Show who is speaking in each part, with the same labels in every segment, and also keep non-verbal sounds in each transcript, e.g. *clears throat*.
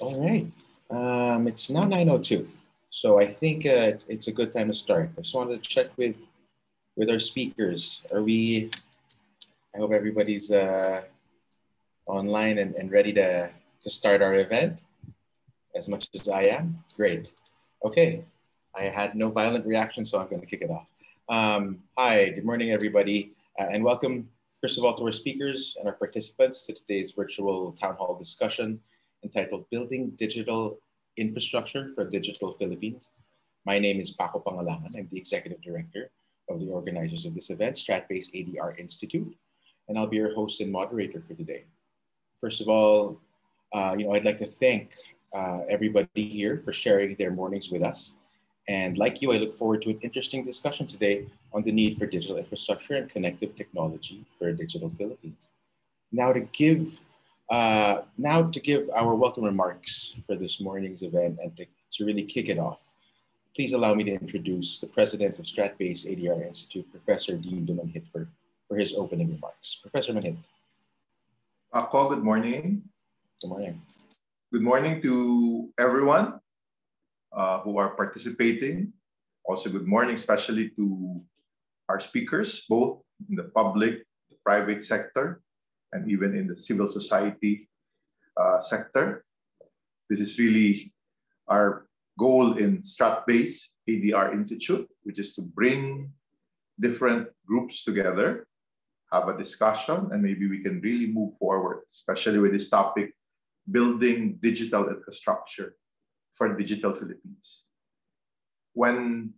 Speaker 1: All right. Um, it's now 9.02. So I think uh, it's, it's a good time to start. I just wanted to check with with our speakers. Are we, I hope everybody's uh, online and, and ready to, to start our event as much as I am. Great. Okay. I had no violent reaction, so I'm going to kick it off. Um, hi, good morning, everybody, uh, and welcome, first of all, to our speakers and our participants to today's virtual town hall discussion entitled Building Digital Infrastructure for Digital Philippines. My name is Paco Pangalangan. I'm the Executive Director of the organizers of this event, Stratbase ADR Institute, and I'll be your host and moderator for today. First of all, uh, you know, I'd like to thank uh, everybody here for sharing their mornings with us. And like you, I look forward to an interesting discussion today on the need for digital infrastructure and connective technology for digital Philippines. Now to give uh, now to give our welcome remarks for this morning's event and to, to really kick it off, please allow me to introduce the president of Stratbase ADR Institute, Professor Dean Manhit, for, for his opening remarks. Professor Manhit.
Speaker 2: Ako, good morning.
Speaker 1: Good morning.
Speaker 2: Good morning to everyone uh, who are participating. Also, good morning, especially to our speakers, both in the public, the private sector, and even in the civil society uh, sector. This is really our goal in Stratbase ADR Institute, which is to bring different groups together, have a discussion, and maybe we can really move forward, especially with this topic, building digital infrastructure for digital Philippines. When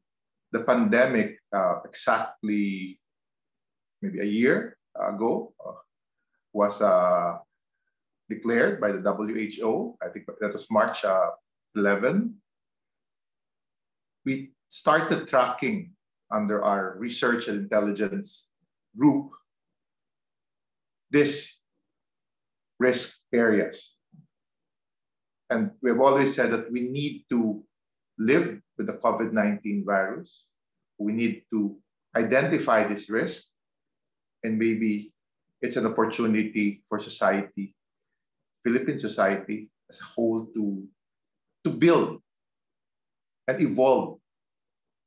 Speaker 2: the pandemic, uh, exactly maybe a year ago, uh, was uh, declared by the WHO. I think that was March uh, 11. We started tracking under our research and intelligence group this risk areas. And we've always said that we need to live with the COVID-19 virus. We need to identify this risk and maybe it's an opportunity for society, Philippine society as a whole to, to build and evolve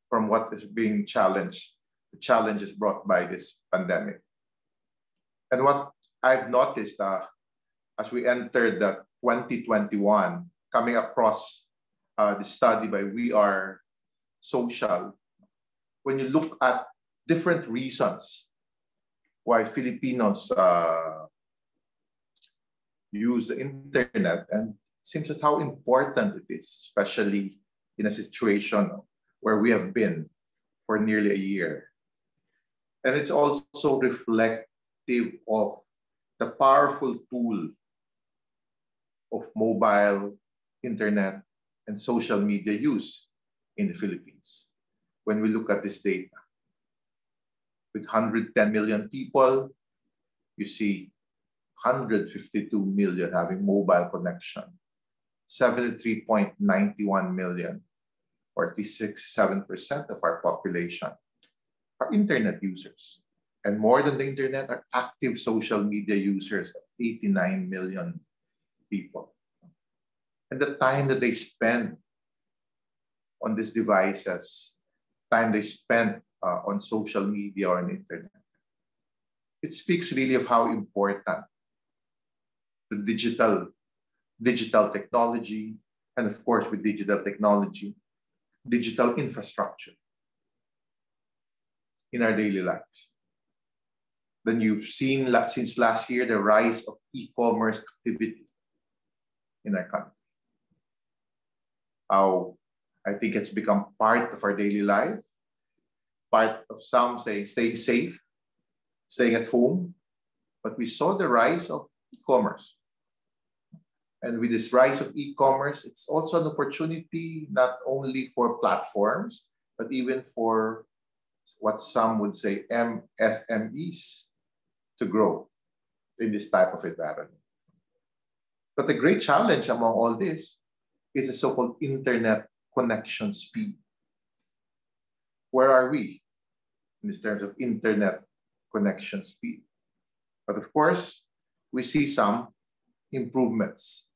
Speaker 2: from what is being challenged, the challenges brought by this pandemic. And what I've noticed uh, as we entered the 2021, coming across uh, the study by We Are Social, when you look at different reasons why Filipinos uh, use the internet and seems as how important it is, especially in a situation where we have been for nearly a year. And it's also reflective of the powerful tool of mobile, internet, and social media use in the Philippines when we look at this data with 110 million people, you see 152 million having mobile connection, 73.91 million, 46.7% of our population are internet users. And more than the internet are active social media users, 89 million people. And the time that they spend on these devices, time they spend uh, on social media or on internet. It speaks really of how important the digital, digital technology, and of course with digital technology, digital infrastructure in our daily lives. Then you've seen since last year the rise of e-commerce activity in our country. How I think it's become part of our daily life part of some saying stay safe, staying at home. But we saw the rise of e-commerce. And with this rise of e-commerce, it's also an opportunity not only for platforms, but even for what some would say MSMEs to grow in this type of environment. But the great challenge among all this is the so-called internet connection speed. Where are we? In terms of internet connection speed. But of course, we see some improvements.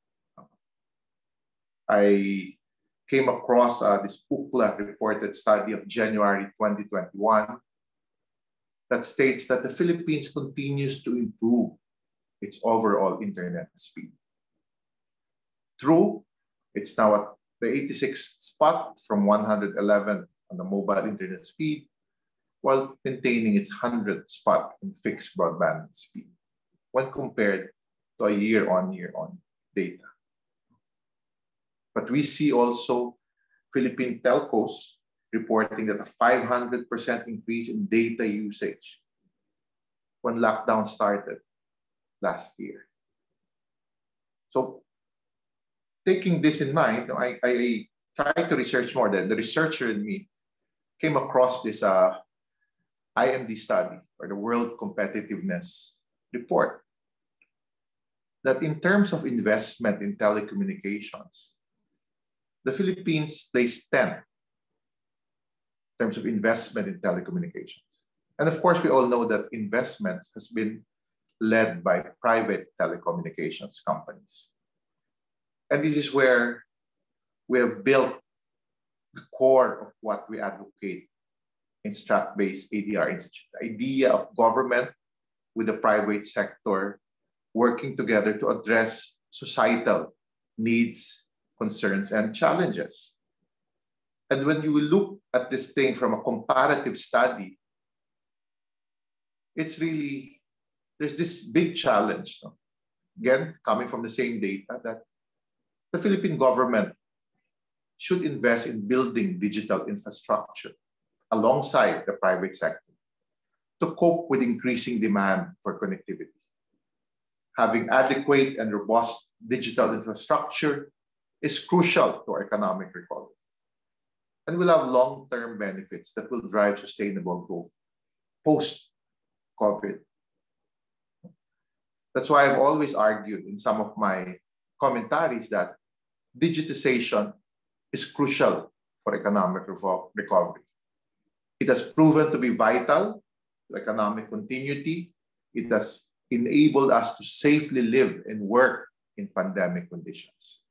Speaker 2: I came across uh, this Ookla reported study of January 2021 that states that the Philippines continues to improve its overall internet speed. True, it's now at the 86th spot from 111 on the mobile internet speed, while maintaining its 100th spot in fixed broadband speed when compared to a year-on-year-on data. But we see also Philippine telcos reporting that a 500% increase in data usage when lockdown started last year. So taking this in mind, I, I tried to research more. The, the researcher in me came across this uh, IMD study or the World Competitiveness Report that in terms of investment in telecommunications, the Philippines placed 10 in terms of investment in telecommunications. And of course, we all know that investments has been led by private telecommunications companies. And this is where we have built the core of what we advocate in Stratbase ADR Institute. The idea of government with the private sector working together to address societal needs, concerns, and challenges. And when you look at this thing from a comparative study, it's really, there's this big challenge. No? Again, coming from the same data that the Philippine government should invest in building digital infrastructure alongside the private sector to cope with increasing demand for connectivity. Having adequate and robust digital infrastructure is crucial to our economic recovery and will have long-term benefits that will drive sustainable growth post-COVID. That's why I've always argued in some of my commentaries that digitization is crucial for economic recovery. It has proven to be vital to economic continuity. It has enabled us to safely live and work in pandemic conditions.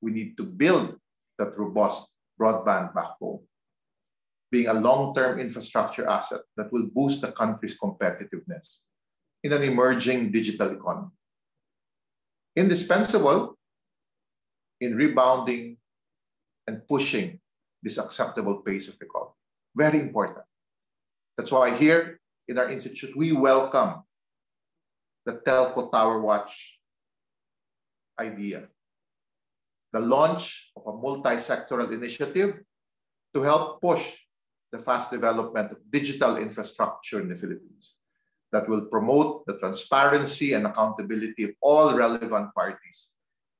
Speaker 2: We need to build that robust broadband backbone, being a long-term infrastructure asset that will boost the country's competitiveness in an emerging digital economy. Indispensable in rebounding and pushing this acceptable pace of recovery. Very important. That's why here in our institute, we welcome the Telco Tower Watch idea. The launch of a multi-sectoral initiative to help push the fast development of digital infrastructure in the Philippines that will promote the transparency and accountability of all relevant parties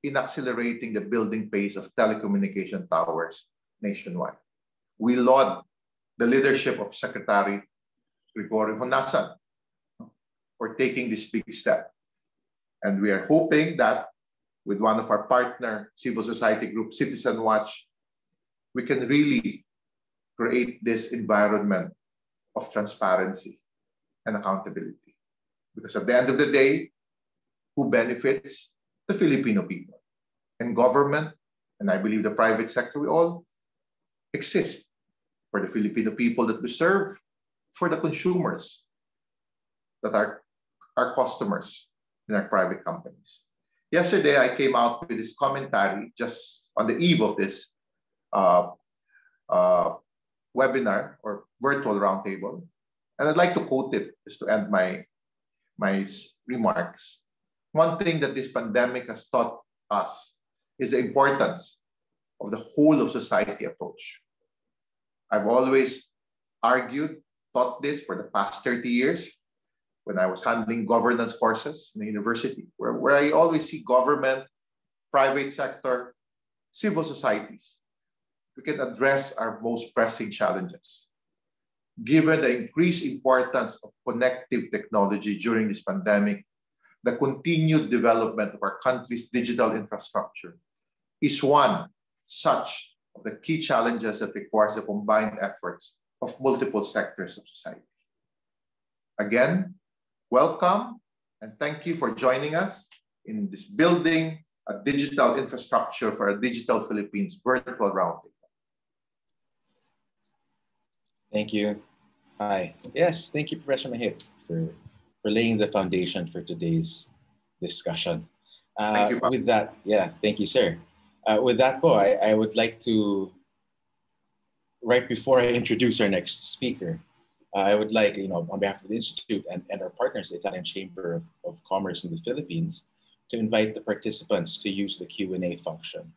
Speaker 2: in accelerating the building pace of telecommunication towers nationwide. We laud the leadership of Secretary Gregorio Honasan for taking this big step. And we are hoping that with one of our partner civil society group, Citizen Watch, we can really create this environment of transparency and accountability. Because at the end of the day, who benefits? The Filipino people. And government, and I believe the private sector, we all exist for the Filipino people that we serve, for the consumers that are our customers in our private companies. Yesterday, I came out with this commentary just on the eve of this uh, uh, webinar or virtual roundtable. And I'd like to quote it just to end my, my remarks. One thing that this pandemic has taught us is the importance of the whole of society approach. I've always argued, taught this for the past 30 years when I was handling governance courses in the university, where, where I always see government, private sector, civil societies. We can address our most pressing challenges. Given the increased importance of connective technology during this pandemic, the continued development of our country's digital infrastructure is one such of the key challenges that requires the combined efforts of multiple sectors of society. Again, welcome and thank you for joining us in this building a digital infrastructure for a digital Philippines virtual roundtable.
Speaker 1: Thank you. Hi. Yes, thank you, Professor Manhit, for, for laying the foundation for today's discussion. Uh,
Speaker 2: Thank you,
Speaker 1: with that, yeah, thank you, sir. Uh, with that, Bo, I, I would like to, right before I introduce our next speaker, uh, I would like, you know, on behalf of the Institute and, and our partners, the Italian Chamber of, of Commerce in the Philippines, to invite the participants to use the Q&A function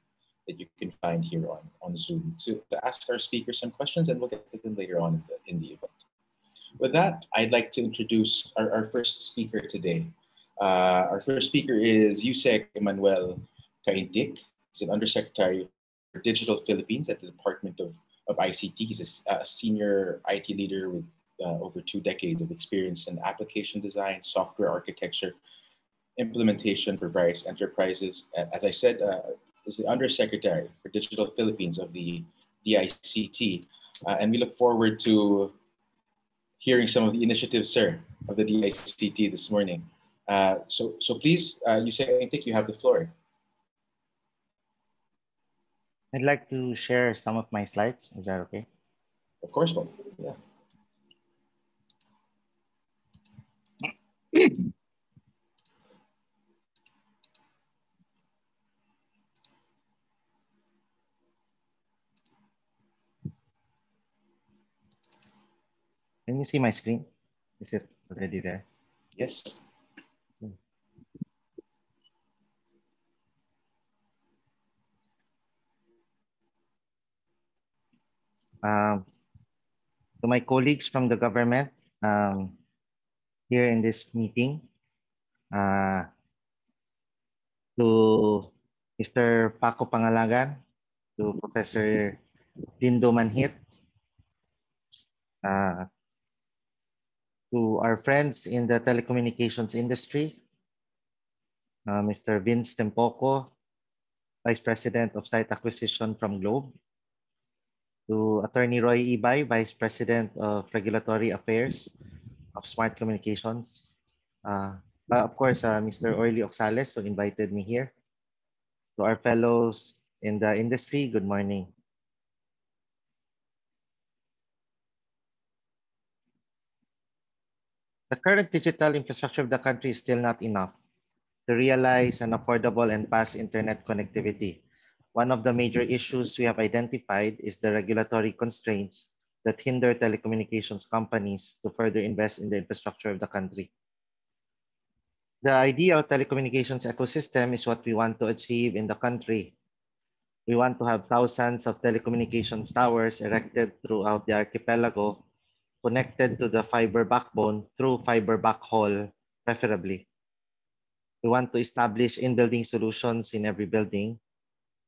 Speaker 1: that you can find here on, on Zoom to, to ask our speakers some questions and we'll get to them later on in the, in the event. With that, I'd like to introduce our, our first speaker today. Uh, our first speaker is Yusek Emmanuel Caintic. He's an Undersecretary for Digital Philippines at the Department of, of ICT. He's a, a senior IT leader with uh, over two decades of experience in application design, software architecture, implementation for various enterprises. As I said, uh, is the Undersecretary for Digital Philippines of the DICT. Uh, and we look forward to hearing some of the initiatives, sir, of the DICT this morning. Uh, so, so please, uh, you say, I think you have the floor.
Speaker 3: I'd like to share some of my slides. Is that okay?
Speaker 1: Of course, Bob. Yeah.
Speaker 3: Can you see my screen? Is it already there?
Speaker 1: Yes.
Speaker 3: Um, to my colleagues from the government um, here in this meeting, uh, to Mr. Paco Pangalangan, to Professor Dindo Manhit, uh, to our friends in the telecommunications industry, uh, Mr. Vince Tempoco, Vice President of Site Acquisition from Globe, to Attorney Roy Ibay, Vice President of Regulatory Affairs of Smart Communications, uh, uh, of course, uh, Mr. Orly Oxales, who invited me here, to our fellows in the industry, good morning. The current digital infrastructure of the country is still not enough to realize an affordable and fast internet connectivity. One of the major issues we have identified is the regulatory constraints that hinder telecommunications companies to further invest in the infrastructure of the country. The ideal telecommunications ecosystem is what we want to achieve in the country. We want to have thousands of telecommunications towers erected throughout the archipelago connected to the fiber backbone through fiber backhaul, preferably. We want to establish in-building solutions in every building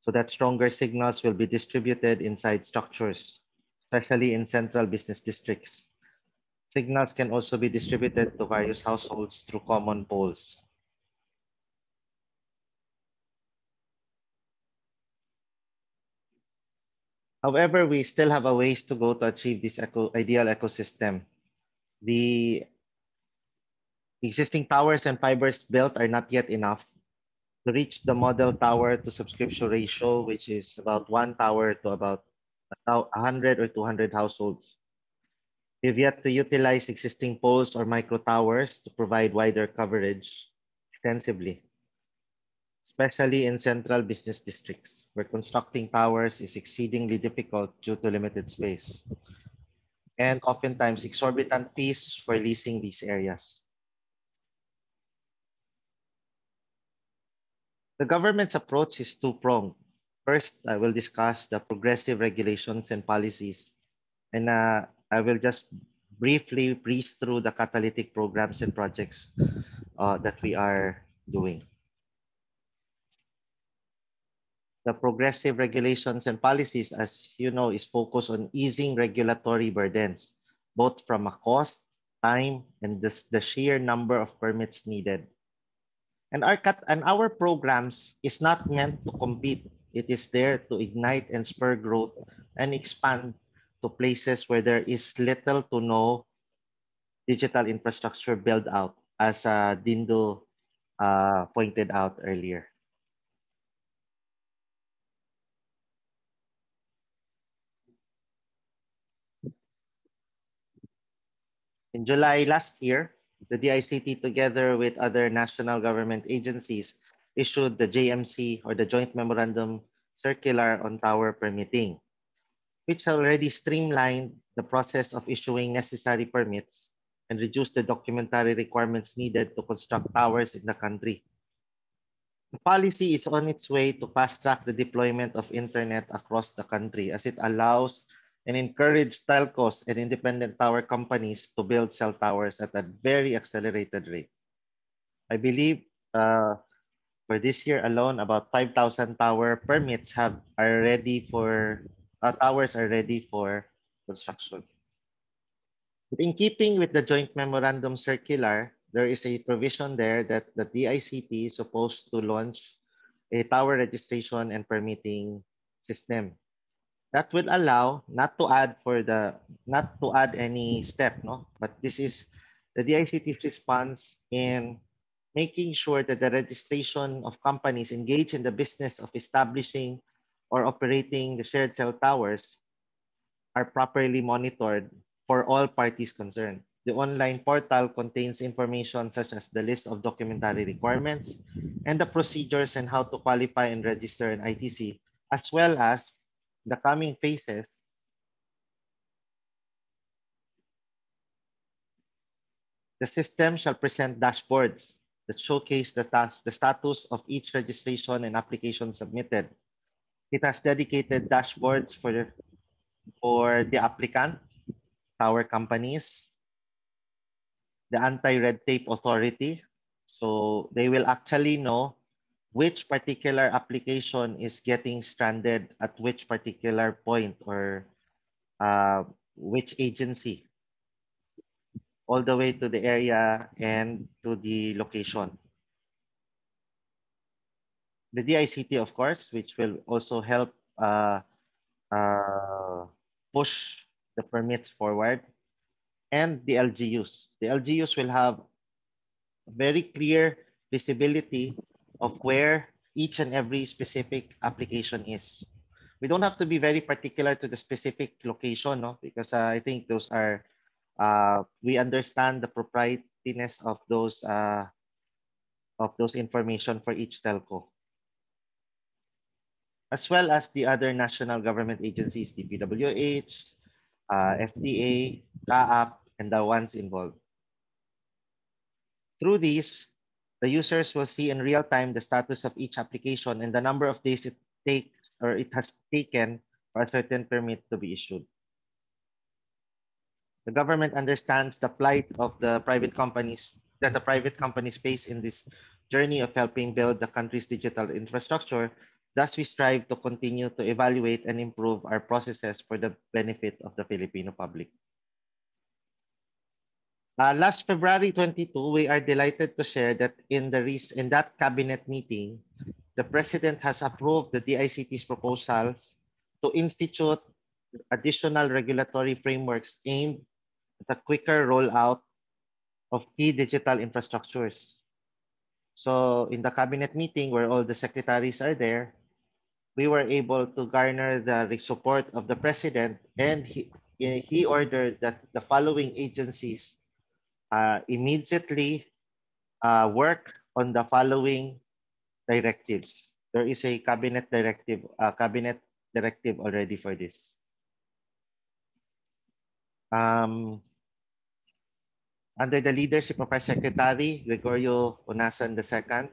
Speaker 3: so that stronger signals will be distributed inside structures, especially in central business districts. Signals can also be distributed to various households through common poles. However, we still have a ways to go to achieve this eco ideal ecosystem. The existing towers and fibers built are not yet enough reach the model tower to subscription ratio, which is about one tower to about 100 or 200 households. We've yet to utilize existing poles or micro towers to provide wider coverage extensively especially in central business districts, where constructing towers is exceedingly difficult due to limited space, and oftentimes exorbitant fees for leasing these areas. The government's approach is two-pronged. First, I will discuss the progressive regulations and policies, and uh, I will just briefly breeze through the catalytic programs and projects uh, that we are doing. the progressive regulations and policies, as you know, is focused on easing regulatory burdens, both from a cost, time, and the, the sheer number of permits needed. And our, and our programs is not meant to compete. It is there to ignite and spur growth and expand to places where there is little to no digital infrastructure build out, as uh, Dindo uh, pointed out earlier. In July last year, the DICT together with other national government agencies issued the JMC or the Joint Memorandum Circular on Tower Permitting, which already streamlined the process of issuing necessary permits and reduced the documentary requirements needed to construct towers in the country. The policy is on its way to fast track the deployment of internet across the country as it allows and encourage telcos and independent tower companies to build cell towers at a very accelerated rate. I believe uh, for this year alone, about 5,000 tower permits have are ready for uh, towers are ready for construction. In keeping with the joint memorandum circular, there is a provision there that the DICT is supposed to launch a tower registration and permitting system that will allow not to add for the not to add any step no but this is the DICT's response in making sure that the registration of companies engaged in the business of establishing or operating the shared cell towers are properly monitored for all parties concerned. The online portal contains information such as the list of documentary requirements and the procedures and how to qualify and register an ITC, as well as the coming phases, the system shall present dashboards that showcase the, task, the status of each registration and application submitted. It has dedicated dashboards for, for the applicant, tower companies, the anti-red tape authority. So they will actually know which particular application is getting stranded at which particular point or uh, which agency all the way to the area and to the location. The DICT, of course, which will also help uh, uh, push the permits forward, and the LGUs. The LGUs will have very clear visibility of where each and every specific application is. We don't have to be very particular to the specific location, no? because uh, I think those are, uh, we understand the proprietyness of those, uh, of those information for each telco. As well as the other national government agencies, the PWH, uh, FDA, CAAP, and the ones involved. Through these, the users will see in real time the status of each application and the number of days it takes or it has taken for a certain permit to be issued. The government understands the plight of the private companies that the private companies face in this journey of helping build the country's digital infrastructure. Thus, we strive to continue to evaluate and improve our processes for the benefit of the Filipino public. Uh, last February 22, we are delighted to share that in the in that cabinet meeting, the president has approved the DICT's proposals to institute additional regulatory frameworks aimed at a quicker rollout of key digital infrastructures. So in the cabinet meeting where all the secretaries are there, we were able to garner the support of the president and he, he ordered that the following agencies uh, immediately uh, work on the following directives. There is a cabinet directive, uh, cabinet directive already for this. Um, under the leadership of our Secretary, Gregorio Honasan II,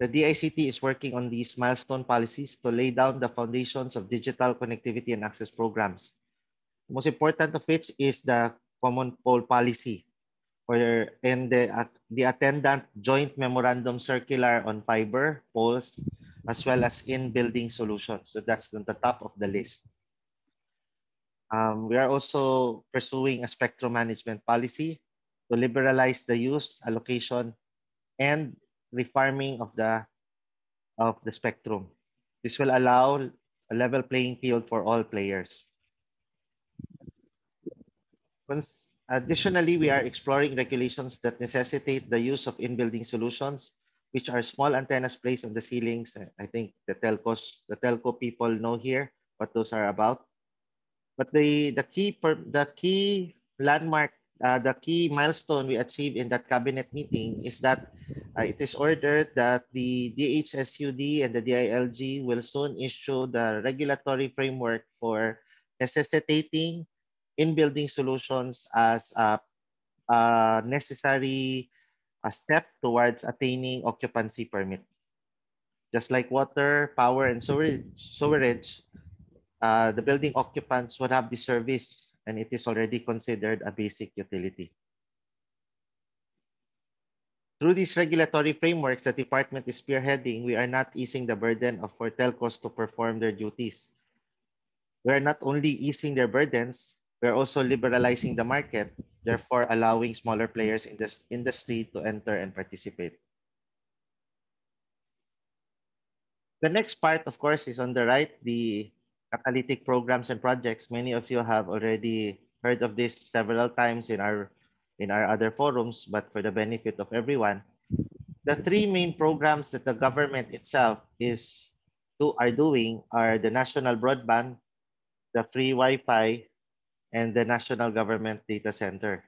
Speaker 3: the DICT is working on these milestone policies to lay down the foundations of digital connectivity and access programs. Most important of which is the common pole policy, or in the, uh, the attendant joint memorandum circular on fiber, poles, as well as in-building solutions. So that's on the top of the list. Um, we are also pursuing a spectrum management policy to liberalize the use, allocation, and refarming of the, of the spectrum. This will allow a level playing field for all players. Once Additionally, we are exploring regulations that necessitate the use of in-building solutions, which are small antennas placed on the ceilings. I think the telcos, the telco people know here what those are about. But the, the, key, per, the key landmark uh, the key milestone we achieved in that cabinet meeting is that uh, it is ordered that the DHSUD and the DILG will soon issue the regulatory framework for necessitating in-building solutions as a, a necessary a step towards attaining occupancy permit. Just like water, power, and sewerage, uh, the building occupants would have the service and it is already considered a basic utility. Through these regulatory frameworks the department is spearheading, we are not easing the burden of for telcos to perform their duties. We are not only easing their burdens, we are also liberalizing the market, therefore allowing smaller players in this industry to enter and participate. The next part, of course, is on the right, the catalytic programs and projects. Many of you have already heard of this several times in our in our other forums, but for the benefit of everyone, the three main programs that the government itself is to, are doing are the national broadband, the free Wi-Fi, and the national government data center.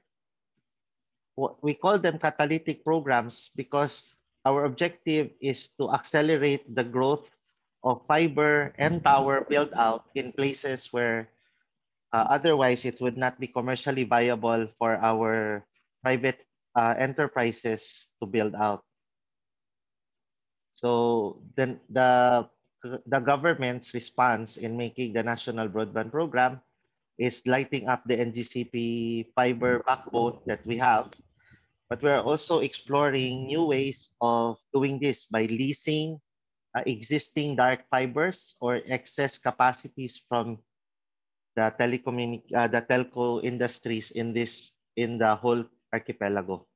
Speaker 3: We call them catalytic programs because our objective is to accelerate the growth of fiber and power build out in places where uh, otherwise it would not be commercially viable for our private uh, enterprises to build out. So then the, the government's response in making the national broadband program is lighting up the NGCP fiber backbone that we have. But we're also exploring new ways of doing this by leasing uh, existing dark fibers or excess capacities from the telecommunic uh, the telco industries in this in the whole archipelago.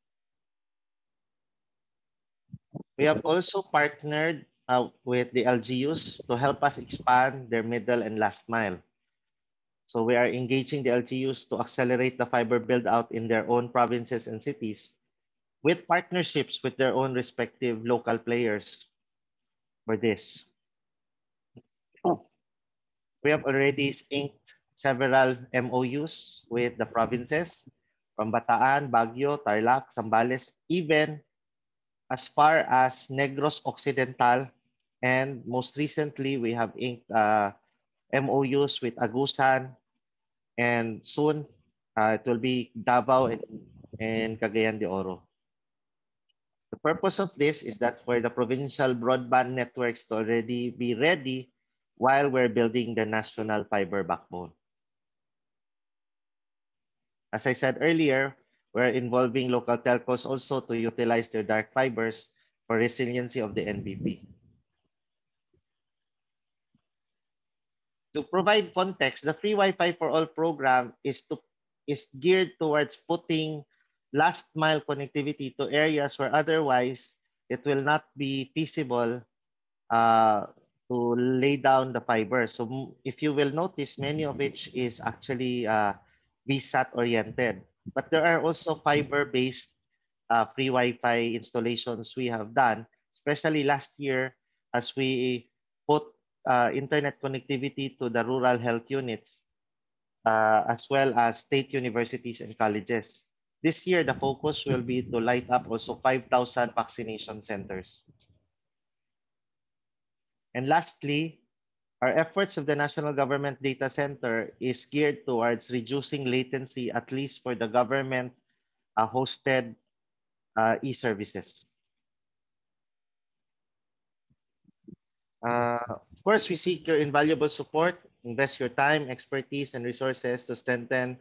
Speaker 3: We have also partnered uh, with the LGUs to help us expand their middle and last mile. So we are engaging the LGUs to accelerate the fiber build out in their own provinces and cities with partnerships with their own respective local players for this. We have already inked several MOUs with the provinces from Bataan, Baguio, Tarlac, Zambales, even as far as Negros Occidental. And most recently, we have inked uh, MOUs with Agusan. And soon, uh, it will be Davao and, and Cagayan de Oro. The purpose of this is that for the provincial broadband networks to already be ready while we're building the national fiber backbone. As I said earlier, we're involving local telcos also to utilize their dark fibers for resiliency of the NBP. To provide context, the Free Wi-Fi for All program is, to, is geared towards putting last mile connectivity to areas where otherwise it will not be feasible uh, to lay down the fiber. So if you will notice, many of which is actually uh, VSAT oriented. But there are also fiber-based uh, free Wi-Fi installations we have done, especially last year as we uh, internet connectivity to the rural health units, uh, as well as state universities and colleges. This year, the focus will be to light up also 5,000 vaccination centers. And lastly, our efforts of the National Government Data Center is geared towards reducing latency, at least for the government uh, hosted uh, e-services. Uh, course, we seek your invaluable support. Invest your time, expertise, and resources to strengthen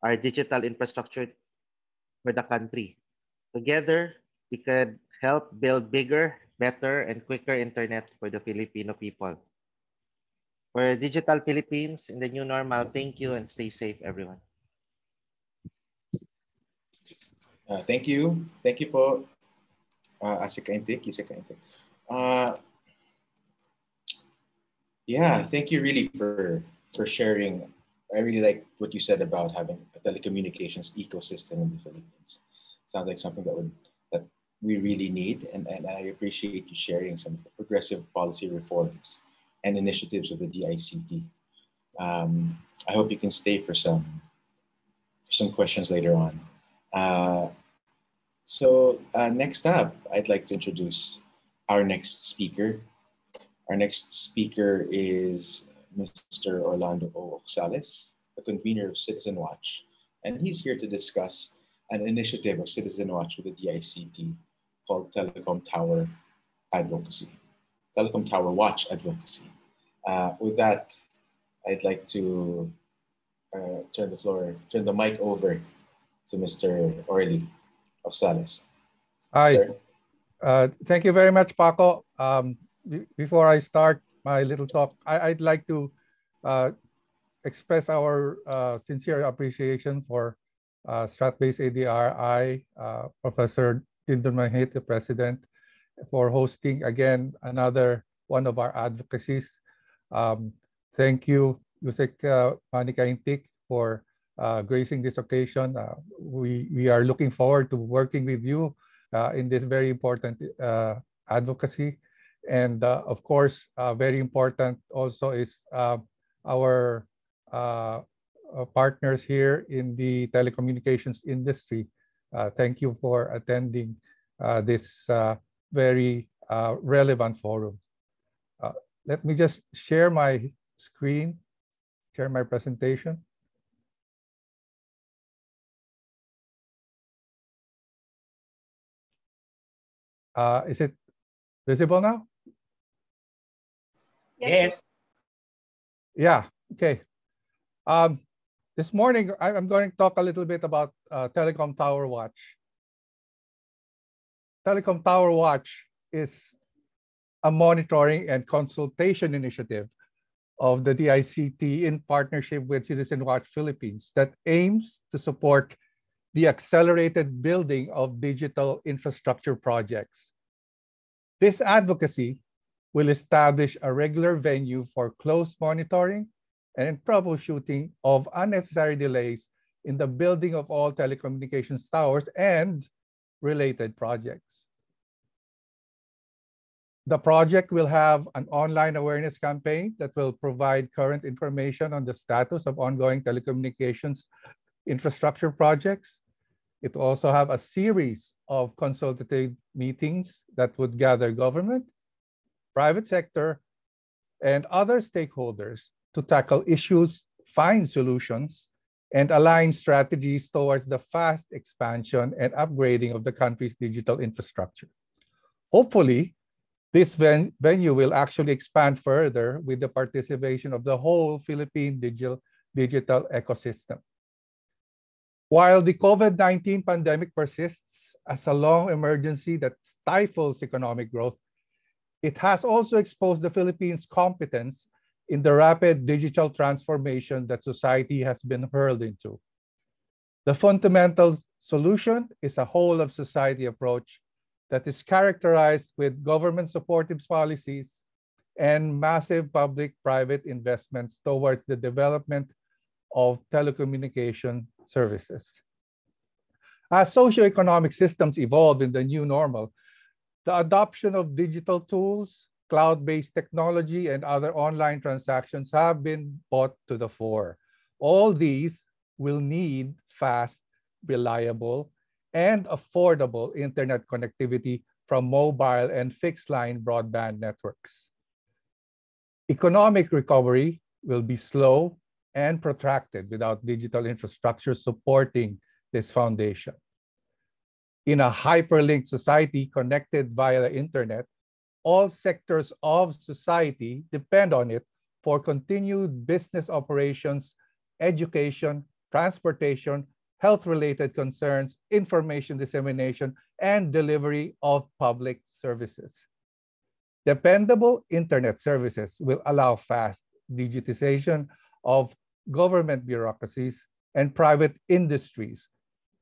Speaker 3: our digital infrastructure for the country. Together, we could help build bigger, better, and quicker internet for the Filipino people. For Digital Philippines in the new normal, thank you and stay safe, everyone.
Speaker 1: Uh, thank you. Thank you po, uh, Yusek Caintic, Yusek Caintic. Uh, yeah, thank you really for, for sharing I really like what you said about having a telecommunications ecosystem in the Philippines. Sounds like something that would that we really need, and, and I appreciate you sharing some progressive policy reforms and initiatives of the DICT. Um, I hope you can stay for some some questions later on. Uh, so uh, next up, I'd like to introduce our next speaker. Our next speaker is Mr. Orlando O. Oxales, the convener of Citizen Watch, and he's here to discuss an initiative of Citizen Watch with the DICT called Telecom Tower Advocacy, Telecom Tower Watch Advocacy. Uh, with that, I'd like to uh, turn the floor, turn the mic over to Mr. Orly Oxales.
Speaker 4: Hi. Uh, thank you very much, Paco. Um, before I start my little talk, I, would like to uh, express our uh, sincere appreciation for uh, Stratbase ADRI, uh, Professor Dindo Manhit, the president, for hosting again another one of our advocacies. Um, thank you, Yusek uh, Caintic, for uh, gracing this occasion. Uh, we, we are looking forward to working with you uh, in this very important advocacy. And uh, of course, uh, very important also is uh, our uh, uh, partners here in the telecommunications industry. thank you for attending this very relevant forum. let me just share my screen, share my presentation. Uh, is it visible now?
Speaker 5: Yes.
Speaker 4: Yeah, okay. Um, this morning, I'm going to talk a little bit about uh, Telecom Tower Watch. Telecom Tower Watch is a monitoring and consultation initiative of the DICT in partnership with Citizen Watch Philippines that aims to support the accelerated building of digital infrastructure projects. This advocacy will establish a regular venue for close monitoring and troubleshooting of unnecessary delays in the building of all telecommunications towers and related projects. The project will have an online awareness campaign that will provide current information on the status of ongoing telecommunications infrastructure projects. It will also have a series of consultative meetings that would gather government, private sector, and other stakeholders to tackle issues, find solutions, and align strategies towards the fast expansion and upgrading of the country's digital infrastructure. Hopefully, this ven venue will actually expand further with the participation of the whole Philippine digital, digital ecosystem. While the COVID-19 pandemic persists as a long emergency that stifles economic growth, it has also exposed the Philippines' competence in the rapid digital transformation that society has been hurled into. The fundamental solution is a whole of society approach that is characterized with government supportive policies and massive public-private investments towards the development of telecommunication services. As socioeconomic systems evolve in the new normal, the adoption of digital tools, cloud-based technology, and other online transactions have been brought to the fore. All these will need fast, reliable, and affordable internet connectivity from mobile and fixed line broadband networks. Economic recovery will be slow and protracted without digital infrastructure supporting this foundation. In a hyperlinked society connected via the internet, all sectors of society depend on it for continued business operations, education, transportation, health-related concerns, information dissemination, and delivery of public services. Dependable internet services will allow fast digitization of government bureaucracies and private industries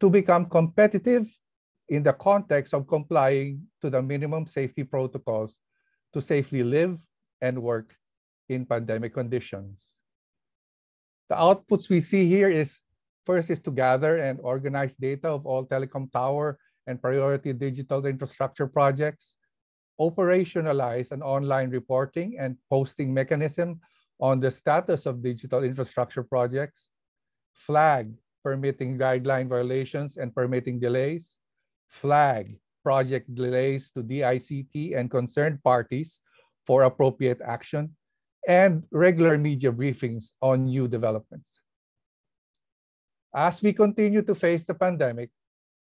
Speaker 4: to become competitive in the context of complying to the minimum safety protocols to safely live and work in pandemic conditions. The outputs we see here is first is to gather and organize data of all telecom tower and priority digital infrastructure projects, operationalize an online reporting and posting mechanism on the status of digital infrastructure projects, flag permitting guideline violations and permitting delays, flag project delays to DICT and concerned parties for appropriate action, and regular media briefings on new developments. As we continue to face the pandemic,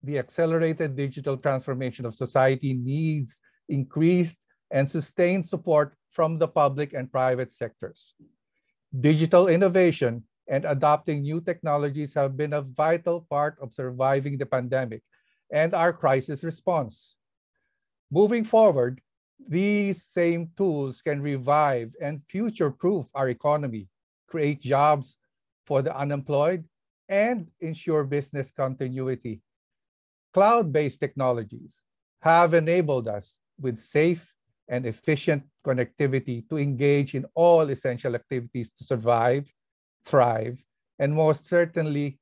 Speaker 4: the accelerated digital transformation of society needs increased and sustained support from the public and private sectors. Digital innovation and adopting new technologies have been a vital part of surviving the pandemic and our crisis response. Moving forward, these same tools can revive and future-proof our economy, create jobs for the unemployed, and ensure business continuity. Cloud-based technologies have enabled us with safe and efficient connectivity to engage in all essential activities to survive, thrive, and most certainly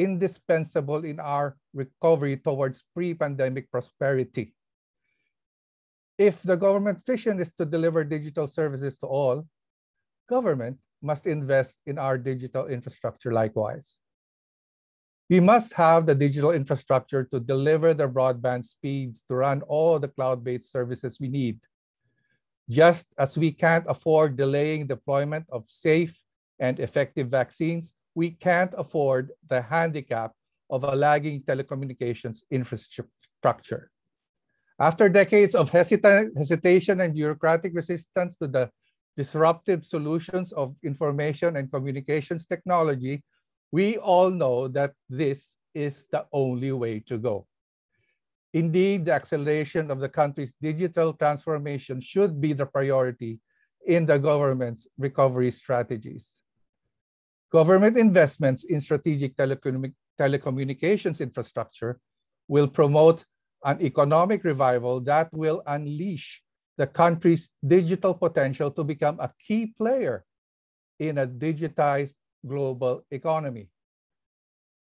Speaker 4: indispensable in our recovery towards pre-pandemic prosperity. If the government's vision is to deliver digital services to all, government must invest in our digital infrastructure likewise. We must have the digital infrastructure to deliver the broadband speeds to run all the cloud-based services we need. Just as we can't afford delaying deployment of safe and effective vaccines, we can't afford the handicap of a lagging telecommunications infrastructure. After decades of hesita hesitation and bureaucratic resistance to the disruptive solutions of information and communications technology, we all know that this is the only way to go. Indeed, the acceleration of the country's digital transformation should be the priority in the government's recovery strategies. Government investments in strategic telecom telecommunications infrastructure will promote an economic revival that will unleash the country's digital potential to become a key player in a digitized global economy.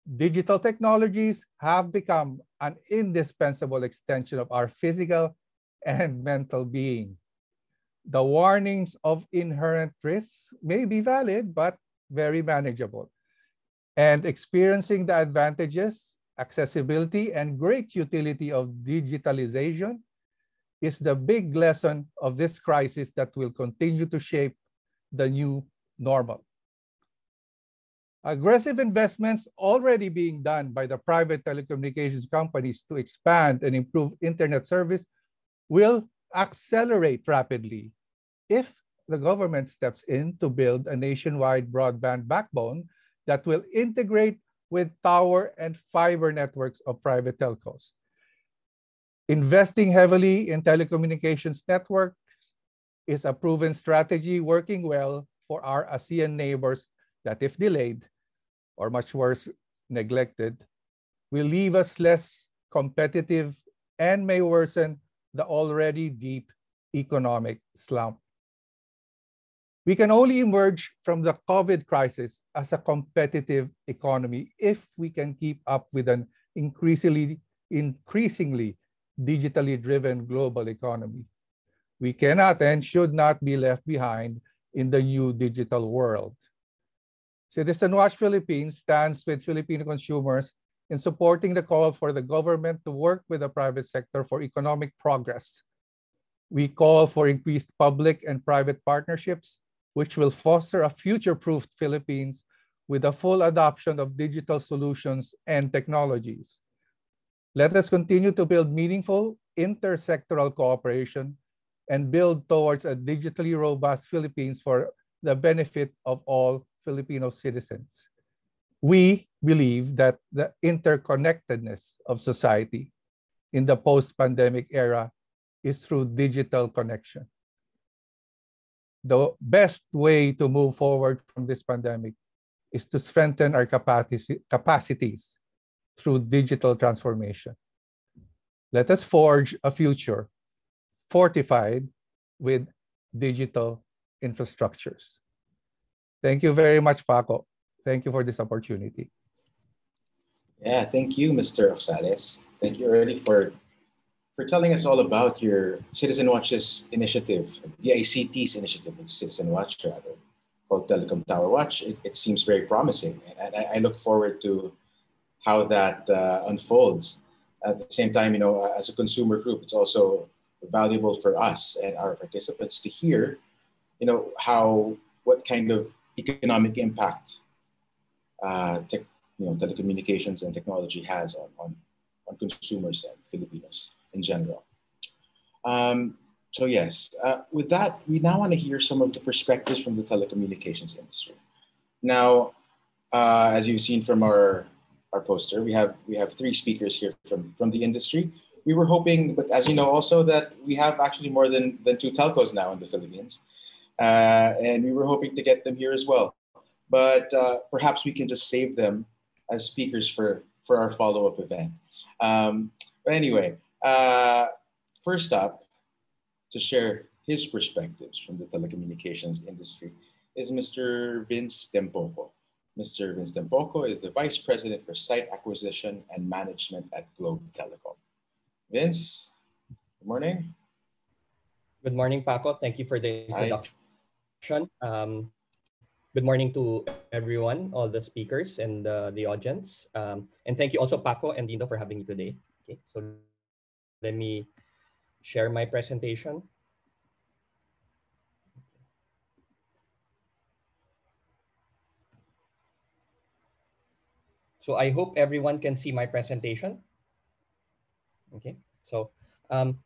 Speaker 4: Digital technologies have become an indispensable extension of our physical and mental being. The warnings of inherent risks may be valid, but very manageable. And experiencing the advantages accessibility, and great utility of digitalization is the big lesson of this crisis that will continue to shape the new normal. Aggressive investments already being done by the private telecommunications companies to expand and improve internet service will accelerate rapidly if the government steps in to build a nationwide broadband backbone that will integrate with tower and fiber networks of private telcos. Investing heavily in telecommunications networks is a proven strategy working well for our ASEAN neighbors that if delayed, or much worse, neglected, will leave us less competitive and may worsen the already deep economic slump. We can only emerge from the COVID crisis as a competitive economy if we can keep up with an increasingly, increasingly digitally driven global economy. We cannot and should not be left behind in the new digital world. Citizen Watch Philippines stands with Filipino consumers in supporting the call for the government to work with the private sector for economic progress. We call for increased public and private partnerships which will foster a future-proofed Philippines with a full adoption of digital solutions and technologies. Let us continue to build meaningful intersectoral cooperation and build towards a digitally robust Philippines for the benefit of all Filipino citizens. We believe that the interconnectedness of society in the post-pandemic era is through digital connection the best way to move forward from this pandemic is to strengthen our capacity, capacities through digital transformation. Let us forge a future fortified with digital infrastructures. Thank you very much, Paco. Thank you for this opportunity.
Speaker 1: Yeah, thank you, Mr. Oxales. Thank you already for for telling us all about your Citizen Watch's initiative, the ICT's initiative, it's Citizen Watch rather, called Telecom Tower Watch, it, it seems very promising. And I, I look forward to how that uh, unfolds. At the same time, you know, as a consumer group, it's also valuable for us and our participants to hear, you know, how, what kind of economic impact uh, tech, you know, telecommunications and technology has on, on, on consumers and Filipinos in general. Um, so yes, uh, with that, we now want to hear some of the perspectives from the telecommunications industry. Now, uh, as you've seen from our, our poster, we have, we have three speakers here from, from the industry. We were hoping, but as you know also that we have actually more than, than two telcos now in the Philippines. Uh, and we were hoping to get them here as well. But uh, perhaps we can just save them as speakers for, for our follow-up event. Um, but anyway, uh, first up, to share his perspectives from the telecommunications industry is Mr. Vince Tempoco. Mr. Vince Tempoco is the Vice President for Site Acquisition and Management at Globe Telecom. Vince, good morning.
Speaker 5: Good morning, Paco. Thank you for the introduction. Um, good morning to everyone, all the speakers and uh, the audience. Um, and thank you also, Paco and Dindo, for having me today. Okay, so let me share my presentation. So I hope everyone can see my presentation. Okay, so um,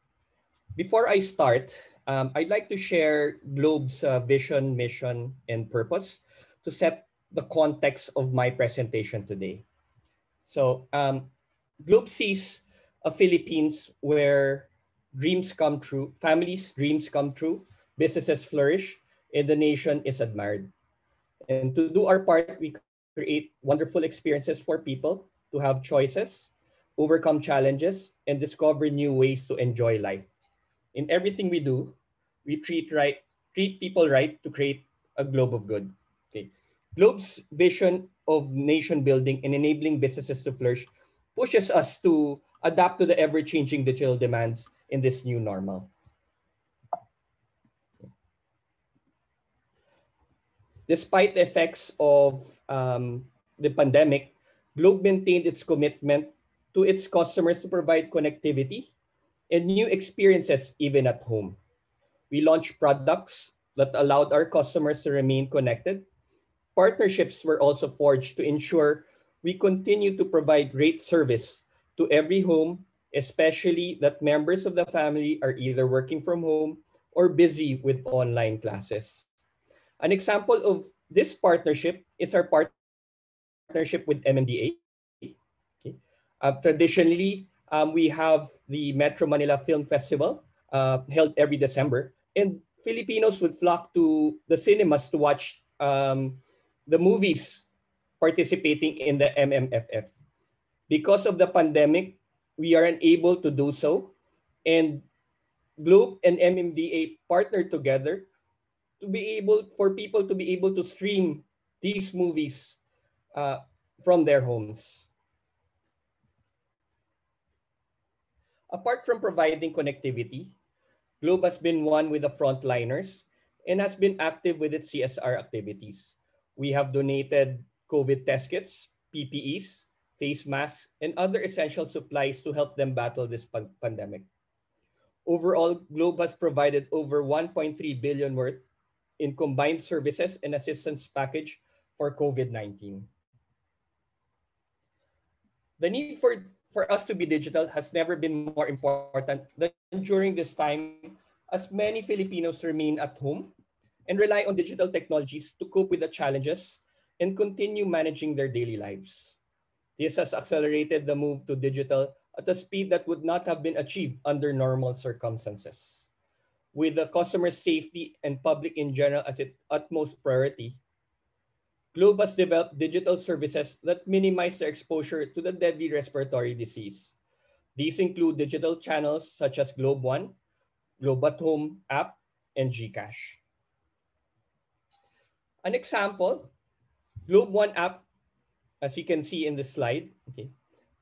Speaker 5: before I start, um, I'd like to share Globe's uh, vision, mission, and purpose to set the context of my presentation today. So um, Globe sees a Philippines where dreams come true, families' dreams come true, businesses flourish, and the nation is admired. And to do our part, we create wonderful experiences for people to have choices, overcome challenges, and discover new ways to enjoy life. In everything we do, we treat right, treat people right to create a globe of good. Okay. Globe's vision of nation building and enabling businesses to flourish pushes us to adapt to the ever-changing digital demands in this new normal. Despite the effects of um, the pandemic, Globe maintained its commitment to its customers to provide connectivity and new experiences even at home. We launched products that allowed our customers to remain connected. Partnerships were also forged to ensure we continue to provide great service to every home especially that members of the family are either working from home or busy with online classes. An example of this partnership is our partnership with MMDA. Okay. Uh, traditionally, um, we have the Metro Manila Film Festival uh, held every December, and Filipinos would flock to the cinemas to watch um, the movies participating in the MMFF. Because of the pandemic, we are unable to do so. And Globe and MMDA partnered together to be able for people to be able to stream these movies uh, from their homes. Apart from providing connectivity, Globe has been one with the frontliners and has been active with its CSR activities. We have donated COVID test kits, PPEs, face masks, and other essential supplies to help them battle this pan pandemic. Overall, Globe has provided over 1.3 billion worth in combined services and assistance package for COVID-19. The need for, for us to be digital has never been more important than during this time as many Filipinos remain at home and rely on digital technologies to cope with the challenges and continue managing their daily lives. This has accelerated the move to digital at a speed that would not have been achieved under normal circumstances. With the customer safety and public in general as its utmost priority, Globe has developed digital services that minimize their exposure to the deadly respiratory disease. These include digital channels such as Globe One, Globe at Home app, and GCash. An example, Globe One app as you can see in the slide, okay,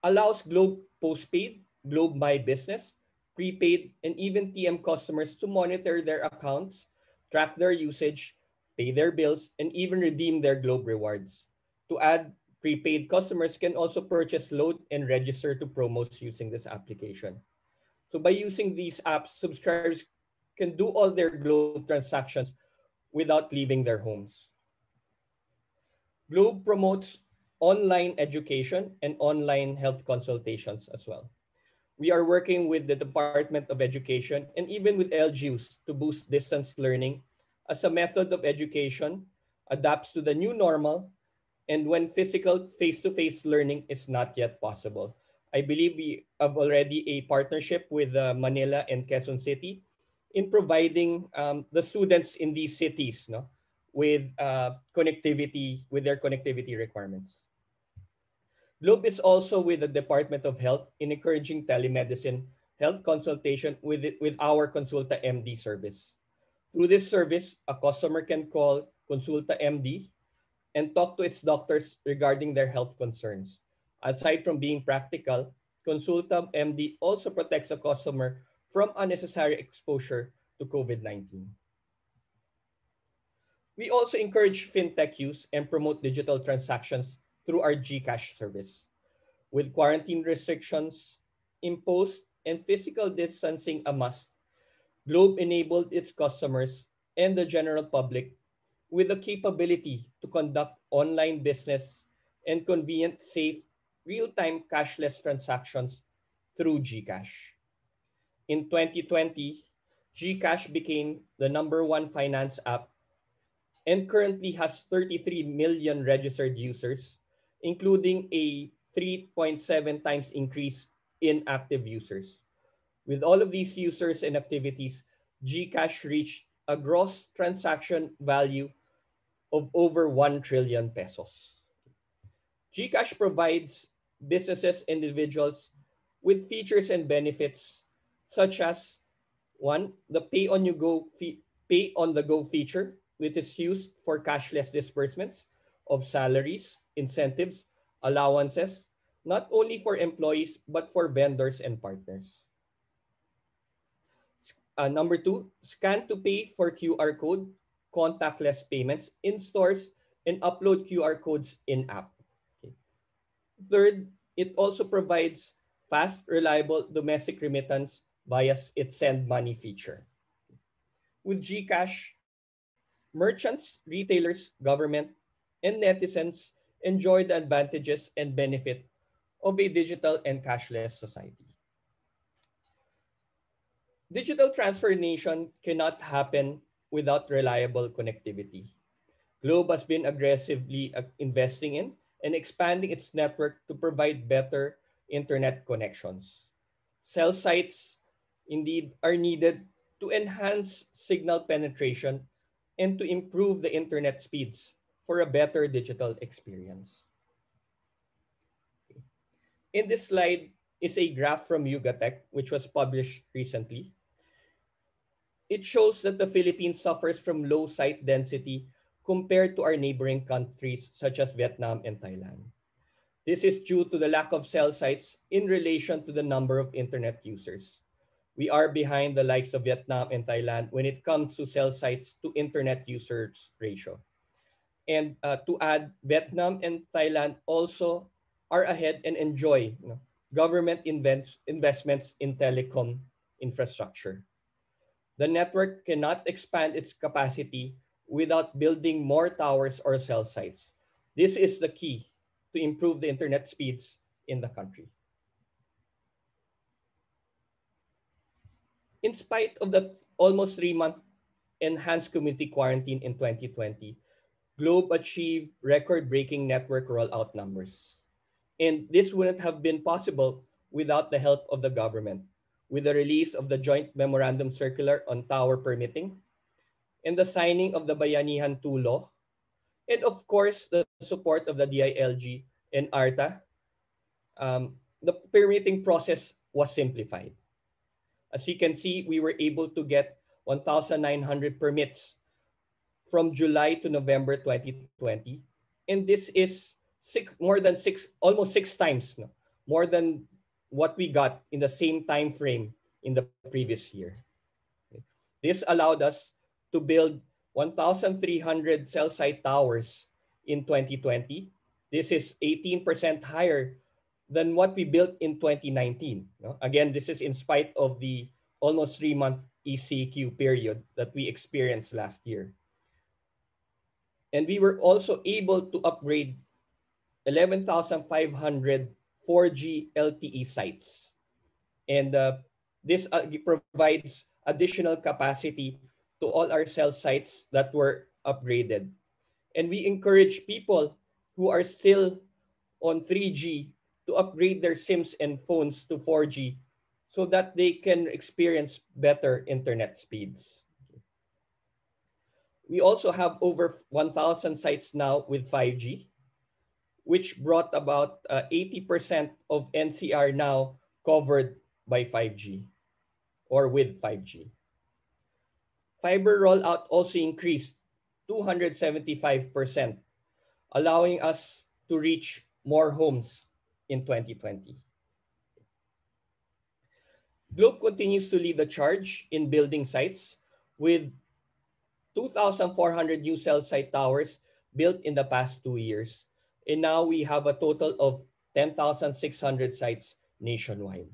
Speaker 5: allows Globe Postpaid, Globe My Business, prepaid, and even TM customers to monitor their accounts, track their usage, pay their bills, and even redeem their Globe rewards. To add, prepaid customers can also purchase load and register to promos using this application. So by using these apps, subscribers can do all their Globe transactions without leaving their homes. Globe promotes online education and online health consultations as well. We are working with the Department of Education and even with LGUs to boost distance learning as a method of education adapts to the new normal and when physical face-to-face learning is not yet possible. I believe we have already a partnership with uh, Manila and Quezon City in providing um, the students in these cities no, with uh, connectivity, with their connectivity requirements. Globe is also with the Department of Health in encouraging telemedicine health consultation with, it, with our KonsultaMD service. Through this service, a customer can call KonsultaMD and talk to its doctors regarding their health concerns. Aside from being practical, KonsultaMD also protects a customer from unnecessary exposure to COVID-19. We also encourage fintech use and promote digital transactions through our GCash service. With quarantine restrictions imposed and physical distancing a must, Globe enabled its customers and the general public with the capability to conduct online business and convenient, safe, real-time cashless transactions through GCash. In 2020, GCash became the number one finance app and currently has 33 million registered users, including a 3.7 times increase in active users. With all of these users and activities, GCash reached a gross transaction value of over 1 trillion pesos. GCash provides businesses and individuals with features and benefits such as one, the pay on you go pay on the go feature, which is used for cashless disbursements of salaries, incentives, allowances, not only for employees, but for vendors and partners. Uh, number two, scan to pay for QR code, contactless payments in stores, and upload QR codes in app. Okay. Third, it also provides fast, reliable domestic remittance via its send money feature. With GCash, merchants, retailers, government, and netizens enjoy the advantages and benefit of a digital and cashless society. Digital transformation cannot happen without reliable connectivity. Globe has been aggressively uh, investing in and expanding its network to provide better internet connections. Cell sites indeed are needed to enhance signal penetration and to improve the internet speeds for a better digital experience. In this slide is a graph from Yugatech, which was published recently. It shows that the Philippines suffers from low site density compared to our neighboring countries such as Vietnam and Thailand. This is due to the lack of cell sites in relation to the number of internet users we are behind the likes of Vietnam and Thailand when it comes to cell sites to internet users ratio. And uh, to add, Vietnam and Thailand also are ahead and enjoy you know, government invents, investments in telecom infrastructure. The network cannot expand its capacity without building more towers or cell sites. This is the key to improve the internet speeds in the country. In spite of the almost three month enhanced community quarantine in 2020, Globe achieved record breaking network rollout numbers. And this wouldn't have been possible without the help of the government, with the release of the joint memorandum circular on tower permitting and the signing of the Bayanihan 2 law, and of course, the support of the DILG and ARTA, um, the permitting process was simplified. As you can see, we were able to get 1,900 permits from July to November 2020. And this is six, more than six, almost six times no? more than what we got in the same time frame in the previous year. This allowed us to build 1,300 cell site towers in 2020. This is 18% higher than what we built in 2019. No? Again, this is in spite of the almost three month ECQ period that we experienced last year. And we were also able to upgrade 11,500 4G LTE sites. And uh, this uh, provides additional capacity to all our cell sites that were upgraded. And we encourage people who are still on 3G to upgrade their SIMs and phones to 4G so that they can experience better internet speeds. We also have over 1,000 sites now with 5G, which brought about 80% uh, of NCR now covered by 5G or with 5G. Fiber rollout also increased 275%, allowing us to reach more homes in 2020. Globe continues to lead the charge in building sites with 2,400 new cell site towers built in the past two years. And now we have a total of 10,600 sites nationwide.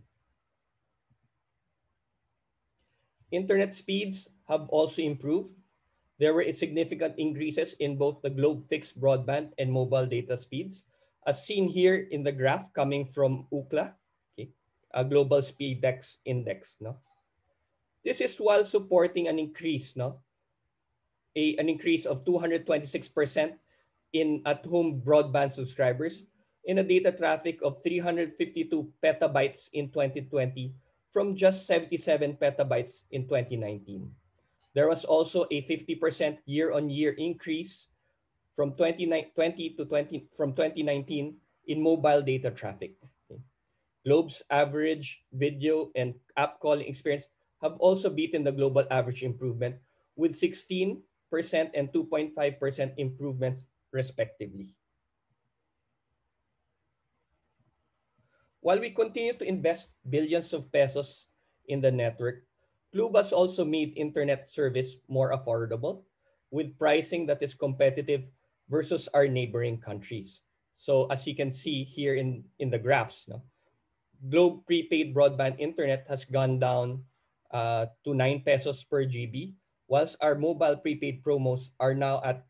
Speaker 5: Internet speeds have also improved. There were significant increases in both the Globe fixed broadband and mobile data speeds, as seen here in the graph coming from Ookla, okay, a global Speedtest index. No? This is while supporting an increase, no? A, an increase of 226% in at-home broadband subscribers in a data traffic of 352 petabytes in 2020 from just 77 petabytes in 2019. There was also a 50% year-on-year increase from 2020 to 20 from 2019 in mobile data traffic. Globe's average video and app calling experience have also beaten the global average improvement with 16% and 2.5% improvements respectively. While we continue to invest billions of pesos in the network, Globe has also made internet service more affordable with pricing that is competitive versus our neighboring countries. So as you can see here in, in the graphs, no, Globe prepaid broadband internet has gone down uh, to 9 pesos per GB, whilst our mobile prepaid promos are now at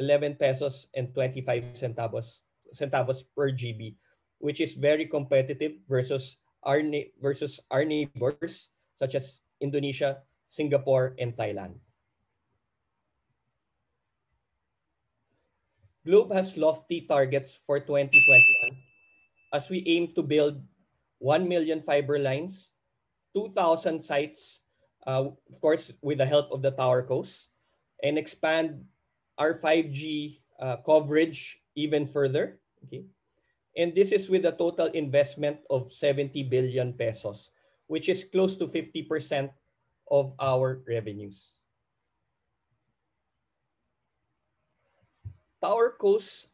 Speaker 5: 11 pesos and 25 centavos, centavos per GB, which is very competitive versus our, versus our neighbors such as Indonesia, Singapore, and Thailand. Globe has lofty targets for 2021 as we aim to build 1 million fiber lines, 2,000 sites, uh, of course, with the help of the towercos, and expand our 5G uh, coverage even further. Okay. And this is with a total investment of 70 billion pesos, which is close to 50% of our revenues. Towercos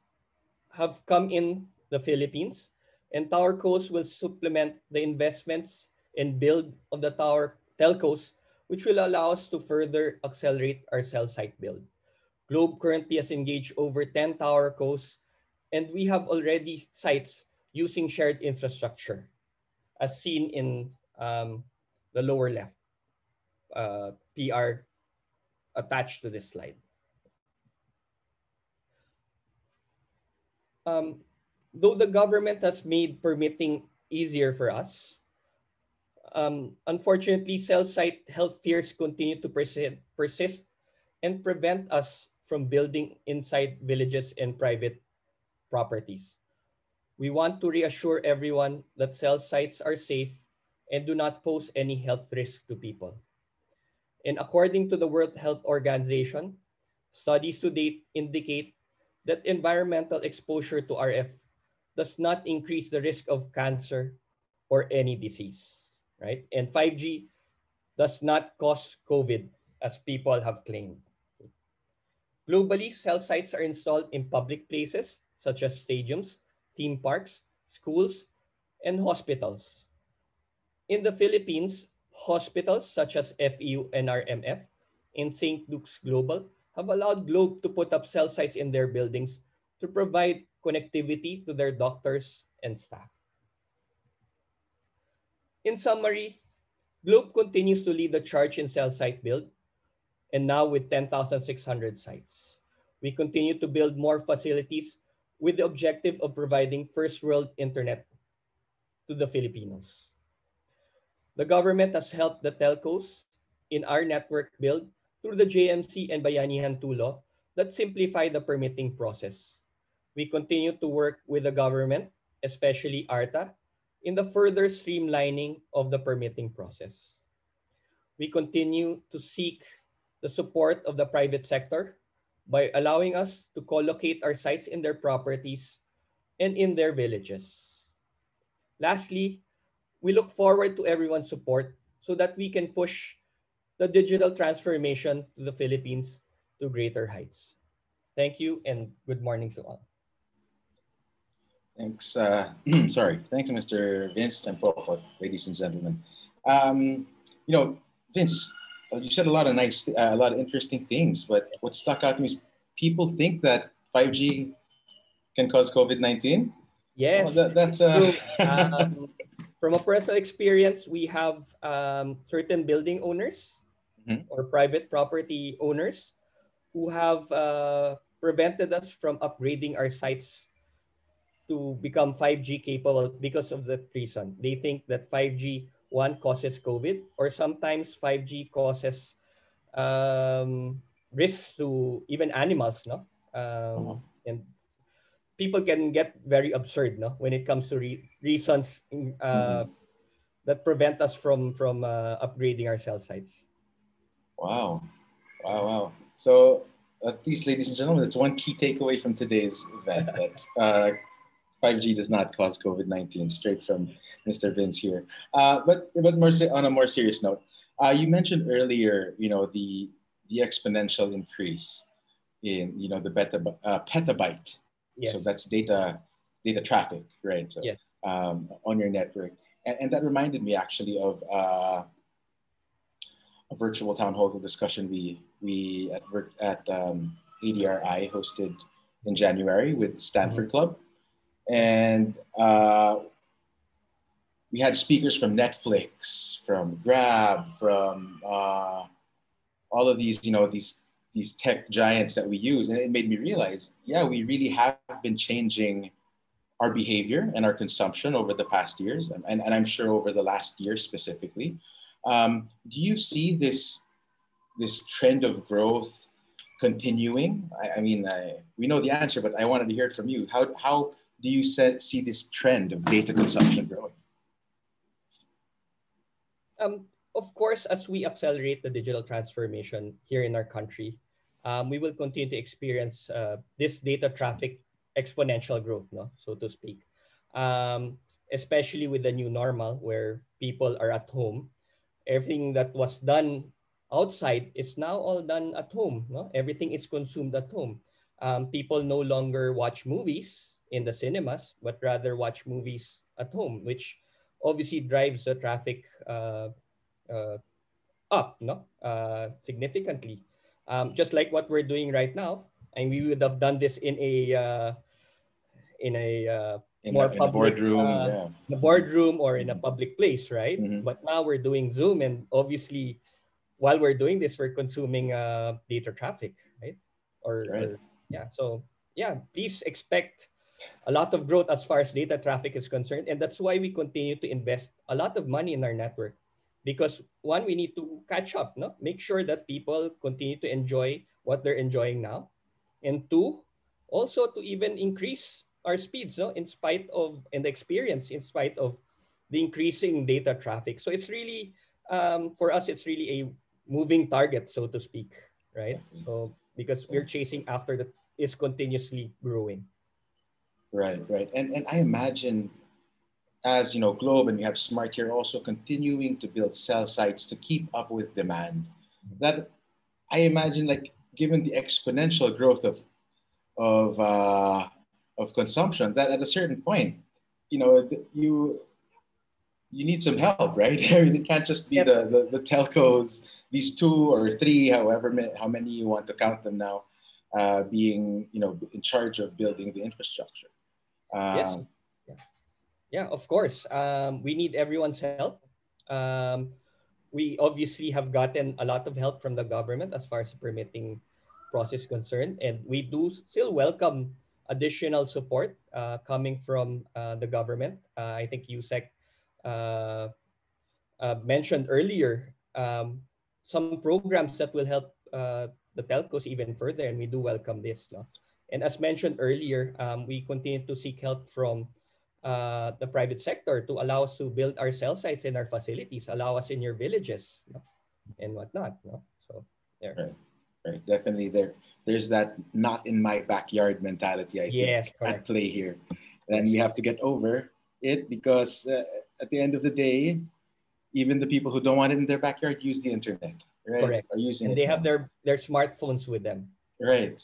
Speaker 5: have come in the Philippines and towercos will supplement the investments and build of the tower telcos, which will allow us to further accelerate our cell site build. Globe currently has engaged over 10 towercos, and we have already sites using shared infrastructure, as seen in um, the lower left uh, PR attached to this slide. Um, though the government has made permitting easier for us, um, unfortunately, cell site health fears continue to persist, persist and prevent us from building inside villages and private properties. We want to reassure everyone that cell sites are safe and do not pose any health risk to people. And according to the World Health Organization, studies to date indicate that environmental exposure to RF does not increase the risk of cancer or any disease, right? And 5G does not cause COVID as people have claimed. Globally, cell sites are installed in public places such as stadiums, theme parks, schools, and hospitals. In the Philippines, hospitals such as FEU NRMF and St. Luke's Global have allowed Globe to put up cell sites in their buildings to provide connectivity to their doctors and staff. In summary, Globe continues to lead the charge in cell site build, and now with 10,600 sites. We continue to build more facilities with the objective of providing first world internet to the Filipinos. The government has helped the telcos in our network build through the JMC and Bayanihan Tulo that simplify the permitting process. We continue to work with the government, especially ARTA, in the further streamlining of the permitting process. We continue to seek the support of the private sector by allowing us to co-locate our sites in their properties and in their villages. Lastly, we look forward to everyone's support so that we can push the digital transformation to the Philippines to greater heights. Thank you and good morning to all.
Speaker 1: Thanks. Uh, *clears throat* sorry. Thanks, Mr. Vince Tempoco, ladies and gentlemen. Um, you know, Vince, uh, you said a lot of nice, uh, a lot of interesting things, but what stuck out to me is people think that 5G can cause COVID 19.
Speaker 5: Yes.
Speaker 1: that, that's uh... *laughs*
Speaker 5: um, from a personal experience, we have um, certain building owners mm-hmm. or private property owners who have uh, prevented us from upgrading our sites to become 5G capable because of that reason. They think that 5G one causes COVID, or sometimes 5G causes um, risks to even animals, no? Um, uh-huh. And people can get very absurd, no, when it comes to re- reasons uh, mm-hmm. that prevent us from from uh, upgrading our cell sites.
Speaker 1: Wow, wow, wow! So at least, ladies and gentlemen, that's one key takeaway from today's event *laughs* that uh, 5G does not cause COVID-19, straight from Mr. Vince here. Uh, but but more on a more serious note, uh, you mentioned earlier, you know, the the exponential increase in you know the beta, uh, petabyte. Yes. So that's data data traffic, right? So,
Speaker 5: yes.
Speaker 1: um, on your network, and, and, that reminded me actually of uh, a virtual town hall discussion we we at at um, ADRi hosted in January with Stanford mm-hmm. Club and uh, we had speakers from Netflix, from Grab, from uh, all of these, you know, these these tech giants that we use, and it made me realize, yeah, we really have been changing our behavior and our consumption over the past years, and, and, and I'm sure over the last year specifically. Um, do you see this this trend of growth continuing? I, I mean, I, we know the answer, but I wanted to hear it from you. How how do you set, see this trend of data consumption growing?
Speaker 5: Um, of course, as we accelerate the digital transformation here in our country, um, we will continue to experience uh, this data traffic exponential growth, no, so to speak. Um, especially with the new normal where people are at home. Everything that was done outside is now all done at home. No? Everything is consumed at home. Um, people no longer watch movies in the cinemas, but rather watch movies at home, which obviously drives the traffic uh, uh, up, no, uh, significantly. Um, just like what we're doing right now, and we would have done this in a uh, in a uh,
Speaker 1: in more a, in public, boardroom,
Speaker 5: uh,
Speaker 1: yeah.
Speaker 5: a boardroom or in a public place, right?
Speaker 1: Mm-hmm.
Speaker 5: But now we're doing Zoom, and obviously, while we're doing this, we're consuming data traffic, right? Or,
Speaker 1: right.
Speaker 5: or yeah, so yeah, please expect a lot of growth as far as data traffic is concerned. And that's why we continue to invest a lot of money in our network. Because one, we need to catch up, no? make sure that people continue to enjoy what they're enjoying now. And two, also to even increase our speeds no? in spite of, and the experience in spite of the increasing data traffic. So it's really, um, for us, it's really a moving target, so to speak, right? So because we're chasing after that is continuously growing.
Speaker 1: Right, right. And and I imagine as you know, Globe and you have Smart here also continuing to build cell sites to keep up with demand. That I imagine like given the exponential growth of of uh, of consumption, that at a certain point, you know, you you need some help, right? I mean, it can't just be yep. the, the, the telcos these two or three, however many, how many you want to count them now, uh, being you know in charge of building the infrastructure. Um,
Speaker 5: yes. Yeah. yeah, of course. Um, we need everyone's help. Um, we obviously have gotten a lot of help from the government as far as the permitting process concerned, and we do still welcome additional support uh, coming from uh, the government. Uh, I think USEC mentioned earlier um, some programs that will help the telcos even further, and we do welcome this. No? And as mentioned earlier, um, we continue to seek help from uh, the private sector to allow us to build our cell sites in our facilities, allow us in your villages and whatnot. No? So there.
Speaker 1: Right. Right. Definitely there. There's that not in my backyard mentality, I
Speaker 5: yes,
Speaker 1: think, correct. at play here. And we have to get over it because uh, at the end of the day, even the people who don't want it in their backyard use the internet, right?
Speaker 5: Correct.
Speaker 1: Are using
Speaker 5: and they now. have their their smartphones with them.
Speaker 1: Right.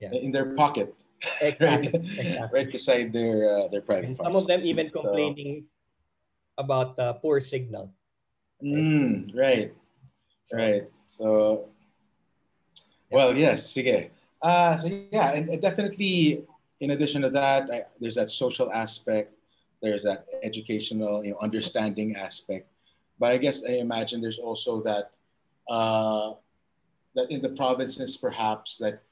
Speaker 1: Yeah. In their pocket.
Speaker 5: Exactly. *laughs*
Speaker 1: right?
Speaker 5: exactly.
Speaker 1: right beside their uh, their private.
Speaker 5: Some of them even complaining so, about uh, poor signal.
Speaker 1: Mm, right. So, right. So. Well, yes. Sige. Uh, so yeah, and, and definitely. In addition to that, I, there's that social aspect. There's that educational, you know, understanding aspect but I guess I imagine there's also that uh, that in the provinces perhaps that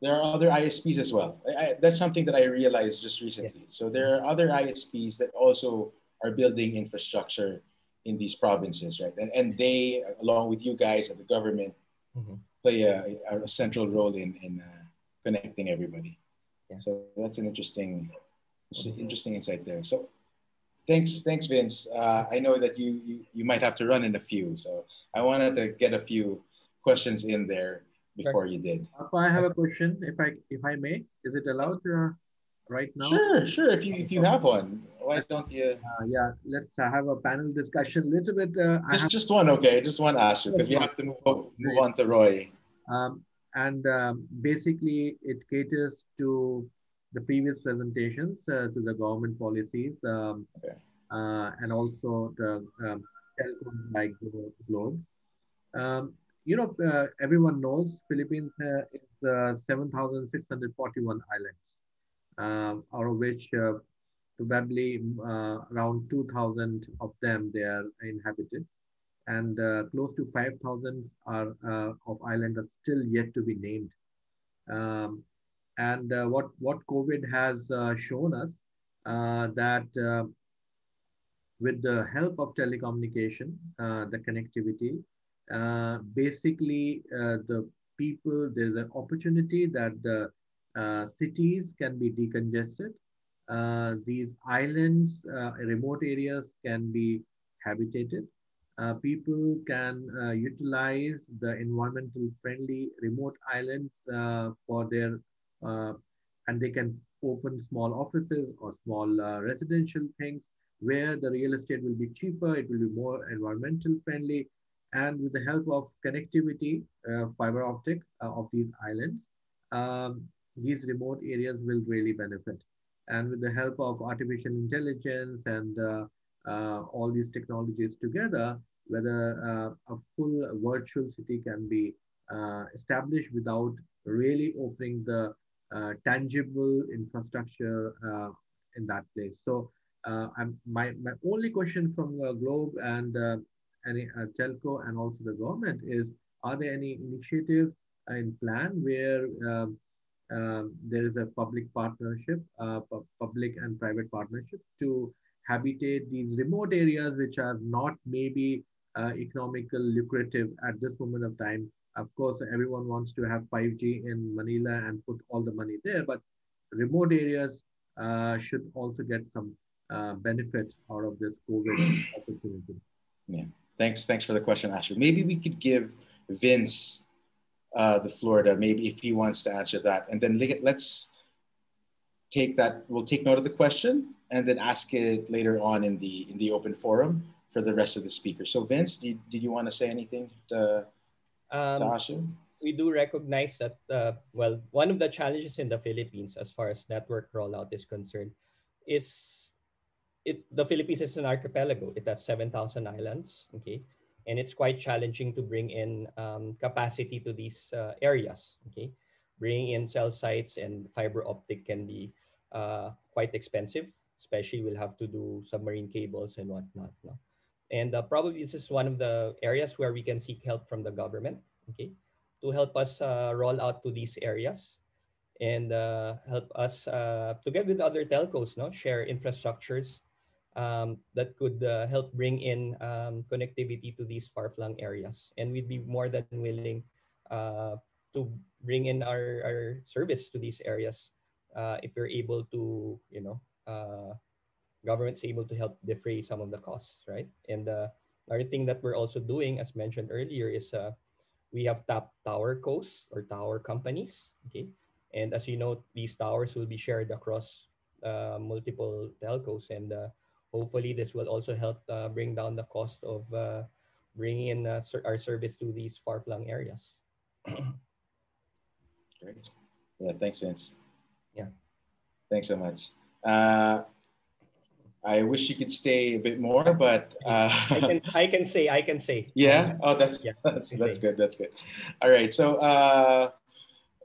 Speaker 1: there are other ISPs as well. I, I, that's something that I realized just recently. Yeah. So there are other ISPs that also are building infrastructure in these provinces, right? And, and they, along with you guys and the government, mm-hmm. Play a, a, central role in, in uh, connecting everybody. Yeah. So that's an interesting, interesting insight there. So thanks, thanks, Vince. Uh, I know that you, you you might have to run in a few, so I wanted to get a few questions in there before you did.
Speaker 6: I have a question, if I if I may. Is it allowed uh, right now?
Speaker 1: Sure, sure. If you if you have one, why don't you?
Speaker 6: Uh, yeah, let's have a panel discussion. A little bit. Uh,
Speaker 1: just just one, okay. Just one, Ashu, because we have to move move on to Roy.
Speaker 6: Um, and um, basically, it caters to the previous presentations uh, to the government policies um, okay. uh, and also the um, telecom like globe. Um, you know, uh, everyone knows Philippines is uh, 7,641 islands, out of which uh, probably uh, around 2,000 of them they are inhabited, and close to 5,000 are of islands are still yet to be named. Um, and uh, what, what COVID has uh, shown us uh, that with the help of telecommunication, the connectivity, basically the people, there's an opportunity that the cities can be decongested. these islands, remote areas can be habitated. Uh, people can uh, utilize the environmental friendly remote islands uh, for their uh, and they can open small offices or small uh, residential things where the real estate will be cheaper, it will be more environmental friendly, and with the help of connectivity, uh, fiber optic of these islands, um, these remote areas will really benefit. And with the help of artificial intelligence and uh, uh, all these technologies together, whether uh, a full virtual city can be established without really opening the uh, tangible infrastructure uh, in that place. So uh, my, my only question from Globe and any telco and also the government is, are there any initiatives in plan where um, um, there is a public partnership, uh, public and private partnership to habitate these remote areas which are not maybe uh, economical lucrative at this moment of time of course, everyone wants to have 5G in Manila and put all the money there, but remote areas uh, should also get some uh, benefits out of this COVID opportunity.
Speaker 1: Yeah, thanks. Thanks for the question, Asher. Maybe we could give Vince uh, the Florida, maybe if he wants to answer that, and then let's take that. We'll take note of the question and then ask it later on in the in the open forum for the rest of the speakers. So, Vince, did, did you want to say anything? To, um,
Speaker 5: we do recognize that, uh, well, one of the challenges in the Philippines as far as network rollout is concerned is it the Philippines is an archipelago. It has 7,000 islands, okay? And it's quite challenging to bring in um, capacity to these uh, areas. Okay, bringing in cell sites and fiber optic can be uh, quite expensive. Especially, we'll have to do submarine cables and whatnot. No? And uh, probably this is one of the areas where we can seek help from the government. Okay, to help us uh, roll out to these areas and uh, help us uh, together with other telcos, no, share infrastructures um, that could uh, help bring in um, connectivity to these far-flung areas. And we'd be more than willing uh, to bring in our, our service to these areas uh, if we're able to, you know, uh, government's able to help defray some of the costs, right? And uh, another thing that we're also doing, as mentioned earlier, is uh, we have top towercos or tower companies, okay? And as you know, these towers will be shared across multiple telcos and hopefully this will also help uh, bring down the cost of uh, bringing in uh, our service to these far-flung areas. *clears throat*
Speaker 1: Great. Yeah, thanks, Vince.
Speaker 5: Yeah.
Speaker 1: Thanks so much. Uh, I wish you could stay a bit more, but uh, *laughs*
Speaker 5: I can I can say I can say.
Speaker 1: Yeah. Oh, that's yeah, that's that's good. That's good. All right. So uh,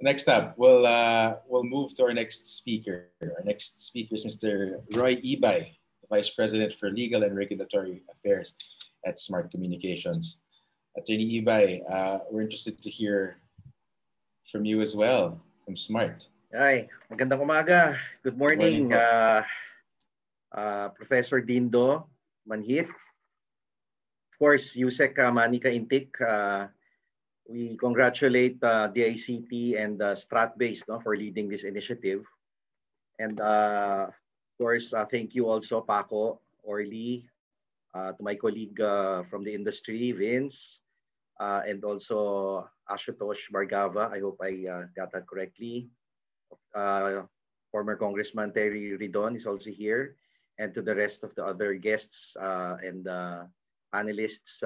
Speaker 1: next up, we'll uh, we'll move to our next speaker. Our next speaker is Mr. Roy Ibay. Vice President for Legal and Regulatory Affairs at Smart Communications. Attorney Ibay, uh, we're interested to hear from you as well, from Smart.
Speaker 7: Hi, magandang umaga. Good morning, morning uh, uh, Professor Dindo Manhit. Of course, Yusek uh, Manny Caintic. Uh, we congratulate uh, DICT and uh, Stratbase no, for leading this initiative. And uh, course, uh, thank you also, Paco, Orly, uh, to my colleague uh, from the industry, Vince, uh, and also Ashutosh Bhargava. I hope I uh, got that correctly. Uh, former Congressman Terry Ridon is also here. And to the rest of the other guests and panelists,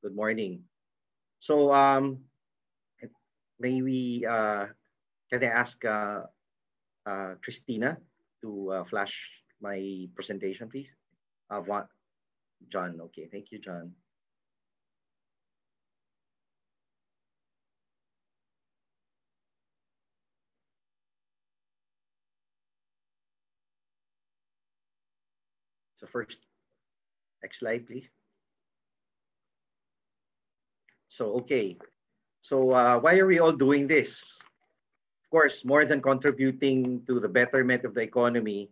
Speaker 7: good morning. So um, maybe, can I ask Christina to uh, flash my presentation, please? Uh, what? John, okay. Thank you, John. So first, next slide, please. So, okay. So uh, why are we all doing this? Of course, more than contributing to the betterment of the economy,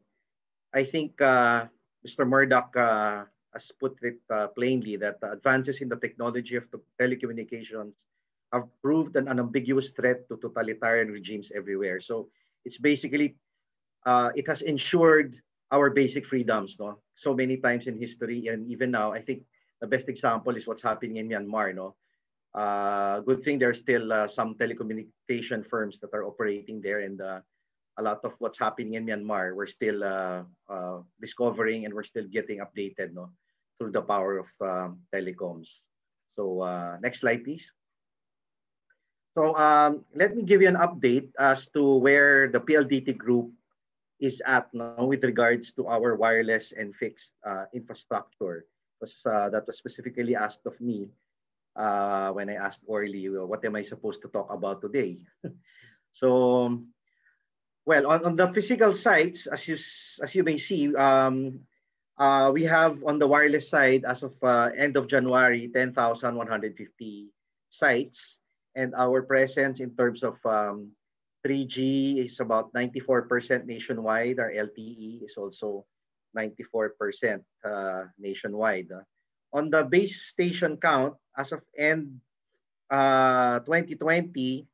Speaker 7: I think uh, Mr. Murdoch uh, has put it uh, plainly that the advances in the technology of the telecommunications have proved an unambiguous threat to totalitarian regimes everywhere. So it's basically, uh, it has ensured our basic freedoms. No? So many times in history and even now, I think the best example is what's happening in Myanmar. No? Uh, good thing there's still uh, some telecommunication firms that are operating there and uh, a lot of what's happening in Myanmar, we're still uh, uh, discovering and we're still getting updated no, through the power of um, telecoms. So next slide, please. So um, let me give you an update as to where the PLDT group is at now with regards to our wireless and fixed infrastructure. Because, that was specifically asked of me uh, when I asked Orly, what am I supposed to talk about today? *laughs* so, well, on, on the physical sites, as you, as you may see, um, uh, we have on the wireless side, as of uh, end of January, 10,150 sites. And our presence in terms of um, 3G is about 94% nationwide. Our LTE is also 94% uh, nationwide on the base station count, as of end uh, 2020,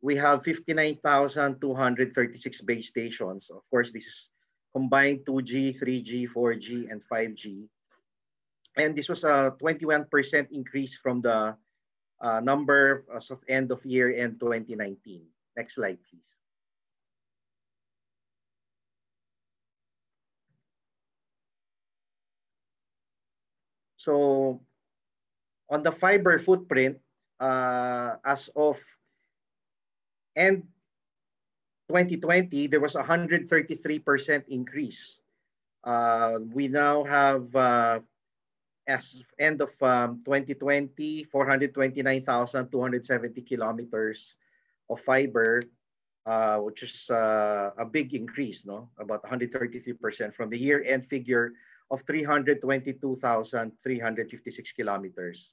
Speaker 7: we have 59,236 base stations. Of course, this is combined 2G, 3G, 4G, and 5G. And this was a 21% increase from the uh, number as of end of year end 2019. Next slide, please. So on the fiber footprint, uh, as of end 2020, there was a 133% increase. Uh, we now have uh, as end of um, 2020, 429,270 kilometers of fiber, uh, which is uh, a big increase, no? About 133% from the year-end figure of 322,356 kilometers.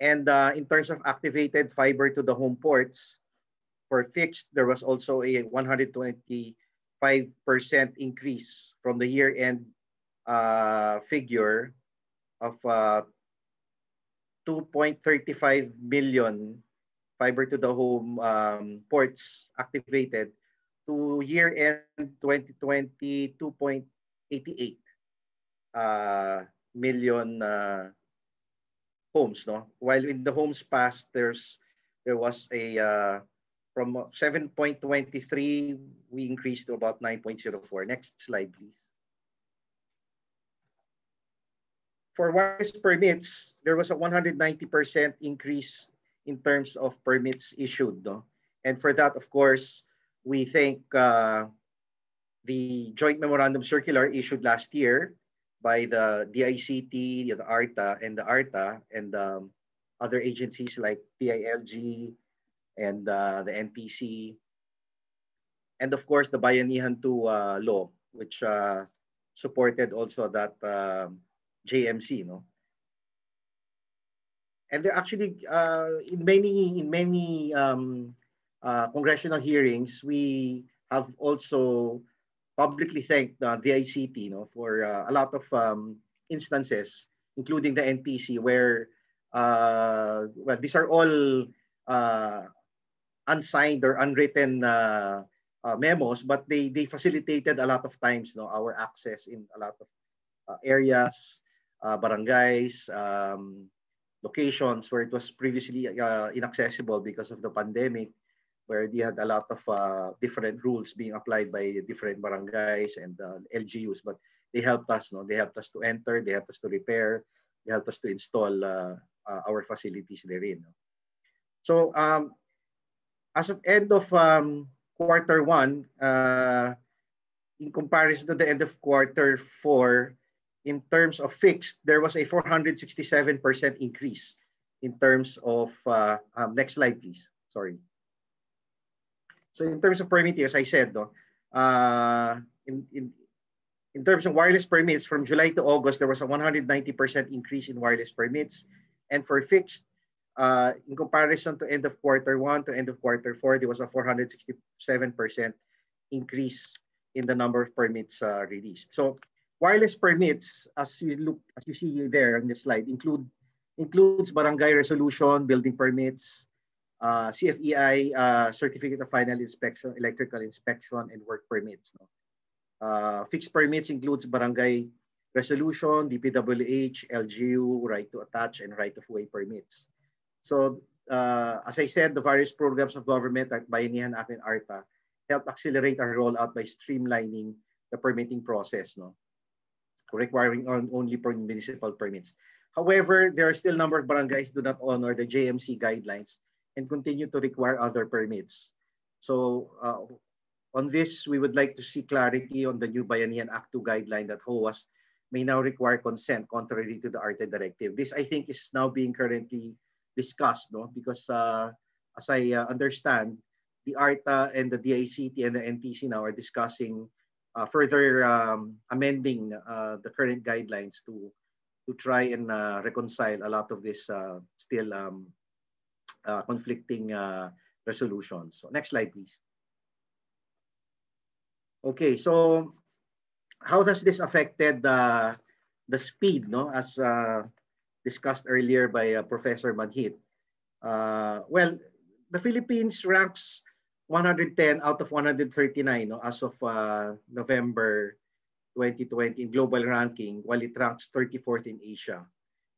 Speaker 7: And uh, in terms of activated fiber to the home ports, for fixed, there was also a 125% increase from the year-end uh, figure of uh, 2.35 million fiber to the home um, ports activated to year-end 2020, 2.88 uh, million uh, homes. No, while in the homes past, there's there was a uh, from 7.23 we increased to about 9.04. Next slide, please. For wireless permits, there was a 190% increase in terms of permits issued. No? And for that, of course, we thank uh, the joint memorandum circular issued last year by the DICT, the ARTA, and the ARTA, and um, other agencies like DILG and uh, the NPC, and of course the Bayanihan 2 uh, law, which uh, supported also that um, JMC, no? And there actually, uh, in many in many um, uh, congressional hearings, we have also publicly thanked uh, the ICT, no, for uh, a lot of um, instances, including the NTC, where uh, well, these are all uh, unsigned or unwritten uh, uh, memos, but they they facilitated a lot of times, no, our access in a lot of uh, areas uh, barangays, um, locations where it was previously uh, inaccessible because of the pandemic, where they had a lot of uh, different rules being applied by different barangays and uh, LGUs. But they helped us, no? They helped us to enter, they helped us to repair, they helped us to install uh, uh, our facilities therein. No? So um, as of end of um, quarter one, in comparison to the end of quarter four, in terms of fixed, there was a 467% increase in terms of, uh, um, next slide, please. Sorry. So in terms of permitting, as I said, no, uh, in, in, in terms of wireless permits, from July to August, there was a 190% increase in wireless permits. And for fixed, uh, in comparison to end of quarter one to end of quarter four, there was a 467% increase in the number of permits uh, released. So Wireless permits, as you look, as you see there on the slide, include includes barangay resolution, building permits, uh, CFEI, uh, certificate of final inspection, electrical inspection, and work permits. No? Uh, fixed permits includes barangay resolution, DPWH, LGU, right to attach, and right of way permits. So uh, as I said, the various programs of government like Bayanihan Act and ARTA help accelerate our rollout by streamlining the permitting process. No? requiring only for municipal permits. However, there are still a number of barangays do not honor the JMC guidelines and continue to require other permits. So uh, on this, we would like to see clarity on the new Bayanihan Act 2 guideline that HOAS may now require consent contrary to the ARTA directive. This, I think, is now being currently discussed, no? because uh, as I uh, understand, the ARTA and the DICT and the NTC now are discussing uh, further um, amending uh, the current guidelines to to try and uh, reconcile a lot of this uh, still um, uh, conflicting uh, resolutions. So next slide, please. Okay, so how has this affected the the speed, no, as discussed earlier by Professor Manhit? well, the Philippines ranks 110 out of 139 no, as of uh, November 2020 in global ranking, while it ranks 34th in Asia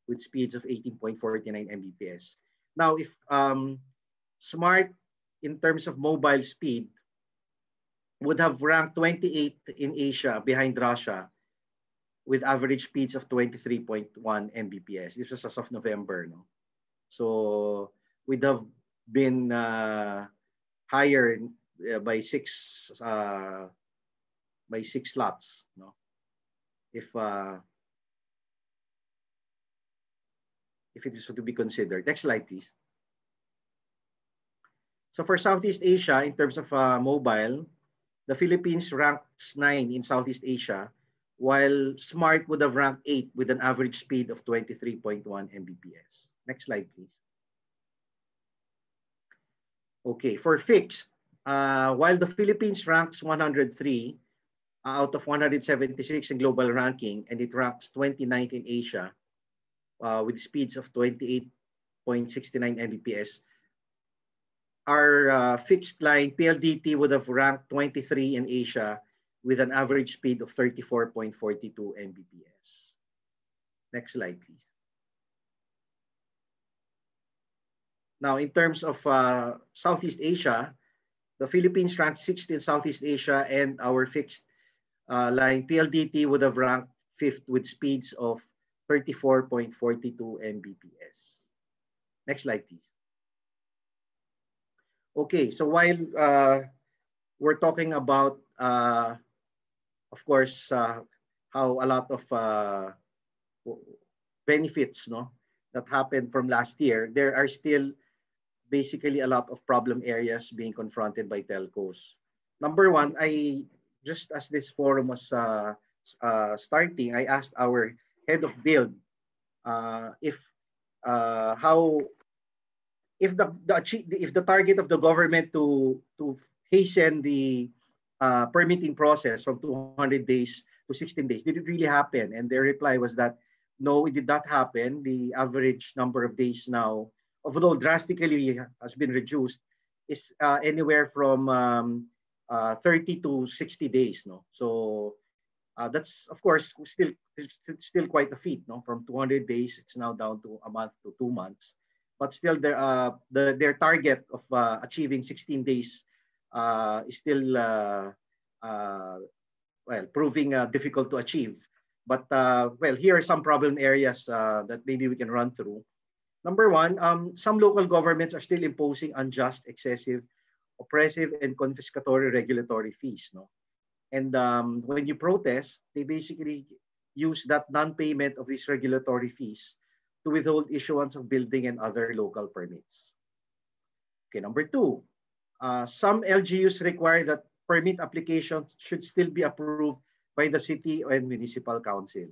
Speaker 7: with speeds of 18.49 Mbps. Now, if um, Smart, in terms of mobile speed, would have ranked 28 in Asia behind Russia with average speeds of 23.1 Mbps. This was as of November. No? So, we'd have been uh, higher uh, by six uh, by six slots no if uh, if it is to be considered. Next slide, please. So for Southeast Asia, in terms of uh, mobile, the Philippines ranks 9 in Southeast Asia, while Smart would have ranked 8 with an average speed of 23.1 Mbps. Next slide, please. Okay, for fixed, uh, while the Philippines ranks 103 uh, out of 176 in global ranking, and it ranks 29th in Asia uh, with speeds of 28.69 Mbps, our uh, fixed line PLDT would have ranked 23 in Asia with an average speed of 34.42 Mbps. Next slide, please. Now, in terms of uh, Southeast Asia, the Philippines ranked 6th in Southeast Asia and our fixed uh, line PLDT would have ranked 5th with speeds of 34.42 Mbps. Next slide, please. Okay, so while uh, we're talking about, uh, of course, uh, how a lot of uh, benefits no, that happened from last year, there are still basically a lot of problem areas being confronted by telcos. Number one, I just as this forum was uh, uh, starting, I asked our head of build if how if the, the if the target of the government to to hasten the uh, permitting process from 200 days to 16 days did it really happen? And their reply was that no it did not happen. The average number of days now although drastically has been reduced is uh, anywhere from um, uh, 30 to 60 days no? So uh, that's of course still still quite a feat no from 200 days it's now down to a month to two months but still their uh, the, their target of uh, achieving 16 days uh, is still uh, uh, well proving difficult to achieve. But well, here are some problem areas that maybe we can run through. Number one, um, some local governments are still imposing unjust, excessive, oppressive, and confiscatory regulatory fees. No, and um, when you protest, they basically use that non-payment of these regulatory fees to withhold issuance of building and other local permits. Okay, number two, uh, some LGUs require that permit applications should still be approved by the city and municipal council.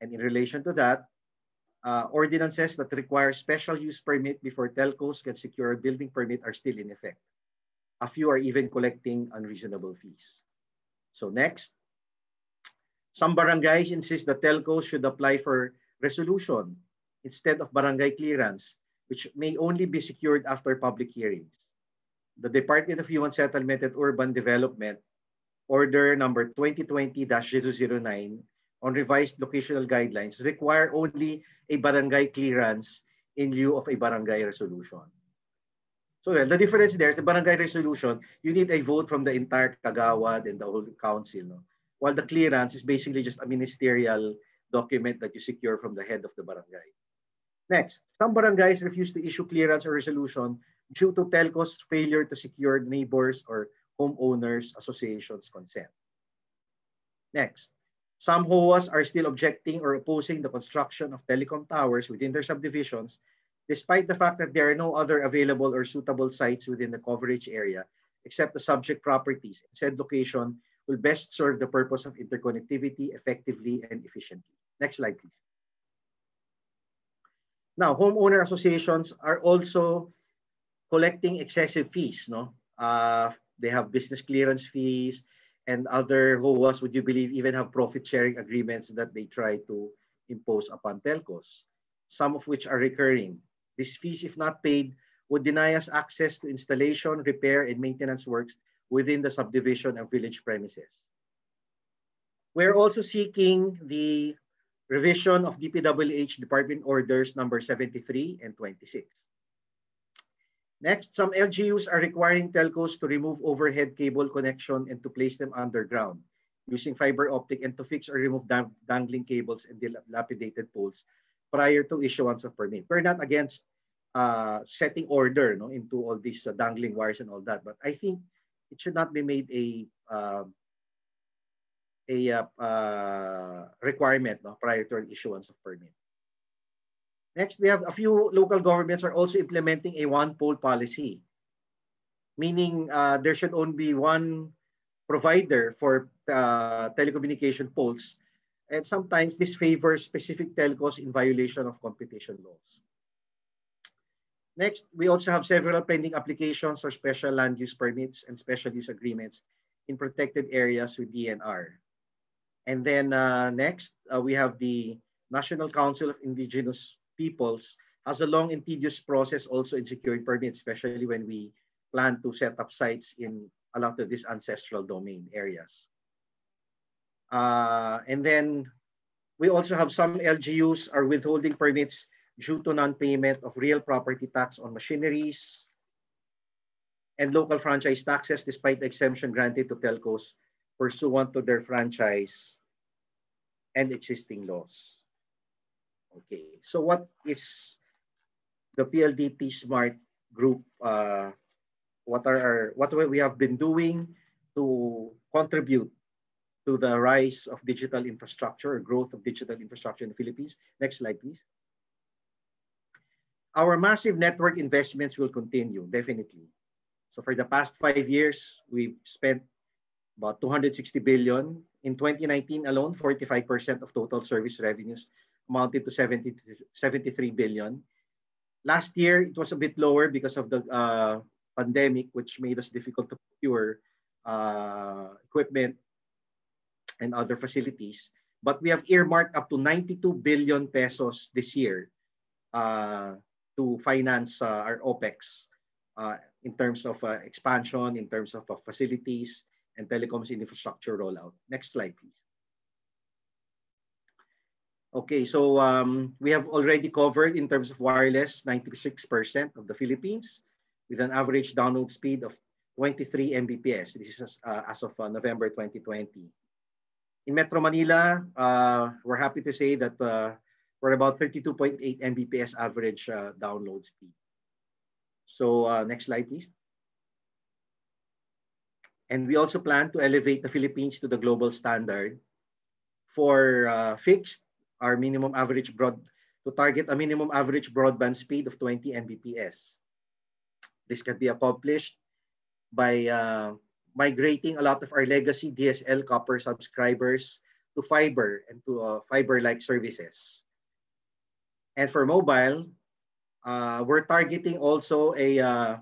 Speaker 7: And in relation to that, uh, ordinances that require special use permit before telcos can secure a building permit are still in effect. A few are even collecting unreasonable fees. So next, some barangays insist that telcos should apply for resolution instead of barangay clearance, which may only be secured after public hearings. The Department of Human Settlement and Urban Development Order number 2020-009 on revised locational guidelines require only a barangay clearance in lieu of a barangay resolution. So the difference there is the barangay resolution, you need a vote from the entire Kagawad and the whole council. No? While the clearance is basically just a ministerial document that you secure from the head of the barangay. Next, some barangays refuse to issue clearance or resolution due to telcos' failure to secure neighbors or homeowners associations' consent. Next, some HOAs are still objecting or opposing the construction of telecom towers within their subdivisions, despite the fact that there are no other available or suitable sites within the coverage area except the subject properties. Said location will best serve the purpose of interconnectivity effectively and efficiently. Next slide, please. Now, homeowner associations are also collecting excessive fees. No, uh, they have business clearance fees and other HOAs, would you believe, even have profit sharing agreements that they try to impose upon telcos, some of which are recurring. These fees, if not paid, would deny us access to installation, repair, and maintenance works within the subdivision and village premises. We're also seeking the revision of DPWH Department Orders number 73 and 26. Next, some LGUs are requiring telcos to remove overhead cable connection and to place them underground using fiber optic and to fix or remove dangling cables and dilapidated poles prior to issuance of permit. We're not against uh, setting order no, into all these uh, dangling wires and all that, but I think it should not be made a uh, a uh, requirement no, prior to an issuance of permit. Next, we have a few local governments are also implementing a one pole policy, meaning uh, there should only be one provider for uh, telecommunication poles. And sometimes this favors specific telcos in violation of competition laws. Next, we also have several pending applications for special land use permits and special use agreements in protected areas with DNR. And then uh, next, uh, we have the National Council of Indigenous Peoples has a long and tedious process also in securing permits, especially when we plan to set up sites in a lot of these ancestral domain areas. Uh, and then we also have some LGUs are withholding permits due to non-payment of real property tax on machineries and local franchise taxes despite the exemption granted to telcos pursuant to their franchise and existing laws. Okay, so what is the PLDT Smart Group? Uh, what are our, what we have been doing to contribute to the rise of digital infrastructure growth of digital infrastructure in the Philippines? Next slide, please. Our massive network investments will continue, definitely. So for the past five years, we've spent about 260 billion. In 2019 alone, 45% of total service revenues amounted to 70, 73 billion. Last year, it was a bit lower because of the uh, pandemic, which made us difficult to procure uh, equipment and other facilities. But we have earmarked up to 92 billion pesos this year uh, to finance uh, our OPEX uh, in terms of uh, expansion, in terms of facilities, and telecoms infrastructure rollout. Next slide, please. Okay, so um, we have already covered in terms of wireless 96% of the Philippines with an average download speed of 23 Mbps. This is uh, as of uh, November 2020. In Metro Manila, uh, we're happy to say that we're about 32.8 Mbps average uh, download speed. So uh, next slide, please. And we also plan to elevate the Philippines to the global standard for uh, fixed, our minimum average broad, to target a minimum average broadband speed of 20 Mbps. This can be accomplished by uh, migrating a lot of our legacy DSL copper subscribers to fiber and to uh, fiber-like services. And for mobile, uh, we're targeting also a, uh,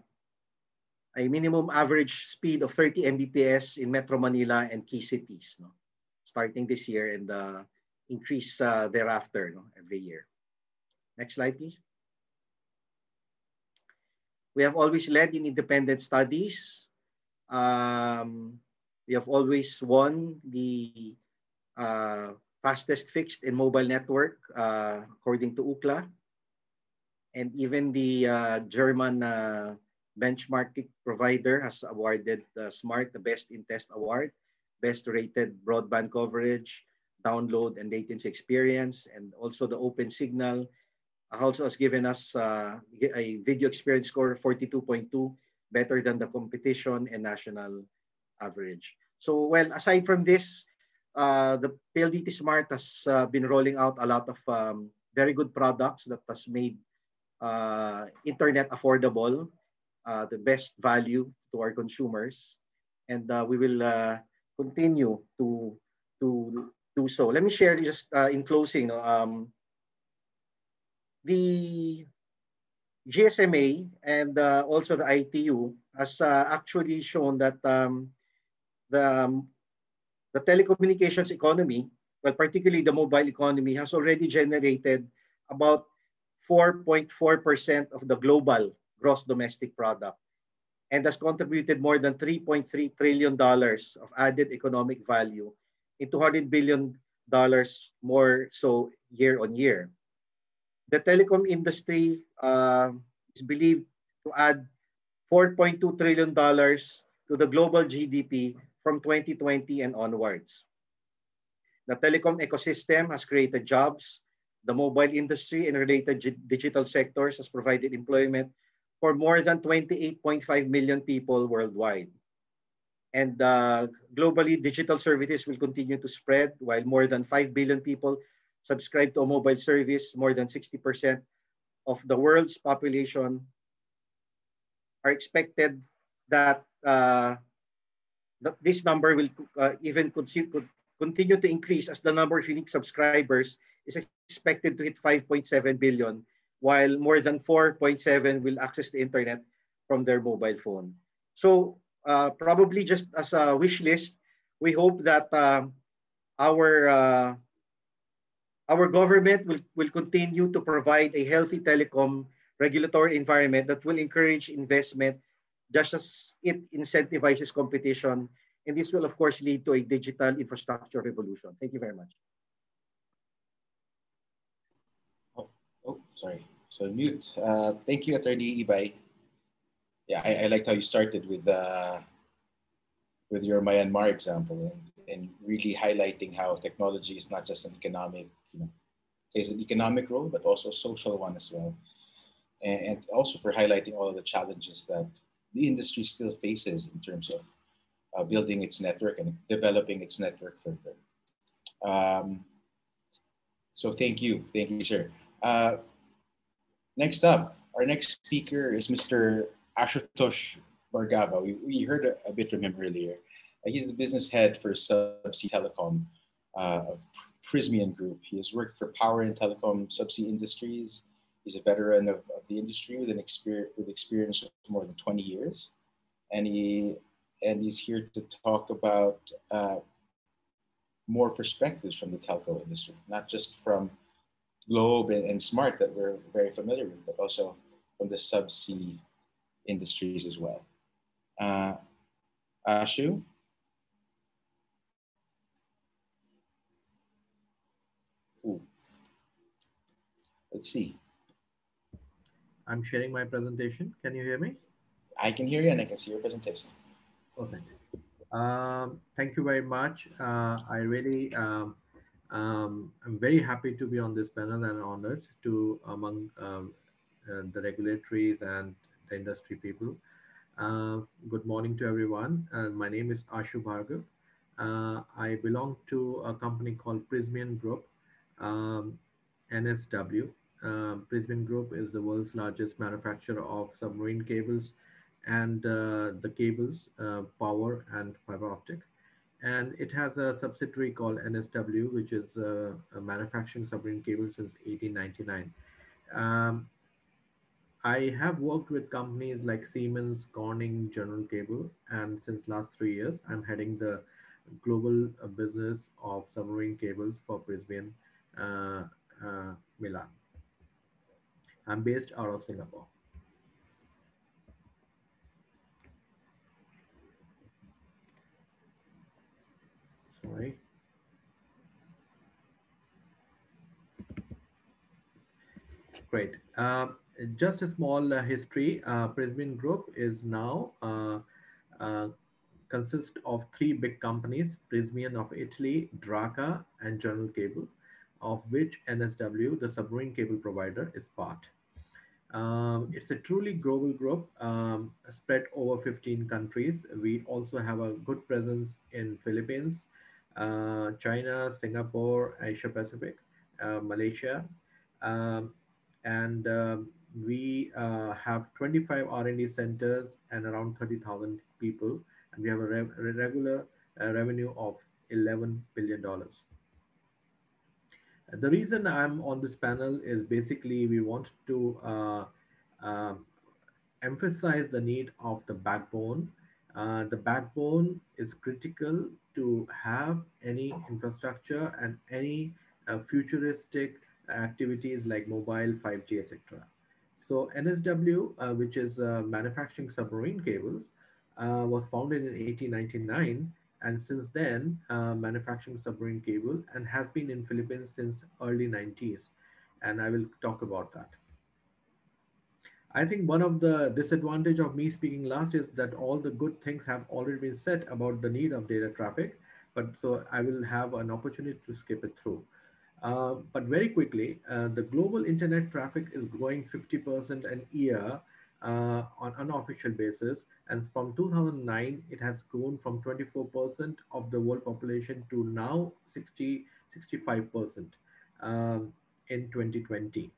Speaker 7: a minimum average speed of 30 Mbps in Metro Manila and key cities, no? starting this year and uh, increase uh, thereafter no? every year. Next slide, please. We have always led in independent studies. Um, we have always won the uh, fastest fixed and mobile network, uh, according to Ookla. And even the uh, German uh, benchmarking provider has awarded uh, Smart the Best in Test Award, Best Rated Broadband Coverage, Download and Latency Experience, and also the Open Signal also has given us uh, a video experience score 42.2, better than the competition and national average. So, well, aside from this, uh, the PLDT Smart has uh, been rolling out a lot of um, very good products that has made uh, internet affordable, uh, the best value to our consumers, and uh, we will continue to to do so. Let me share just in closing. Um, the GSMA and also the ITU has actually shown that um, the um, the telecommunications economy, well, particularly the mobile economy, has already generated about 4.4% of the global gross domestic product and has contributed more than $3.3 trillion of added economic value in $200 billion more so year on year. The telecom industry uh, is believed to add $4.2 trillion to the global GDP from 2020 and onwards. The telecom ecosystem has created jobs. The mobile industry and related digital sectors has provided employment for more than 28.5 million people worldwide. And uh, globally, digital services will continue to spread while more than 5 billion people subscribe to a mobile service. More than 60% of the world's population are expected that, uh, that this number will uh, even continue to increase as the number of unique subscribers is expected to hit 5.7 billion, while more than 4.7 will access the internet from their mobile phone. So uh, probably just as a wish list, we hope that uh, our uh, our government will, will continue to provide a healthy telecom regulatory environment that will encourage investment just as it incentivizes competition. And this will, of course, lead to a digital infrastructure revolution. Thank you very much.
Speaker 1: Oh, oh sorry. So mute. Uh, thank you, Attorney Ibay. Yeah, I, I liked how you started with uh, with your Myanmar example and, and really highlighting how technology is not just an economic, you know, plays an economic role, but also a social one as well. And, and also for highlighting all of the challenges that the industry still faces in terms of uh, building its network and developing its network further. Um, so thank you, thank you, sir. Uh, next up, our next speaker is Mr. Ashutosh Bhargava. We, we heard a, a, bit from him earlier. Uh, he's the business head for Subsea Telecom uh, of Prysmian Group. He has worked for power and telecom subsea industries. He's a veteran of, of the industry with an experience with experience of more than 20 years, and he and he's here to talk about uh, more perspectives from the telco industry, not just from Globe and, and Smart that we're very familiar with, but also from the subsea industries as well. Uh, Ashu? Let's see.
Speaker 6: I'm sharing my presentation. Can you hear me?
Speaker 1: I can hear you and I can see your presentation.
Speaker 6: Perfect. Um, thank you very much. Uh, I really, um, um, I'm very happy to be on this panel and honored to among um, uh, the regulatories and the industry people. Uh, good morning to everyone. Uh, my name is Ashu Bhargav. Uh, I belong to a company called Prysmian Group, um, NSW. Um, Prysmian Group is the world's largest manufacturer of submarine cables and uh, the cables, uh, power and fiber optic. And it has a subsidiary called NSW, which is uh, manufacturing submarine cables since 1899. Um, I have worked with companies like Siemens, Corning, General Cable, and since last three years, I'm heading the global uh, business of submarine cables for uh, uh, Milan. I'm based out of Singapore. Sorry. Great. Um, just a small uh, history, uh, Prysmian Group is now uh, uh, consists of three big companies, Prysmian of Italy, Draka, and General Cable, of which NSW, the submarine cable provider, is part. Um, it's a truly global group um, spread over 15 countries. We also have a good presence in Philippines, uh, China, Singapore, Asia Pacific, uh, Malaysia, um, and um, we uh, have 25 R&D centers and around 30,000 people, and we have a, re regular uh, revenue of 11 billion dollars. The reason I'm on this panel is basically we want to uh, uh emphasize the need of the backbone. Uh, the backbone is critical to have any infrastructure and any uh, futuristic activities like mobile, 5G, etc. So NSW, uh, which is manufacturing submarine cables, uh, was founded in 1899 and since then uh, manufacturing submarine cable and has been in Philippines since early 90s. And I will talk about that. I think one of the disadvantage of me speaking last is that all the good things have already been said about the need of data traffic, but so I will have an opportunity to skip it through. Uh, but very quickly, uh, the global internet traffic is growing 50% an year uh, on unofficial basis. And from 2009, it has grown from 24% of the world population to now 60, 65% um, in 2020.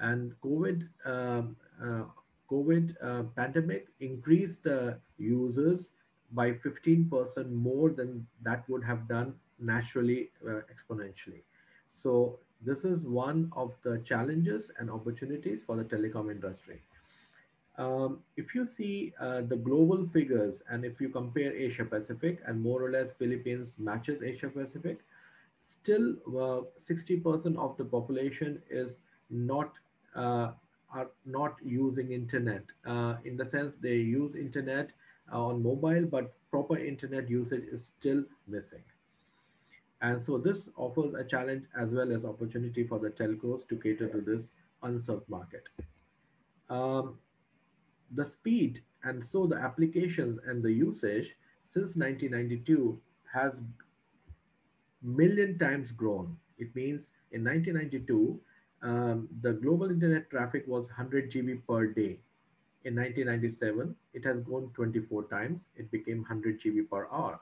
Speaker 6: And COVID, um, uh, COVID uh, pandemic increased the users by 15% more than that would have done naturally uh, exponentially. So this is one of the challenges and opportunities for the telecom industry. Um, if you see uh, the global figures and if you compare Asia Pacific and more or less Philippines matches Asia Pacific, still 60% uh, of the population is not uh, are not using internet uh, in the sense they use internet on mobile, but proper internet usage is still missing. And so this offers a challenge as well as opportunity for the telcos to cater to this unserved market. Um, the speed and so the applications and the usage since 1992 has million times grown. It means in 1992, um, the global internet traffic was 100 GB per day. In 1997, it has grown 24 times. It became 100 GB per hour.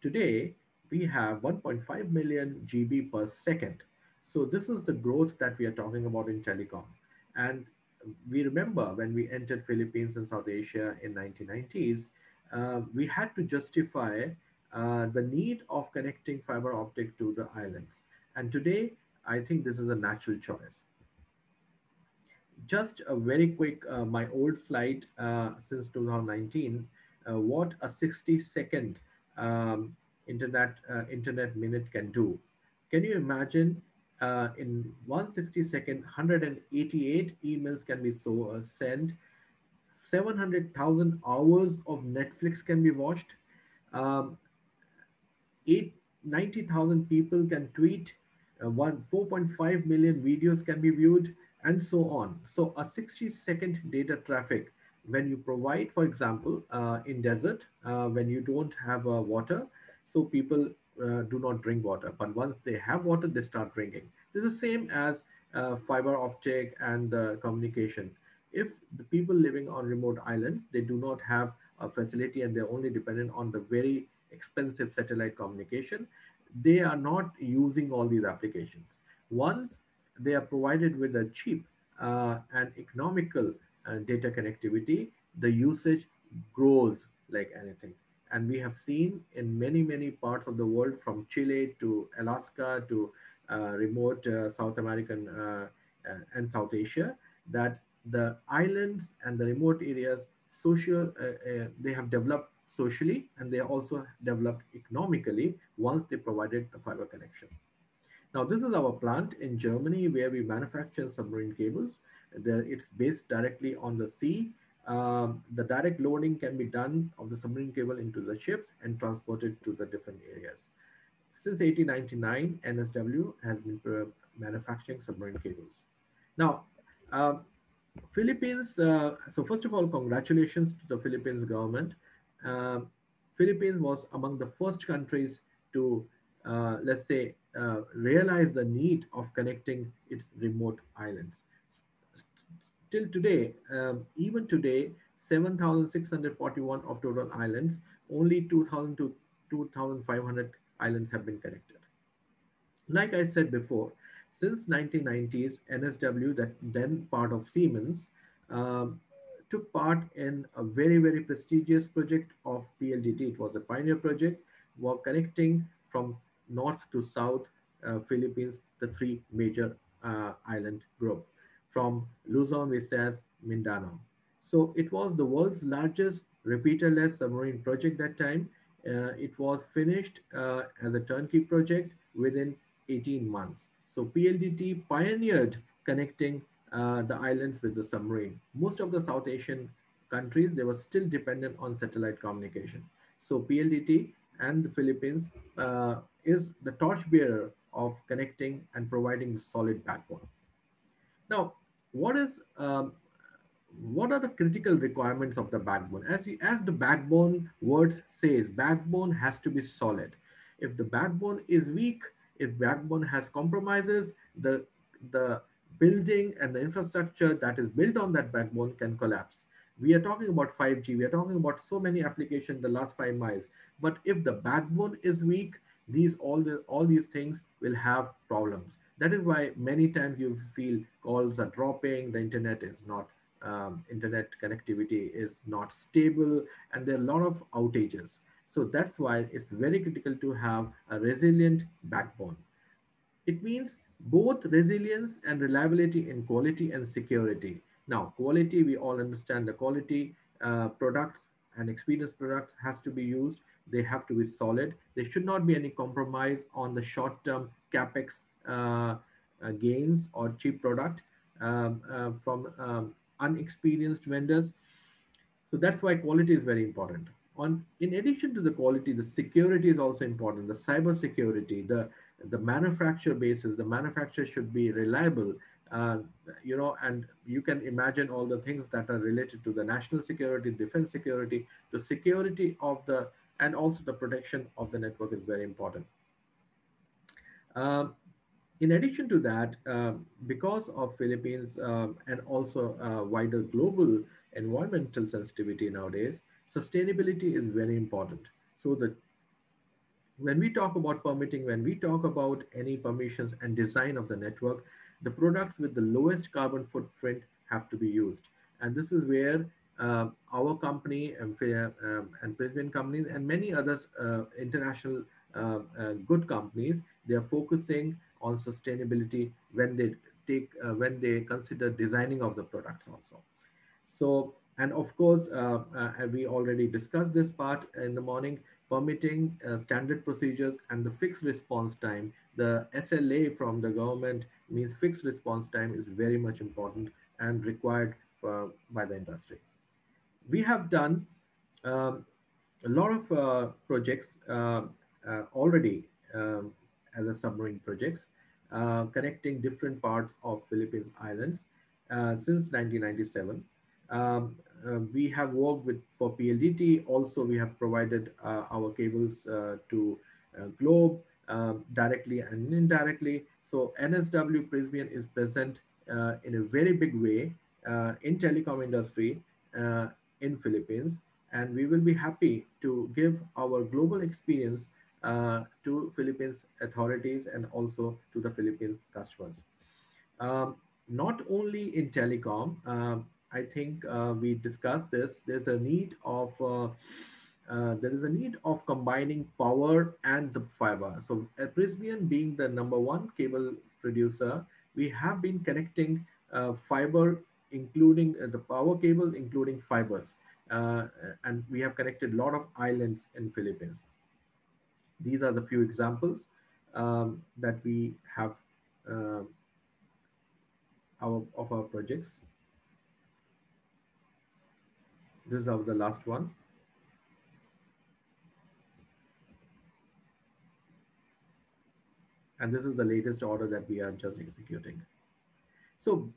Speaker 6: Today, we have 1.5 million GB per second. So this is the growth that we are talking about in telecom. And we remember when we entered Philippines and South Asia in 1990s, uh, we had to justify uh, the need of connecting fiber optic to the islands. And today, I think this is a natural choice. Just a very quick, uh, my old slide uh, since 2019, uh, what a 60 second um, internet, uh, internet minute can do. Can you imagine uh, in 160 second, 188 emails can be so uh, sent. 700,000 hours of Netflix can be watched. Um, 90,000 people can tweet. Uh, one 4.5 million videos can be viewed and so on. So a 60 second data traffic when you provide, for example, uh, in desert, uh, when you don't have uh, water, so people uh, do not drink water. But once they have water, they start drinking. This is the same as uh, fiber optic and uh, communication. If the people living on remote islands, they do not have a facility and they're only dependent on the very expensive satellite communication, they are not using all these applications. Once they are provided with a cheap uh, and economical uh, data connectivity, the usage grows like anything. And we have seen in many, many parts of the world from Chile to Alaska to uh, remote uh, South American uh, and South Asia that the islands and the remote areas social they have developed socially and they also developed economically once they provided the fiber connection. Now, this is our plant in Germany where we manufacture submarine cables. it's based directly on the sea um, the direct loading can be done of the submarine cable into the ships and transported to the different areas. Since 1899, NSW has been uh, manufacturing submarine cables. Now, uh, Philippines, uh, so first of all, congratulations to the Philippines government. Um, Philippines was among the first countries to, uh, let's say, uh, realize the need of connecting its remote islands till today, um, even today, 7,641 of total islands, only 2,000 to 2,500 islands have been connected. Like I said before, since 1990s, NSW, that then part of Siemens, um, took part in a very, very prestigious project of PLDT. It was a pioneer project, were connecting from north to south uh, Philippines, the three major uh, island group from Luzon, Visayas, Mindanao. So it was the world's largest repeaterless submarine project that time. Uh, it was finished uh, as a turnkey project within 18 months. So PLDT pioneered connecting uh, the islands with the submarine. Most of the South Asian countries, they were still dependent on satellite communication. So PLDT and the Philippines uh, is the torchbearer of connecting and providing solid backbone. Now, what is um, what are the critical requirements of the backbone? As, you, as the backbone words says, backbone has to be solid. If the backbone is weak, if backbone has compromises, the, the building and the infrastructure that is built on that backbone can collapse. We are talking about 5G, we are talking about so many applications the last five miles. But if the backbone is weak, these all, the, all these things will have problems. That is why many times you feel calls are dropping, the internet is not, um, internet connectivity is not stable, and there are a lot of outages. So that's why it's very critical to have a resilient backbone. It means both resilience and reliability in quality and security. Now, quality, we all understand the quality uh, products and experience products has to be used. They have to be solid. There should not be any compromise on the short-term capex gains or cheap product um, uh, from um, unexperienced vendors. So that's why quality is very important. On, in addition to the quality, the security is also important. The cyber security, the the manufacturer basis, the manufacturer should be reliable, uh, you know, and you can imagine all the things that are related to the national security, defense security, the security of the, and also the protection of the network is very important. Um, in addition to that, uh, because of Philippines um, and also uh, wider global environmental sensitivity nowadays, sustainability is very important. So the when we talk about permitting, when we talk about any permissions and design of the network, the products with the lowest carbon footprint have to be used. And this is where uh, our company and, um, and Prysmian companies and many others uh, international uh, good companies, they are focusing on sustainability when they take, uh, when they consider designing of the products also. So, and of course, uh, we already discussed this part in the morning, permitting uh, standard procedures and the fixed response time. The SLA from the government means fixed response time is very much important and required for, by the industry. We have done um, a lot of uh, projects uh, uh already um, as a submarine projects, uh, connecting different parts of Philippines islands uh, since 1997. Um, uh, we have worked with for PLDT. Also, we have provided uh, our cables uh, to Globe um, directly and indirectly. So NSW Prysmian is present in a very big way in telecom industry in Philippines. And we will be happy to give our global experience to Philippines authorities and also to the Philippines customers. Um, not only in telecom, um, I think uh, we discussed this. There's a need of uh, uh, there is a need of combining power and the fiber. So at Prysmian being the number one cable producer, we have been connecting uh, fiber, including uh, the power cable, including fibers. Uh, and we have connected a lot of islands in Philippines. These are the few examples um, that we have our, of our projects. This is of the last one. And this is the latest order that we are just executing. So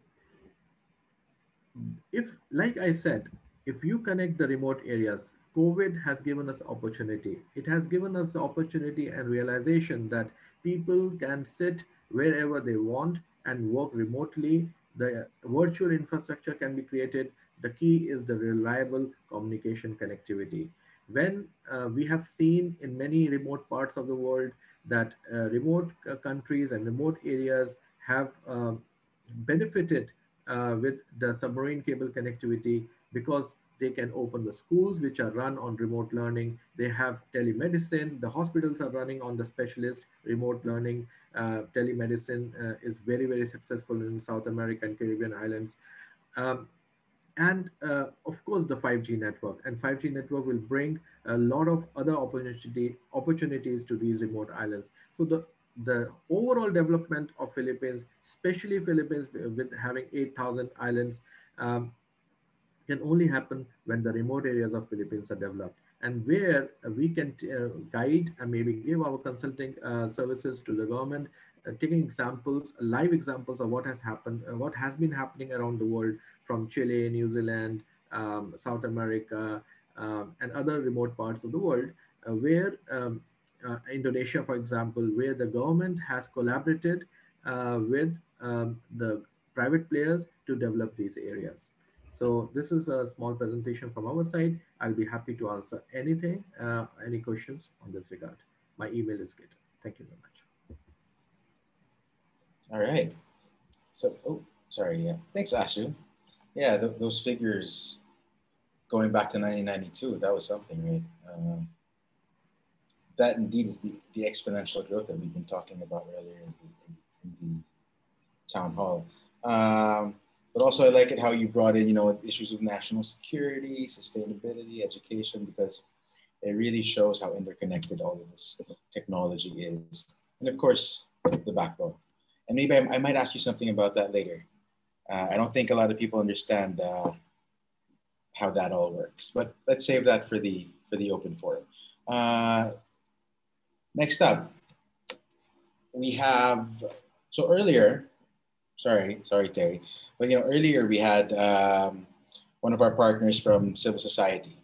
Speaker 6: if, like I said, if you connect the remote areas, COVID has given us opportunity. It has given us the opportunity and realization that people can sit wherever they want and work remotely. The virtual infrastructure can be created the key is the reliable communication connectivity. When uh, we have seen in many remote parts of the world that uh, remote uh, countries and remote areas have um, benefited uh, with the submarine cable connectivity because they can open the schools which are run on remote learning. They have telemedicine. The hospitals are running on the specialist remote learning. Uh, telemedicine uh, is very, very successful in South America and Caribbean islands. Um, and uh, of course the 5G network. And 5G network will bring a lot of other opportunity opportunities to these remote islands. So the the overall development of Philippines, especially Philippines with having 8,000 islands, um, can only happen when the remote areas of Philippines are developed and where we can uh, guide and maybe give our consulting uh, services to the government uh, taking examples, live examples of what has happened, uh, what has been happening around the world from Chile, New Zealand, um, South America, um, and other remote parts of the world, uh, where um, uh, Indonesia, for example, where the government has collaborated uh, with um, the private players to develop these areas. So this is a small presentation from our side. I'll be happy to answer anything, uh, any questions on this regard. My email is given. Thank you very much.
Speaker 1: All right. So, oh, sorry. Yeah. Thanks, Ashu. Yeah, th those figures going back to 1992, that was something, right? Um, that indeed is the, the exponential growth that we've been talking about earlier in the, in the town hall. Um, but also I like it how you brought in, you know, issues of national security, sustainability, education, because it really shows how interconnected all of this technology is. And of course, the backbone. And maybe I, I might ask you something about that later. Uh, I don't think a lot of people understand uh, how that all works, but let's save that for the for the open forum. Uh, next up, we have so earlier. Sorry, sorry, Terry. But you know, earlier we had um, one of our partners from civil society,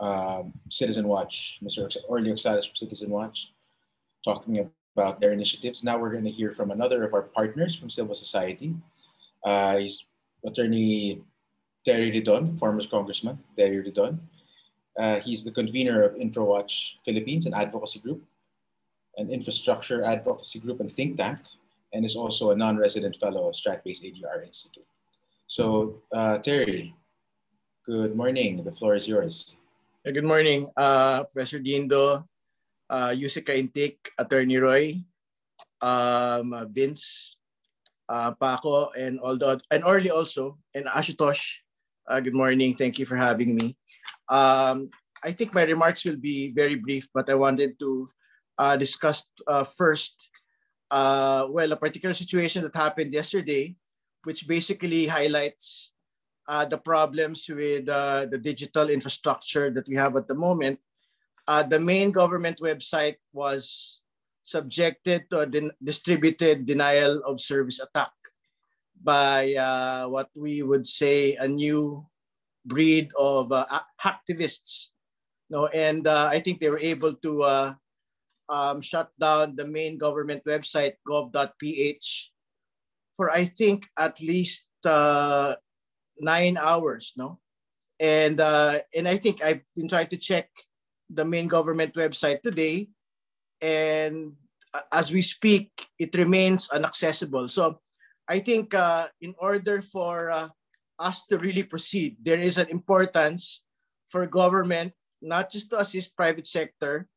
Speaker 1: um, Citizen Watch, Mr. Orly Oxales from Citizen Watch, talking about their initiatives. Now we're going to hear from another of our partners from civil society. Uh, he's Attorney Terry Ridon, former Congressman Terry Ridon. Uh, he's the convener of InfraWatch Philippines, an advocacy group, an infrastructure advocacy group and think tank, and is also a non-resident fellow of Stratbase ADR Institute. So uh, Terry, good morning. The floor is yours.
Speaker 8: Good morning, uh, Professor Dindo, uh, Yusek Caintic, Attorney Roy, um, Vince, uh, Paco, and all the and Orly also, and Ashutosh. Uh, good morning. Thank you for having me. Um, I think my remarks will be very brief, but I wanted to uh, discuss uh, first, uh, well, a particular situation that happened yesterday, which basically highlights uh, the problems with uh, the digital infrastructure that we have at the moment. Uh, the main government website was subjected to a distributed denial of service attack by uh, what we would say a new breed of uh, hacktivists. No, and uh, I think they were able to um, shut down the main government website gov.ph for I think at least uh, nine hours. No, and uh, and I think I've been trying to check the main government website today, and as we speak, it remains inaccessible. So I think uh, in order for uh, us to really proceed, there is an importance for government not just to assist private sector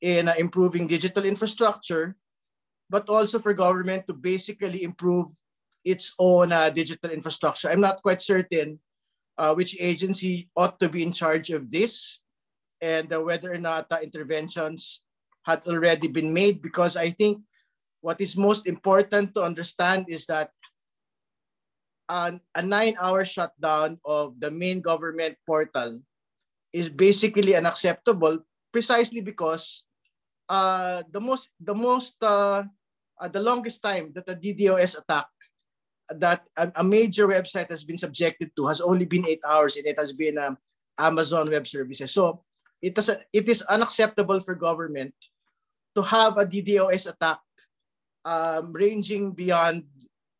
Speaker 8: in uh, improving digital infrastructure, but also for government to basically improve its own uh, digital infrastructure. I'm not quite certain uh, which agency ought to be in charge of this and uh, whether or not interventions had already been made because I think what is most important to understand is that an, a nine hour shutdown of the main government portal is basically unacceptable precisely because uh, the most the most uh, uh, the longest time that a DDoS attack that a, a, major website has been subjected to has only been eight hours and it has been um, Amazon Web Services. So it is, it is unacceptable for government to have a DDoS attack um, ranging beyond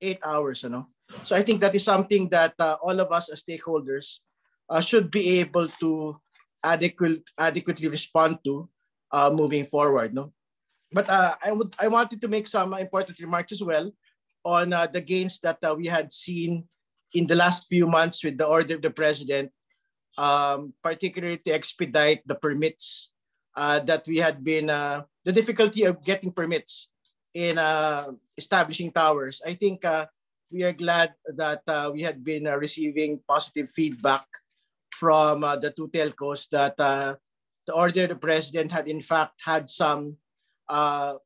Speaker 8: eight hours. You know? So I think that is something that uh, all of us as stakeholders uh, should be able to adequate, adequately respond to uh, moving forward. No? But uh, I, would, I wanted to make some important remarks as well on uh, the gains that uh, we had seen in the last few months with the order of the president um, particularly to expedite the permits uh, that we had been, uh, the difficulty of getting permits in uh, establishing towers. I think we are glad that we had been receiving positive feedback from the two telcos that the order of the president had in fact had some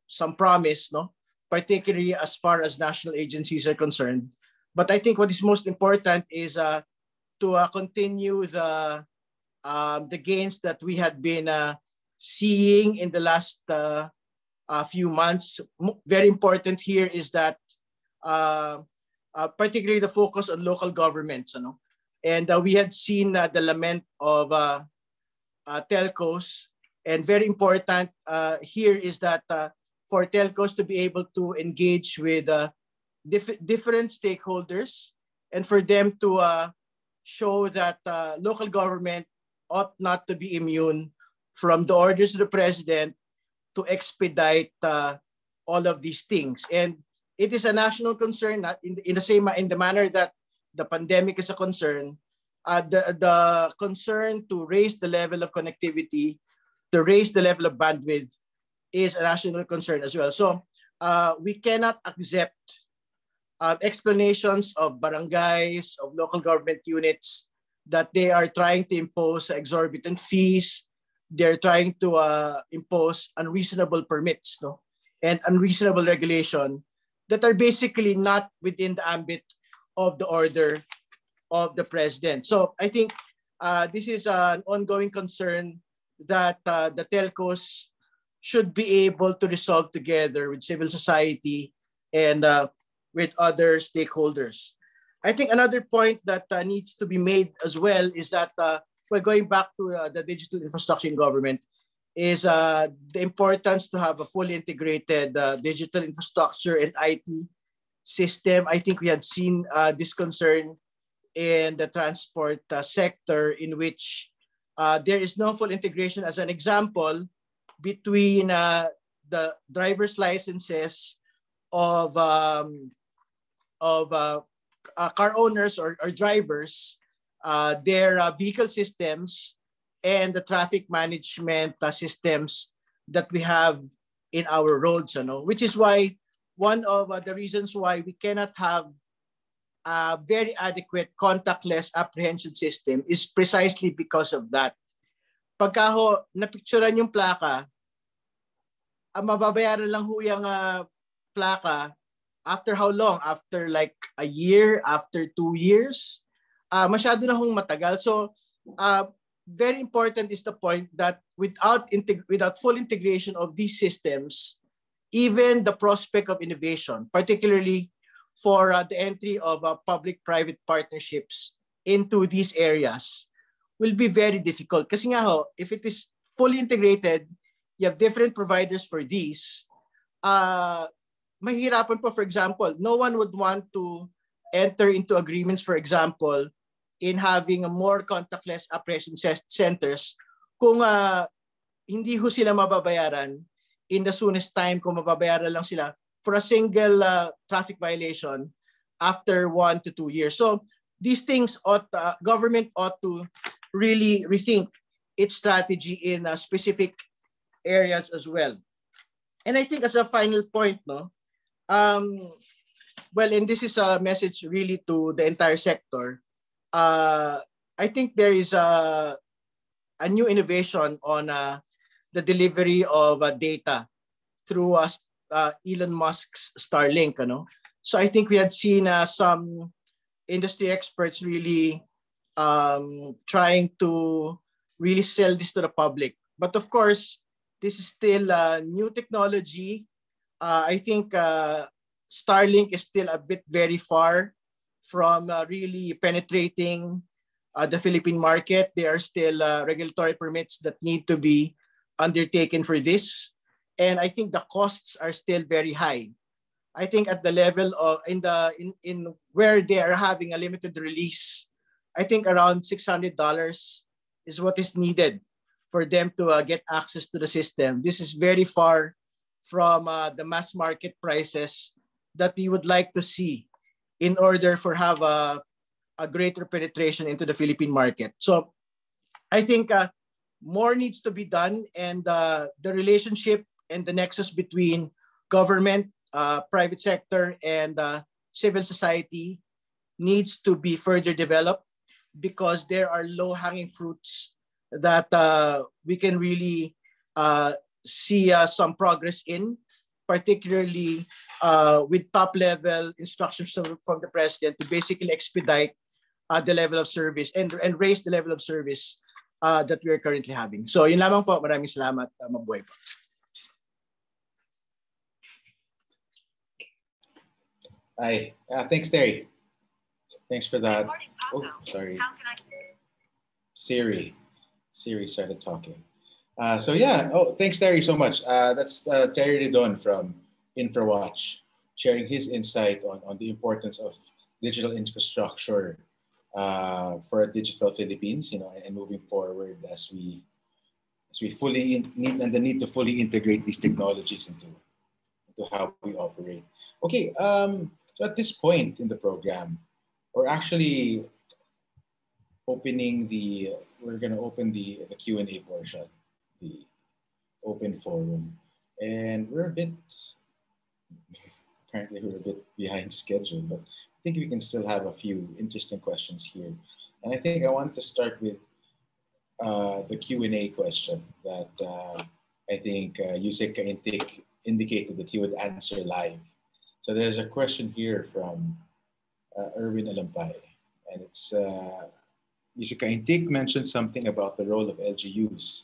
Speaker 8: some promise, no, particularly as far as national agencies are concerned. But I think what is most important is to uh, continue the um, the gains that we had been uh, seeing in the last uh, uh few months. Very important here is that uh, uh, particularly the focus on local governments. You know? And we had seen the lament of telcos. And very important here is that for telcos to be able to engage with diff different stakeholders and for them to show that uh, local government ought not to be immune from the orders of the president to expedite uh, all of these things. And it is a national concern, in, in the same in the manner that the pandemic is a concern. Uh, the, the concern to raise the level of connectivity, to raise the level of bandwidth is a national concern as well. So uh, we cannot accept uh, explanations of barangays, of local government units that they are trying to impose exorbitant fees, they're trying to uh, impose unreasonable permits no? and unreasonable regulation that are basically not within the ambit of the order of the president. So I think uh, this is an ongoing concern that uh, the telcos should be able to resolve together with civil society and uh, with other stakeholders. I think another point that uh, needs to be made as well is that, uh, well, going back to uh, the digital infrastructure in government, is uh, the importance to have a fully integrated digital infrastructure and IT system. I think we had seen this concern in the transport sector in which uh, there is no full integration. As an example, between uh, the driver's licenses of um, of car owners or, or drivers, their vehicle systems and the traffic management uh, systems that we have in our roads, you know, which is why one of uh, the reasons why we cannot have a very adequate contactless apprehension system is precisely because of that. Pagka ho napicturean yung plaka, ang mababayaran lang ho yung uh, plaka after how long? After like a year, after two years? Uh, masyado na hong matagal. So, uh, very important is the point that without without full integration of these systems, even the prospect of innovation, particularly for uh, the entry of uh, public-private partnerships into these areas, will be very difficult. Kasi nga ho, if it is fully integrated, you have different providers for these, uh, mahirapan po, for example, no one would want to enter into agreements, for example, in having a more contactless operation centers kung uh, hindi ho sila mababayaran in the soonest time kung mababayaran lang sila for a single uh, traffic violation after one to two years. So these things ought uh, government ought to really rethink its strategy in uh, specific areas as well. And I think as a final point, no, um, well, and this is a message really to the entire sector uh, I think there is a, a new innovation on uh, the delivery of uh, data through uh, uh, Elon Musk's Starlink. Know? So I think we had seen uh, some industry experts really um, trying to really sell this to the public. But of course, this is still uh, new technology. Uh, I think uh, Starlink is still a bit very far from uh, really penetrating uh, the Philippine market. There are still uh, regulatory permits that need to be undertaken for this. And I think the costs are still very high. I think at the level of in the in, in where they are having a limited release, I think around $600 is what is needed for them to uh, get access to the system. This is very far from uh, the mass market prices that we would like to see in order for have a, a greater penetration into the Philippine market. So I think uh, more needs to be done and uh, the relationship and the nexus between government, uh, private sector, and uh, civil society needs to be further developed because there are low-hanging fruits that uh, we can really uh, see some progress in particularly uh, with top level instructions from the president to basically expedite uh, the level of service and, and raise the level of service uh, that we are currently having. So yun lamang po. Maraming salamat. Uh, mabuhay po.
Speaker 1: Hi. Uh, thanks, Terry. Thanks for that. Oh, sorry. Siri. Siri started talking. Uh, so yeah, oh, thanks Terry so much. Uh, that's uh, Terry Ridon from InfraWatch sharing his insight on, on the importance of digital infrastructure uh, for a digital Philippines, you know, and moving forward as we as we fully in, need and the need to fully integrate these technologies into to how we operate. Okay, um, so at this point in the program, we're actually opening the, we're gonna open the, the Q&A portion, the open forum. And we're a bit, *laughs* apparently we're a bit behind schedule, but I think we can still have a few interesting questions here. And I think I want to start with uh, the Q&A question that uh, I think uh, Yusek indicated that he would answer live. So there's a question here from uh, Erwin Alampay, and it's uh, Yusek Caintic mentioned something about the role of LGUs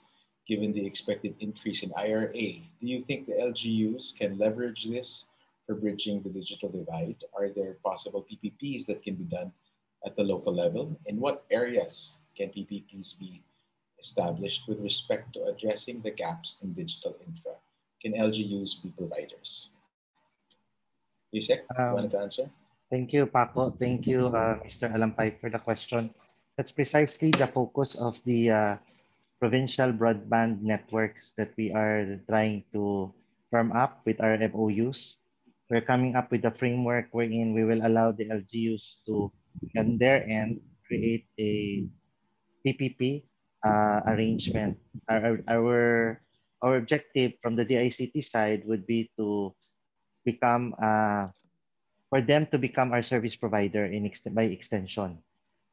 Speaker 1: given the expected increase in IRA. Do you think the LGUs can leverage this for bridging the digital divide? Are there possible PPPs that can be done at the local level? In what areas can PPPs be established with respect to addressing the gaps in digital infra? Can LGUs be providers? Yusek, um, you wanted to answer?
Speaker 3: Thank you, Paco. Thank you, uh, Mr. Alampay, for the question. That's precisely the focus of the uh, provincial broadband networks that we are trying to firm up with our MOUs. We're coming up with a framework wherein we will allow the LGUs to, on their end, create a PPP uh, arrangement. Our, our, our objective from the DICT side would be to become, uh, for them to become our service provider in ex by extension.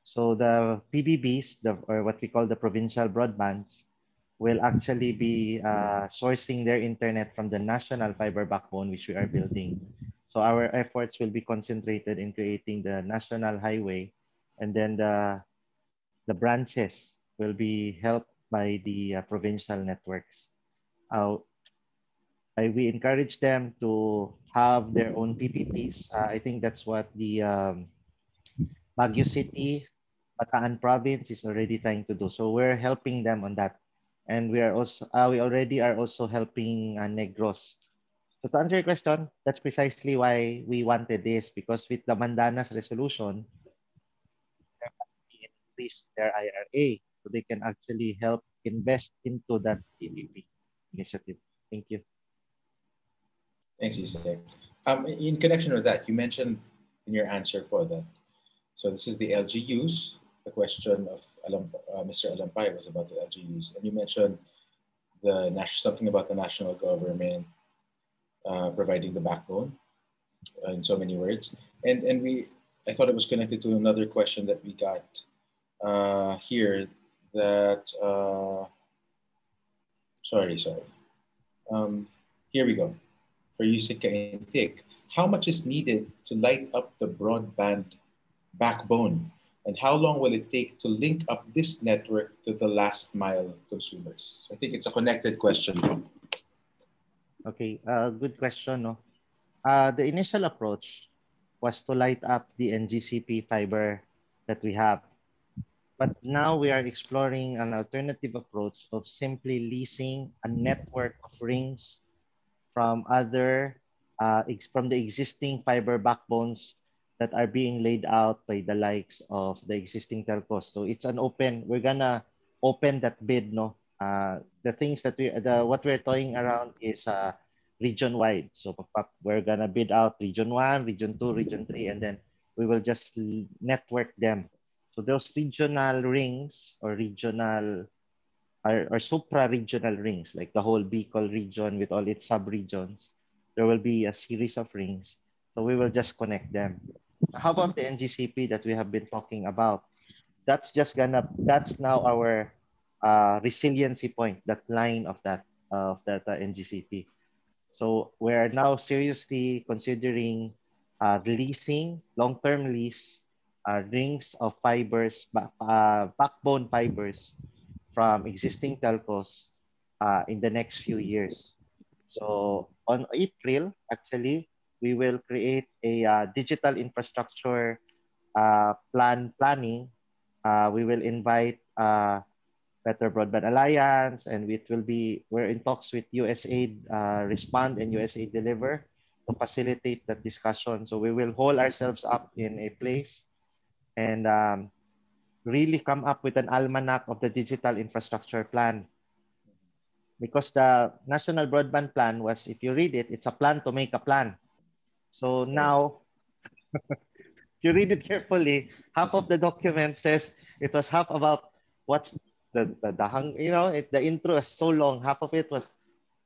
Speaker 3: So the PBBs, the, or what we call the provincial broadbands, will actually be uh, sourcing their internet from the national fiber backbone, which we are building. So our efforts will be concentrated in creating the national highway and then the, the branches will be helped by the uh, provincial networks. Uh, I, we encourage them to have their own PPPs. Uh, I think that's what the um, Baguio City, Bataan province is already trying to do. So we're helping them on that. And we are also, uh, we already are also helping uh, Negros. So to answer your question, that's precisely why we wanted this because with the Mandanas resolution, increase their IRA so they can actually help invest into that PPP initiative. Thank you.
Speaker 1: Thanks, Yusek. Um, in connection with that, you mentioned in your answer for that. So this is the LGUs. The question of uh, Mr. Alampay was about the LGUs, and you mentioned the something about the national government uh, providing the backbone uh, in so many words. And and we, I thought it was connected to another question that we got uh, here that, uh, sorry, sorry. Um, here we go. For Yusek Caintic, how much is needed to light up the broadband backbone? And how long will it take to link up this network to the last mile consumers? So I think it's a connected question.
Speaker 3: Okay, uh, good question. No? Uh, the initial approach was to light up the NGCP fiber that we have but now we are exploring an alternative approach of simply leasing a network of rings from other, uh, from the existing fiber backbones that are being laid out by the likes of the existing telcos. So it's an open, we're gonna open that bid, no? Uh, the things that we, the what we're toying around is uh, region wide. So we're gonna bid out region one, region two, region three, and then we will just network them so those regional rings or regional or, or supra-regional rings, like the whole Bicol region with all its sub-regions, there will be a series of rings. So we will just connect them. How about the NGCP that we have been talking about? That's just gonna, that's now our uh, resiliency point, that line of that, uh, of that uh, NGCP. So we're now seriously considering uh, leasing, long-term lease uh, rings of fibers, uh, backbone fibers from existing telcos uh, in the next few years. So on April, actually, we will create a uh, digital infrastructure uh, plan planning. Uh, we will invite Better Broadband Alliance, and it will be we're in talks with USAID Respond and USAID Deliver to facilitate that discussion. So we will hold ourselves up in a place and um, really come up with an almanac of the digital infrastructure plan. because the national broadband plan was, if you read it, it's a plan to make a plan. So now, *laughs* if you read it carefully, half of the document says it was half about what's the the, the hung, you know, it, the intro is so long. Half of it was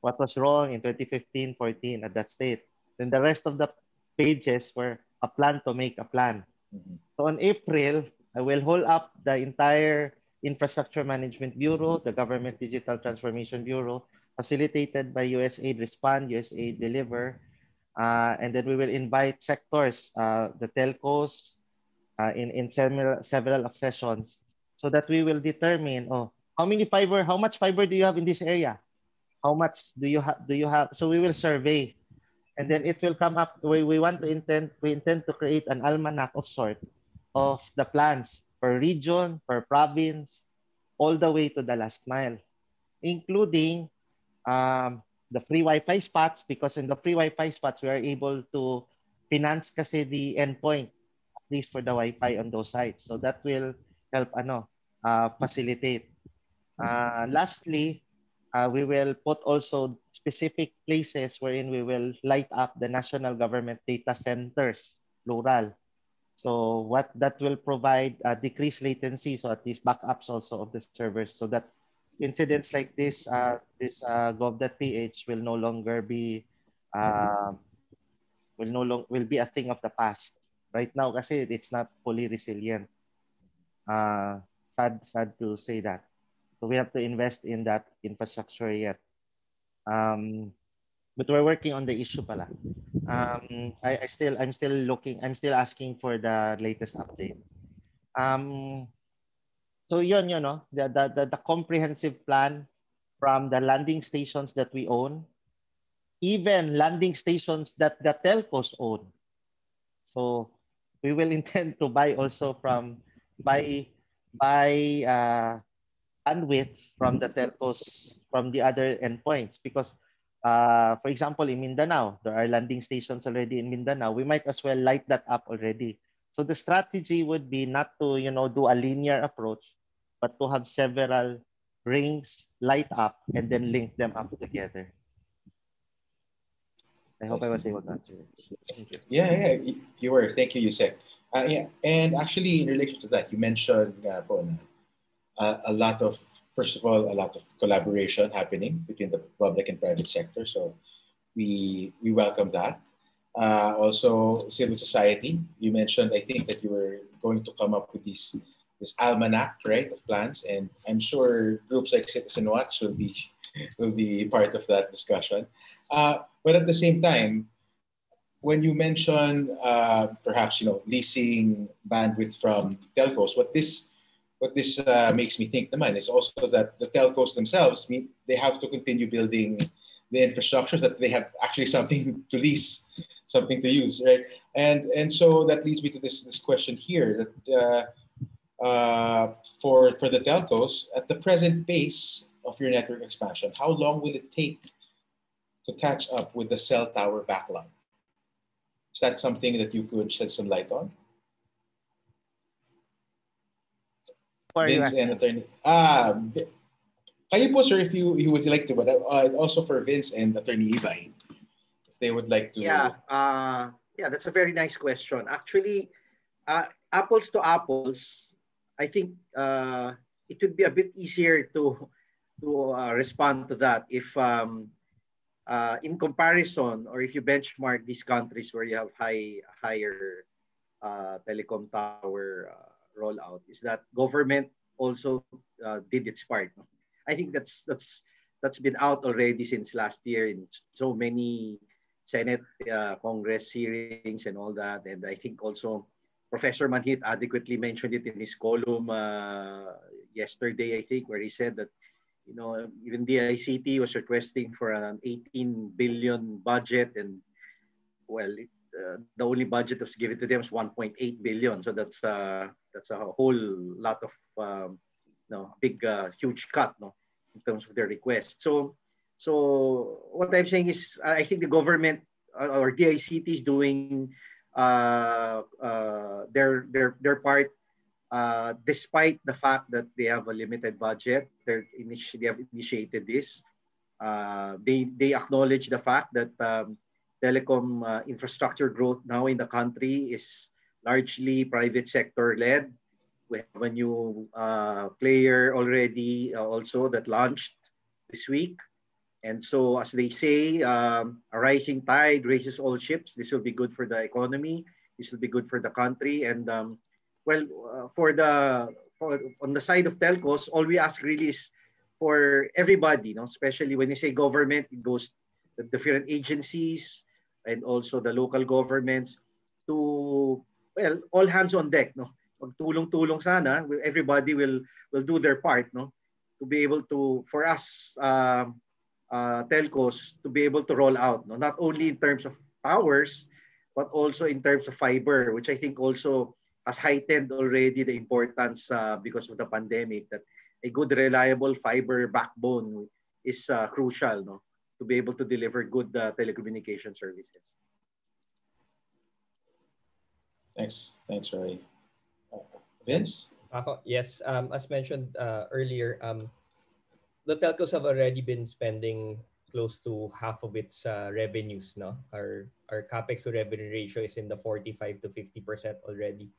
Speaker 3: what was wrong in 2015, 14 at that state. Then the rest of the pages were a plan to make a plan. Mm-hmm. So on April, I will hold up the entire Infrastructure Management Bureau, the Government Digital Transformation Bureau, facilitated by USAID Respond, USAID Deliver. Uh, and then we will invite sectors, uh, the telcos, uh, in, in several, several of sessions, so that we will determine, oh, how many fiber, how much fiber do you have in this area? How much do you have, do you have? So we will survey and then it will come up, we, we want to intend, we intend to create an almanac of sort of the plans per region, per province, all the way to the last mile, including um, the free Wi-Fi spots because in the free Wi-Fi spots, we are able to finance kasi the endpoint, at least for the Wi-Fi on those sites. So that will help ano, uh, facilitate. Uh, lastly, uh, we will put also specific places wherein we will light up the national government data centers, plural. So what that will provide uh, decreased latency, so at least backups also of the servers, so that incidents like this, uh, this uh, gov.ph will no longer be uh, will no long will be a thing of the past. Right now, kasi it's not fully resilient. Uh, sad, sad to say that. So we have to invest in that infrastructure yet. Um, but we're working on the issue pala. Um, I, I still I'm still looking I'm still asking for the latest update. Um, so yun yun no the, the the the comprehensive plan from the landing stations that we own, even landing stations that the telcos own. So we will *laughs* intend to buy also from buy buy uh, bandwidth from the telcos from the other endpoints because uh, for example, in Mindanao, there are landing stations already in Mindanao. We might as well light that up already. So the strategy would be not to, you know, do a linear approach, but to have several rings light up and then link them up together. I hope I, I was able to answer it.
Speaker 1: Yeah, yeah, you were. Thank you, Yusek. Uh, yeah, and actually, in relation to that, you mentioned uh, uh, a lot of first of all, a lot of collaboration happening between the public and private sector. So we, we welcome that. Uh, also, civil society. You mentioned, I think, that you were going to come up with these, this almanac, right, of plans, and I'm sure groups like Citizen Watch will be *laughs* will be part of that discussion. Uh, but at the same time, when you mention uh, perhaps you know leasing bandwidth from telcos, what this what this uh, makes me think The naman is also that the telcos themselves, they have to continue building the infrastructure that they have actually something *laughs* to lease, something to use, right? And and so that leads me to this this question here that uh, uh, for for the telcos at the present pace of your network expansion, how long will it take to catch up with the cell tower backlog? Is that something that you could shed some light on? Vince and attorney. Ah, kayo po, sir, if you, you would like to, but uh, also for Vince and attorney Ibay, if they would like to.
Speaker 7: Yeah, uh, yeah, that's a very nice question. Actually, uh, apples to apples, I think uh, it would be a bit easier to to uh, respond to that if um, uh, in comparison or if you benchmark these countries where you have high higher uh, telecom tower uh, rollout is that government also uh, did its part. I think that's that's that's been out already since last year in so many Senate, uh, Congress hearings and all that. And I think also Professor Manhit adequately mentioned it in his column uh, yesterday, I think, where he said that, you know, even the ICT was requesting for an 18 billion budget and, well, it, uh, the only budget that was given to them is 1.8 billion. So that's uh, that's a whole lot of um, no big uh, huge cut no in terms of their request. So so what I'm saying is I think the government uh, or DICT is doing uh, uh, their their their part despite the fact that they have a limited budget. Initi- they have initiated this. They, they acknowledge the fact that um, telecom uh, infrastructure growth now in the country is largely private sector led. We have a new uh, player already uh, also that launched this week. And so, as they say, um, a rising tide raises all ships. This will be good for the economy. This will be good for the country. And um, well, uh, for the for, on the side of telcos, all we ask really is for everybody, you know, especially when you say government, it goes the different agencies and also the local governments to well, all hands on deck, no. Magtulong-tulong sana, everybody will will do their part, no, to be able to for us um, uh, telcos to be able to roll out, no, not only in terms of towers, but also in terms of fiber, which I think also has heightened already the importance uh, because of the pandemic. That a good, reliable fiber backbone is uh, crucial, no, to be able to deliver good uh, telecommunication services.
Speaker 1: Thanks, thanks, Ray. Vince?
Speaker 5: Ako, yes, um, as mentioned uh, earlier, um, the telcos have already been spending close to half of its uh, revenues. No, our our capex to revenue ratio is in the 45 to 50 percent already,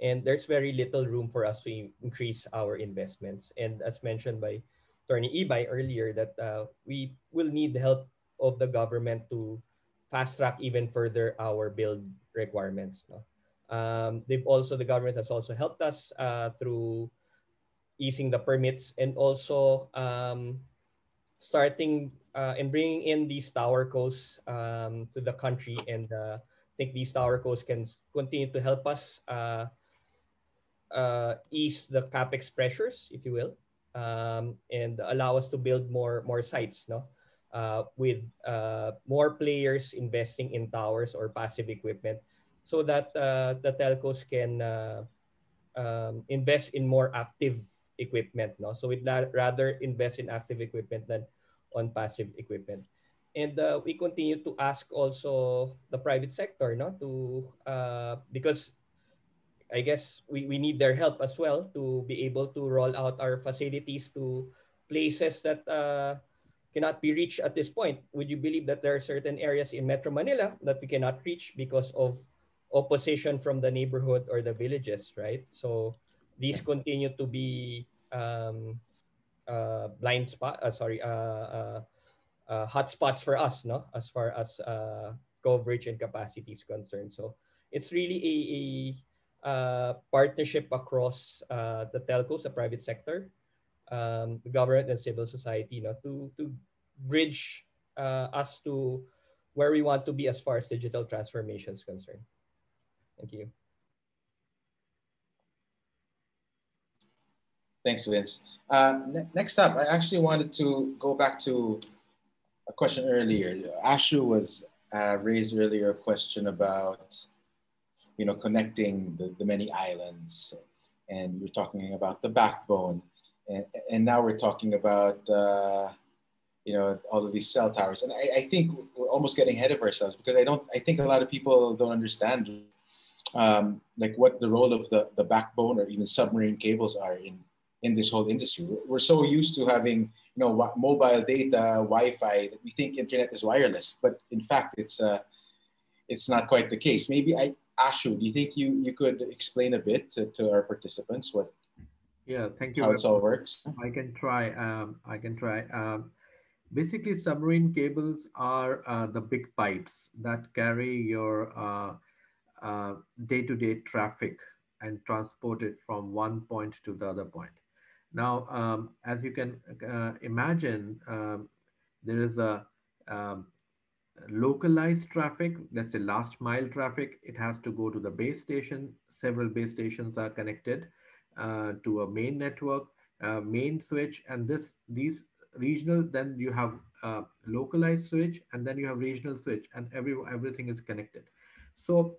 Speaker 5: and there's very little room for us to increase our investments. And as mentioned by Attorney Ibay earlier, that uh, we will need the help of the government to fast track even further our build requirements. No? Um, they've also the government has also helped us uh, through easing the permits and also um, starting uh, and bringing in these towercos um, to the country. And uh, I think these towercos can continue to help us uh, uh, ease the capex pressures, if you will, um, and allow us to build more more sites. No. Uh, with more players investing in towers or passive equipment, so that uh, the telcos can uh, um, invest in more active equipment. No? So we'd rather invest in active equipment than on passive equipment. And uh, we continue to ask also the private sector, no, to uh, because I guess we, we need their help as well to be able to roll out our facilities to places that uh, cannot be reached at this point. Would you believe that there are certain areas in Metro Manila that we cannot reach because of opposition from the neighborhood or the villages, right? So these continue to be um, uh, blind spot. Uh, sorry, uh, uh, uh, hotspots for us, no, as far as uh, coverage and capacity is concerned. So it's really a, a uh, partnership across uh, the telcos, the private sector, um, the government, and civil society, you know, to to bridge uh, us to where we want to be as far as digital transformation is concerned. Thank you.
Speaker 1: Thanks, Vince. Uh, ne next up, I actually wanted to go back to a question earlier. Ashu was uh, raised earlier a question about, you know, connecting the, the many islands, and we're talking about the backbone, and, and now we're talking about, uh, you know, all of these cell towers. And I, I think we're almost getting ahead of ourselves because I don't. I think a lot of people don't understand um, like what the role of the, the backbone or even submarine cables are in, in this whole industry. We're, we're so used to having you know mobile data, Wi-Fi that we think internet is wireless, but in fact it's uh, it's not quite the case. Maybe I, Ashu, do you think you you could explain a bit to, to our participants what?
Speaker 6: Yeah, thank you.
Speaker 1: How it all works.
Speaker 6: I can try. Um, I can try. Um, basically, submarine cables are uh, the big pipes that carry your uh, uh, day-to-day traffic and transport it from one point to the other point. Now, um, as you can uh, imagine, um, there is a um, localized traffic, let's say last mile traffic. It has to go to the base station. Several base stations are connected uh, to a main network, uh, main switch, and this these regional, then you have uh, localized switch, and then you have regional switch, and every everything is connected. So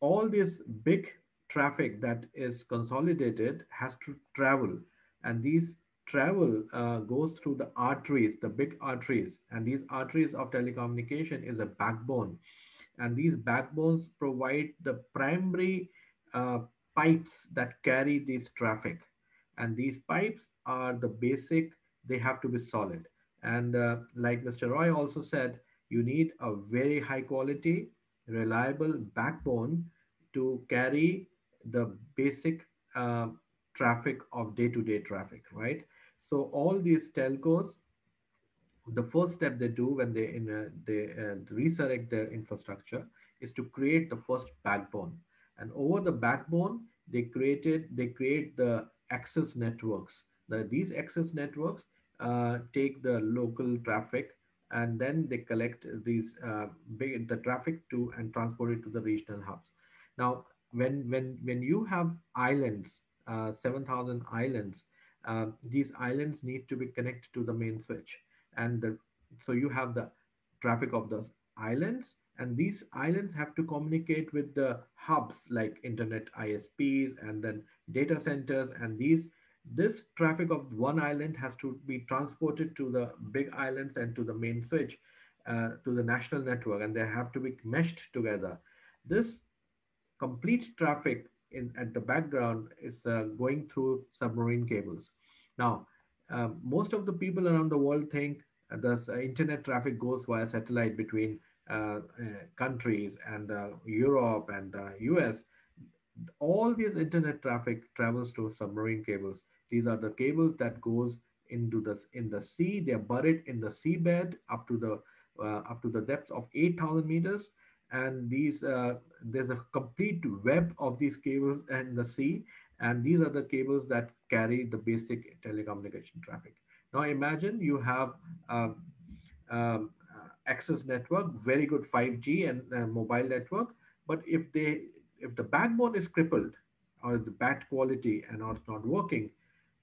Speaker 6: all this big traffic that is consolidated has to travel and these travel uh, goes through the arteries the big arteries and these arteries of telecommunication is a backbone and these backbones provide the primary uh, pipes that carry this traffic and these pipes are the basic they have to be solid And uh, like Mr. Roy also said, you need a very high quality, reliable backbone to carry the basic uh, traffic of day-to-day traffic, right? So all these telcos, the first step they do when they in a, they uh, resurrect their infrastructure is to create the first backbone, and over the backbone they created they create the access networks. The, these access networks uh, take the local traffic and then they collect these uh, big, the traffic to and transport it to the regional hubs. Now, when when when you have islands, uh, 7,000 islands, uh, these islands need to be connected to the main switch, and the, so you have the traffic of those islands, and these islands have to communicate with the hubs like internet ISPs and then data centers, and these this traffic of one island has to be transported to the big islands and to the main switch, uh, to the national network, and they have to be meshed together. This complete traffic in at the background is uh, going through submarine cables. Now, uh, most of the people around the world think the uh, internet traffic goes via satellite between uh, uh, countries and Europe and US. All this internet traffic travels through submarine cables. These are the cables that goes into the in the sea. They're buried in the seabed up to the uh, up to the depths of 8,000 meters. And these uh, there's a complete web of these cables in the sea. And these are the cables that carry the basic telecommunication traffic. Now imagine you have um, um, access network, very good 5G and uh, mobile network. But if they if the backbone is crippled or the bad quality and it's not working,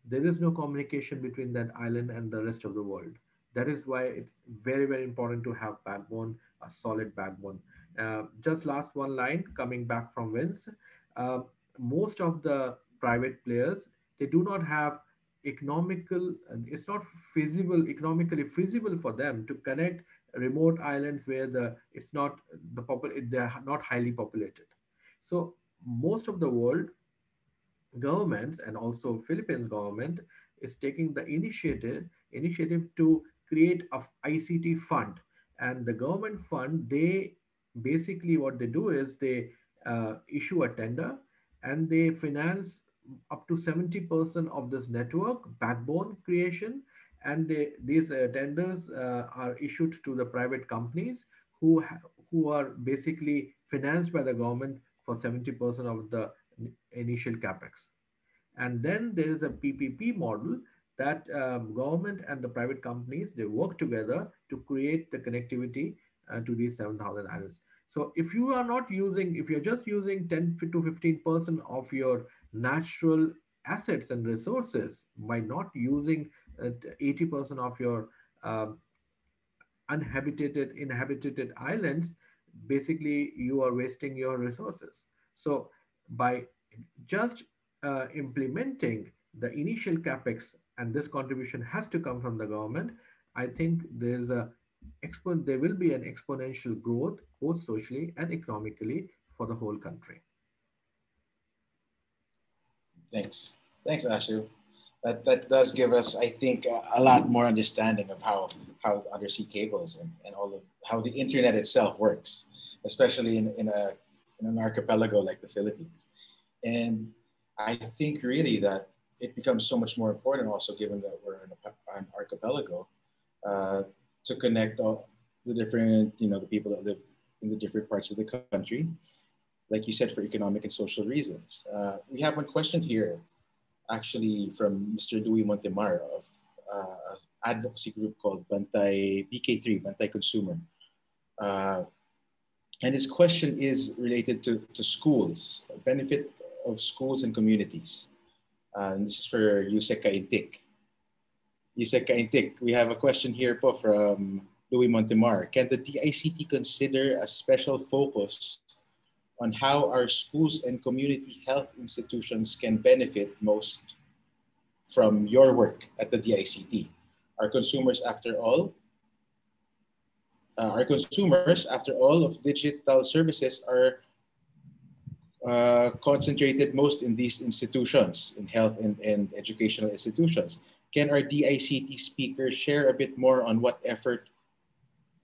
Speaker 6: there is no communication between that island and the rest of the world. That is why it's very, very important to have backbone, a solid backbone. Uh, just last one line coming back from Vince. Uh, most of the private players, they do not have economical, it's not feasible, economically feasible for them to connect remote islands where the it's not the popul they're not highly populated. So most of the world governments and also Philippines government is taking the initiative initiative to create a ICT fund. And the government fund, they basically what they do is they uh, issue a tender and they finance up to 70% of this network backbone creation. And they, these uh, tenders uh, are issued to the private companies who, who are basically financed by the government for 70% of the initial capex. And then there is a PPP model that um, government and the private companies, they work together to create the connectivity uh, to these 7,000 islands. So if you are not using, if you're just using 10 to 15% of your natural assets and resources by not using 80% uh, of your um, uninhabited, inhabited islands, basically you are wasting your resources. So by just uh, implementing the initial capex, and this contribution has to come from the government, I think there's a there will be an exponential growth both socially and economically for the whole country.
Speaker 1: Thanks. Thanks, Ashu. That, that does give us, I think, a, lot more understanding of how, how undersea cables and, and all of how the internet itself works, especially in, in, a, in an archipelago like the Philippines. And I think really that it becomes so much more important also given that we're in an archipelago uh, to connect all the different, you know, the people that live in the different parts of the country, like you said, for economic and social reasons. Uh, we have one question here, actually from Mr. Louis Montemar of uh, advocacy group called Bantay BK3, Bantay Consumer. Uh, and his question is related to, to schools, benefit of schools and communities. And this is for Yusek Caintic. Yusek Caintic, we have a question here po from Louis Montemar. Can the DICT consider a special focus on how our schools and community health institutions can benefit most from your work at the DICT? Our consumers, after all, uh, our consumers, after all, of digital services are uh, concentrated most in these institutions, in health and, and educational institutions. Can our DICT speaker share a bit more on what effort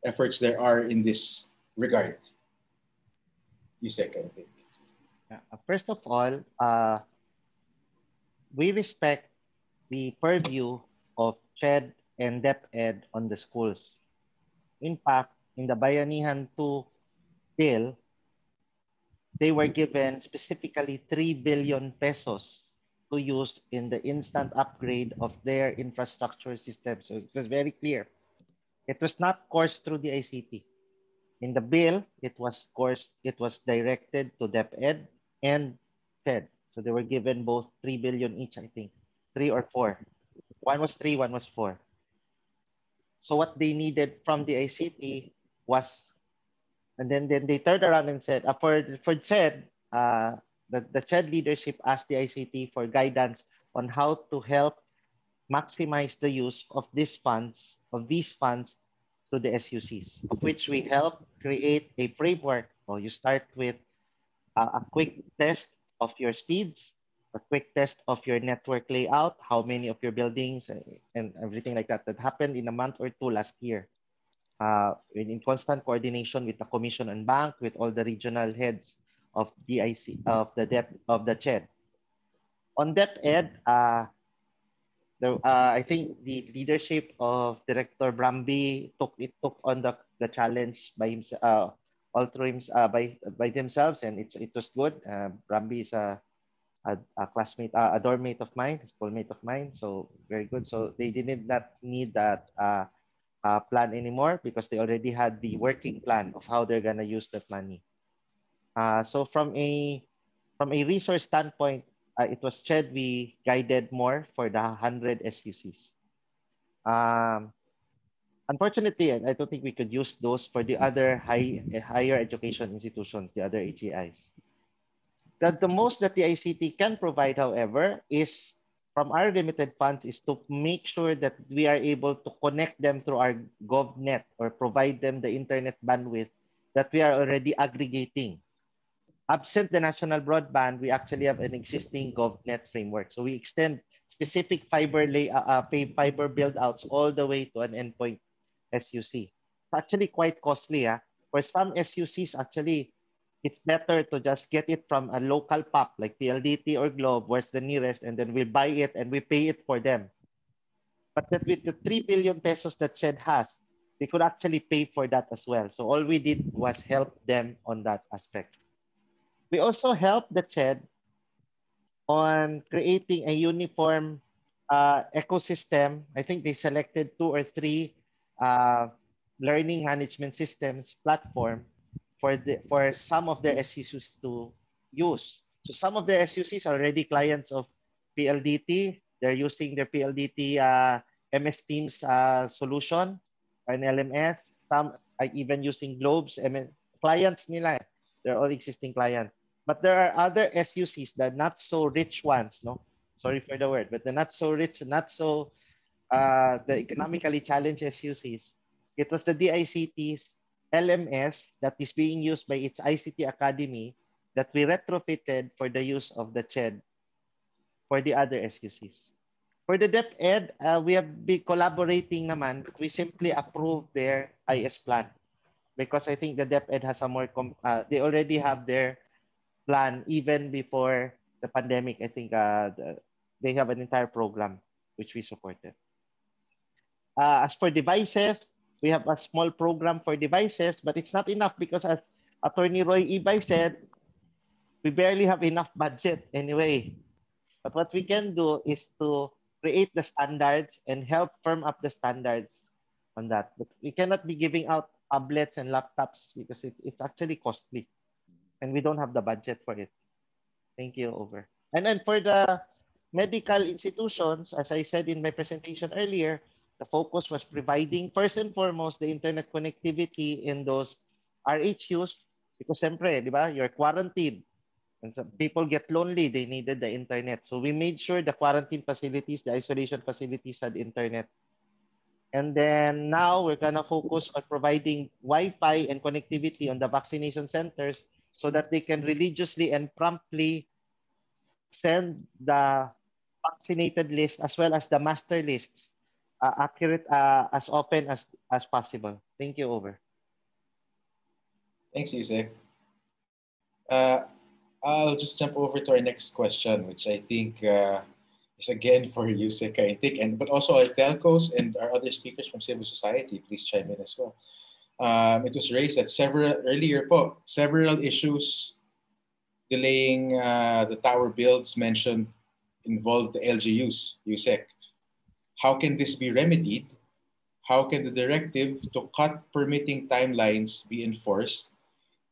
Speaker 1: efforts there are in this regard? Yusek, I think.
Speaker 3: First of all, uh, we respect the purview of CHED and DepEd on the schools. In fact, in the Bayanihan 2 bill, they were given specifically 3 billion pesos to use in the instant upgrade of their infrastructure system. So it was very clear. It was not coursed through the ICT. In the bill, it was coursed, it was directed to DepEd and CHED. So they were given both 3 billion each, I think, three or four. One was three, one was four. So what they needed from the ICT was, and then, then they turned around and said, uh, for, for CHED, uh, the, the CHED leadership asked the ICT for guidance on how to help maximize the use of these funds, of these funds to the SUCs, of which we help create a framework. So you start with uh, a quick test of your speeds, a quick test of your network layout, how many of your buildings uh, and everything like that that happened in a month or two last year. Uh, in, constant coordination with the commission en banc, with all the regional heads of DIC of the depth of the CHED. On DepEd, uh, there, uh, I think the leadership of Director Bramby took it took on the, the challenge by himself, uh, all through him, uh, by by themselves, and it's it was good. Uh, Bramby is a a, a classmate, uh, a dorm mate of mine, a schoolmate of mine. So very good. So they did not need that uh, uh, plan anymore because they already had the working plan of how they're gonna use that money. Uh, so from a from a resource standpoint, uh, it was CHED we guided more for the 100 SUCs. Um, unfortunately, I don't think we could use those for the other high, higher education institutions, the other HEIs. That the most that the ICT can provide, however, is from our limited funds is to make sure that we are able to connect them through our GovNet or provide them the internet bandwidth that we are already aggregating. Absent the national broadband, we actually have an existing GovNet framework. So we extend specific fiber lay, uh, uh, fiber build outs all the way to an endpoint SUC. It's actually quite costly. Uh. For some SUCs, actually, it's better to just get it from a local POP like PLDT or Globe, where's the nearest, and then we buy it and we pay it for them. But that with the 3 billion pesos that CHED has, they could actually pay for that as well. So all we did was help them on that aspect. We also helped the CHED on creating a uniform uh, ecosystem. I think they selected two or three uh, learning management systems platform for the for some of their SUCs to use. So some of their SUCs are already clients of PLDT. They're using their PLDT uh, MS Teams uh, solution or an LMS. Some are even using Globes MS clients nila. They're all existing clients. But there are other SUCs, the not so rich ones, no? Sorry for the word, but the not so rich, not so uh, the economically challenged SUCs. It was the DICTs LMS that is being used by its ICT Academy that we retrofitted for the use of the CHED for the other SUCs. For the DepEd, uh, we have been collaborating naman. but We simply approve their IS plan because I think the DepEd has a more, uh, they already have their plan even before the pandemic. I think uh, the, they have an entire program which we supported. Uh, as for devices, we have a small program for devices, but it's not enough because as Attorney Roy Ibay said, we barely have enough budget anyway. But what we can do is to create the standards and help firm up the standards on that. But we cannot be giving out tablets and laptops because it, it's actually costly and we don't have the budget for it. Thank you, over. And then for the medical institutions, as I said in my presentation earlier, the focus was providing first and foremost the internet connectivity in those RHUs because siyempre, di ba, you're quarantined. And some people get lonely, they needed the internet. So we made sure the quarantine facilities, the isolation facilities had internet. And then now we're gonna focus on providing Wi-Fi and connectivity on the vaccination centers so that they can religiously and promptly send the vaccinated list as well as the master list uh, accurate uh, as open as, as possible. Thank you, over.
Speaker 1: Thanks, Yusek. Uh, I'll just jump over to our next question, which I think uh, is again for Yusek, I think, and but also our telcos and our other speakers from civil society. Please chime in as well. Um, it was raised that several earlier po, several issues delaying uh, the tower builds mentioned involved the LGUs, Yusek. How can this be remedied? How can the directive to cut permitting timelines be enforced?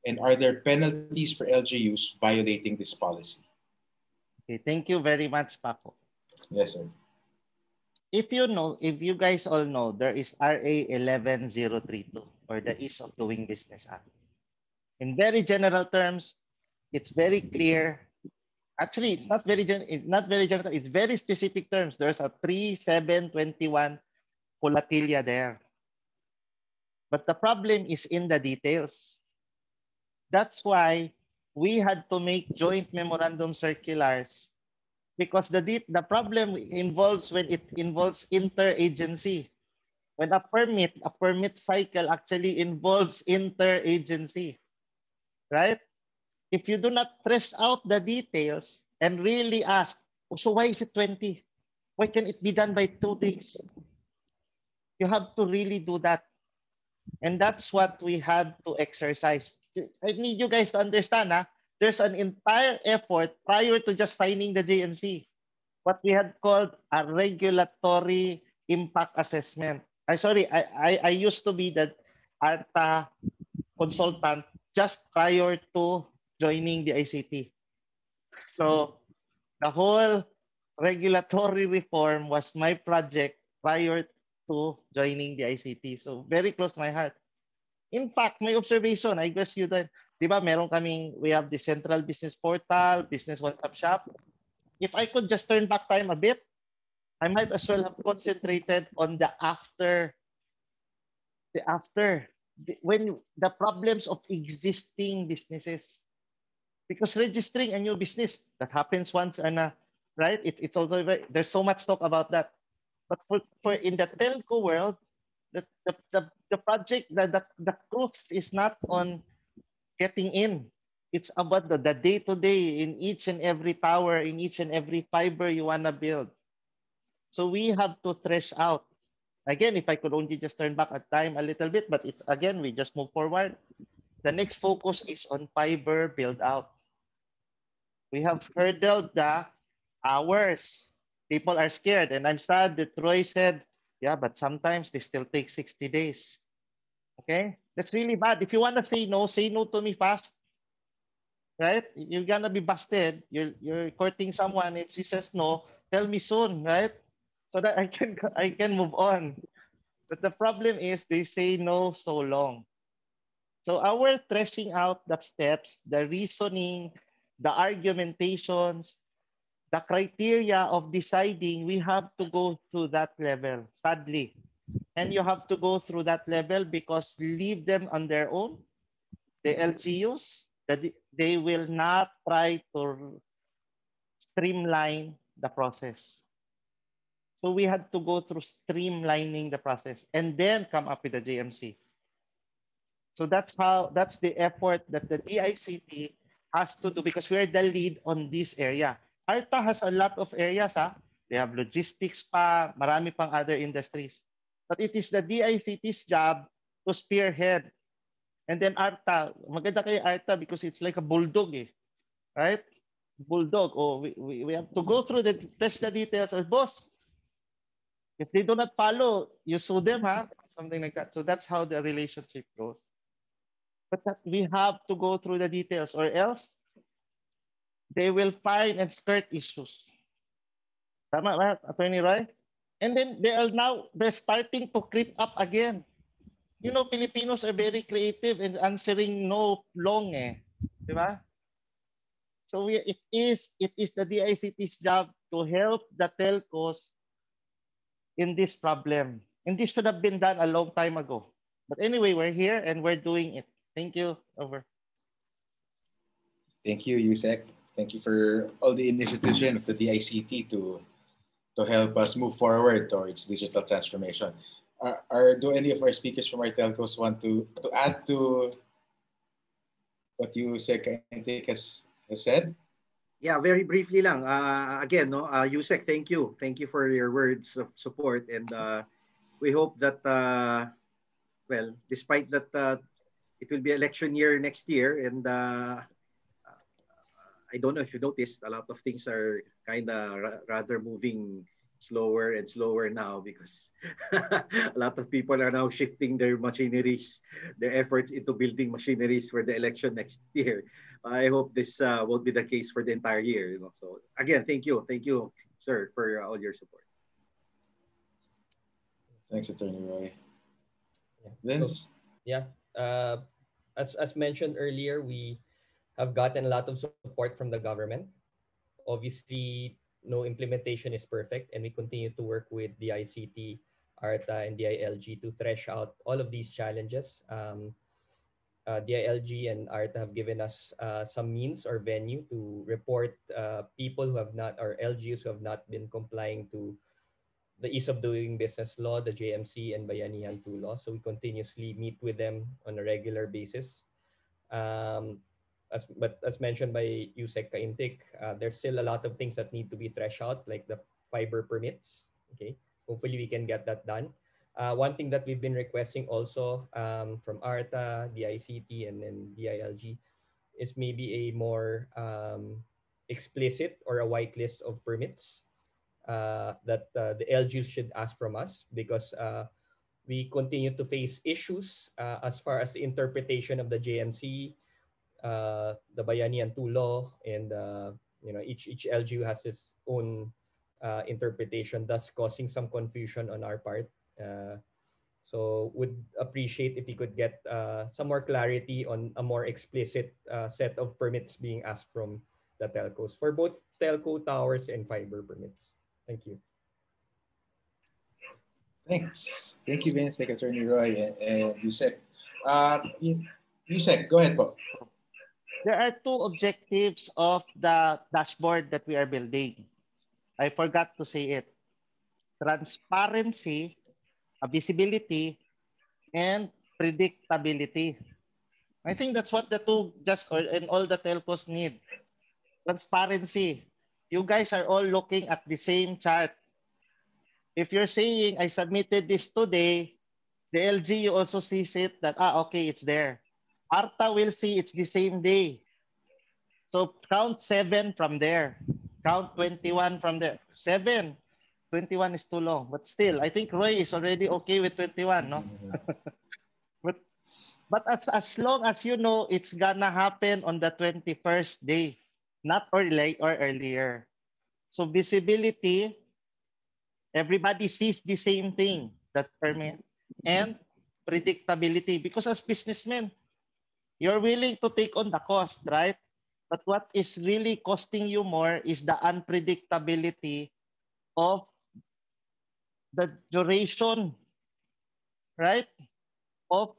Speaker 1: And are there penalties for LGUs violating this policy?
Speaker 3: Okay, thank you very much, Paco.
Speaker 1: Yes, sir.
Speaker 3: If you know, if you guys all know, there is RA 11032 or the Ease of Doing Business Act. In very general terms, it's very clear. Actually, it's not very gen it's not very general. It's very specific terms. There's a 3721 volatilia there. But the problem is in the details. That's why we had to make joint memorandum circulars because the the problem involves when it involves interagency. When a permit, a permit cycle actually involves interagency, right? if you do not thresh out the details and really ask, oh, so why is it 20? Why can it be done by two days? You have to really do that. And that's what we had to exercise. I need you guys to understand, huh? there's an entire effort prior to just signing the JMC, what we had called a regulatory impact assessment. I sorry, I, I, I used to be the ARTA consultant just prior to joining the ICT. So the whole regulatory reform was my project prior to joining the ICT. So very close to my heart. In fact, my observation, I guess you did, di ba, meron kaming, we have the central business portal, business one-stop shop. If I could just turn back time a bit, I might as well have concentrated on the after, the after, the, when the problems of existing businesses. Because registering a new business that happens once and uh, right? It, it's also very, there's so much talk about that. But for, for in the telco world the, the, the, the project the, the, the crux is not on getting in. It's about the, the day-to-day in each and every tower in each and every fiber you want to build so we have to thresh out again if i could only just turn back at time a little bit but it's again we just move forward the next focus is on fiber build out we have hurdled the hours. People are scared. And I'm sad that Troy said, yeah, but sometimes they still take 60 days. Okay? That's really bad. If you want to say no, say no to me fast. Right? You're gonna be busted. You're you're courting someone. If she says no, tell me soon, right? So that I can I can move on. But the problem is they say no so long. So our tracing out the steps, the reasoning, the argumentations, the criteria of deciding, we have to go through that level, sadly. And you have to go through that level because leave them on their own, the LGUs, they will not try to streamline the process. So we had to go through streamlining the process and then come up with the JMC. So that's how, that's the effort that the DICT has to do because we're the lead on this area. ARTA has a lot of areas. Ha? They have logistics pa, marami pang other industries. But it is the DICT's job to spearhead. And then ARTA, maganda kay ARTA because it's like a bulldog eh. Right? Bulldog. Oh, we, we, we have to go through the press the details. of boss, if they do not follow, you sue them, huh? Something like that. So that's how the relationship goes. But that we have to go through the details or else they will find and skirt issues. Tama ba, Attorney Roy? And then they are now, they're starting to creep up again. You know, Filipinos are very creative in answering no long eh. Di ba? So we, it is it is the DICT's job to help the telcos in this problem. And this should have been done a long time ago. But anyway, we're here and we're doing it. Thank you. Over.
Speaker 1: Thank you, Yusek. Thank you for all the initiatives of the DICT to to help us move forward towards digital transformation. Are, are do any of our speakers from our telcos want to, to add to what you said, has, has said?
Speaker 7: Yeah, very briefly lang. Uh, again, no, uh, Yusek, thank you. Thank you for your words of support. And uh, we hope that, uh, well, despite that uh, it will be election year next year, and uh, I don't know if you noticed, a lot of things are kind of ra- rather moving slower and slower now because *laughs* a lot of people are now shifting their machineries, their efforts into building machineries for the election next *laughs* year. I hope this uh, will be the case for the entire year. You know, so again, thank you, thank you, sir, for all your support.
Speaker 1: Thanks, Attorney Roy.
Speaker 5: Yeah.
Speaker 1: Vince?
Speaker 5: So, yeah. Uh, as, as mentioned earlier, we have gotten a lot of support from the government. Obviously, no implementation is perfect, and we continue to work with the ICT, ARTA, and DILG to thresh out all of these challenges. Um, uh, DILG and ARTA have given us uh, some means or venue to report uh, people who have not, or LGUs who have not been complying to the ease of doing business law, the JMC, and Bayanihan 2 law. So we continuously meet with them on a regular basis. Um, as but as mentioned by Yusek Caintic, uh, there's still a lot of things that need to be threshed out, like the fiber permits. Okay, hopefully we can get that done. Uh, one thing that we've been requesting also um, from ARTA, DICT, and then DILG is maybe a more um, explicit or a white list of permits uh, that uh, the LGUs should ask from us because uh, we continue to face issues uh, as far as the interpretation of the JMC, uh, the Bayanihan 2 law, and uh, you know each each LGU has its own uh, interpretation, thus causing some confusion on our part. Uh, so would appreciate if we could get uh, some more clarity on a more explicit uh, set of permits being asked from the telcos for both telco towers and fiber permits. Thank you.
Speaker 1: Thanks. Thank you, Vince. You, Attorney Roy and, and Yusek. Uh, Yusek, go ahead, Bob.
Speaker 3: There are two objectives of the dashboard that we are building. I forgot to say it. Transparency, visibility, and predictability. I think that's what the two just or and all the telcos need. Transparency. You guys are all looking at the same chart. If you're saying I submitted this today, the LGU also sees it that ah okay it's there. Arta will see it's the same day. So count seven from there. Count 21 from there. Seven. 21 is too long. But still, I think Roy is already okay with 21, no? *laughs* but but as, as long as you know it's gonna happen on the 21st day, not early or earlier. So visibility, everybody sees the same thing, that permit, and predictability. Because as businessmen, you're willing to take on the cost, right? But what is really costing you more is the unpredictability of the duration, right, of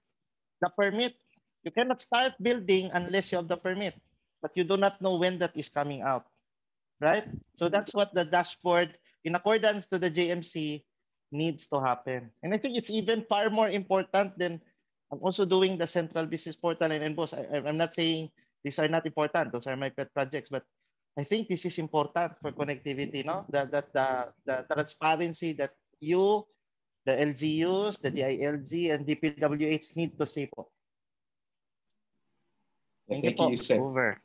Speaker 3: the permit. You cannot start building unless you have the permit, but you do not know when that is coming out, right? So that's what the dashboard, in accordance to the JMC, needs to happen. And I think it's even far more important than I'm also doing the central business portal and boss. I, I'm not saying these are not important. Those are my pet projects, but I think this is important for connectivity, no? That, that the, the transparency that you, the LGUs, the DILG, and DPWH need to see po.
Speaker 1: Thank,
Speaker 3: Thank,
Speaker 1: you,
Speaker 3: you,
Speaker 1: Sek.
Speaker 3: Over.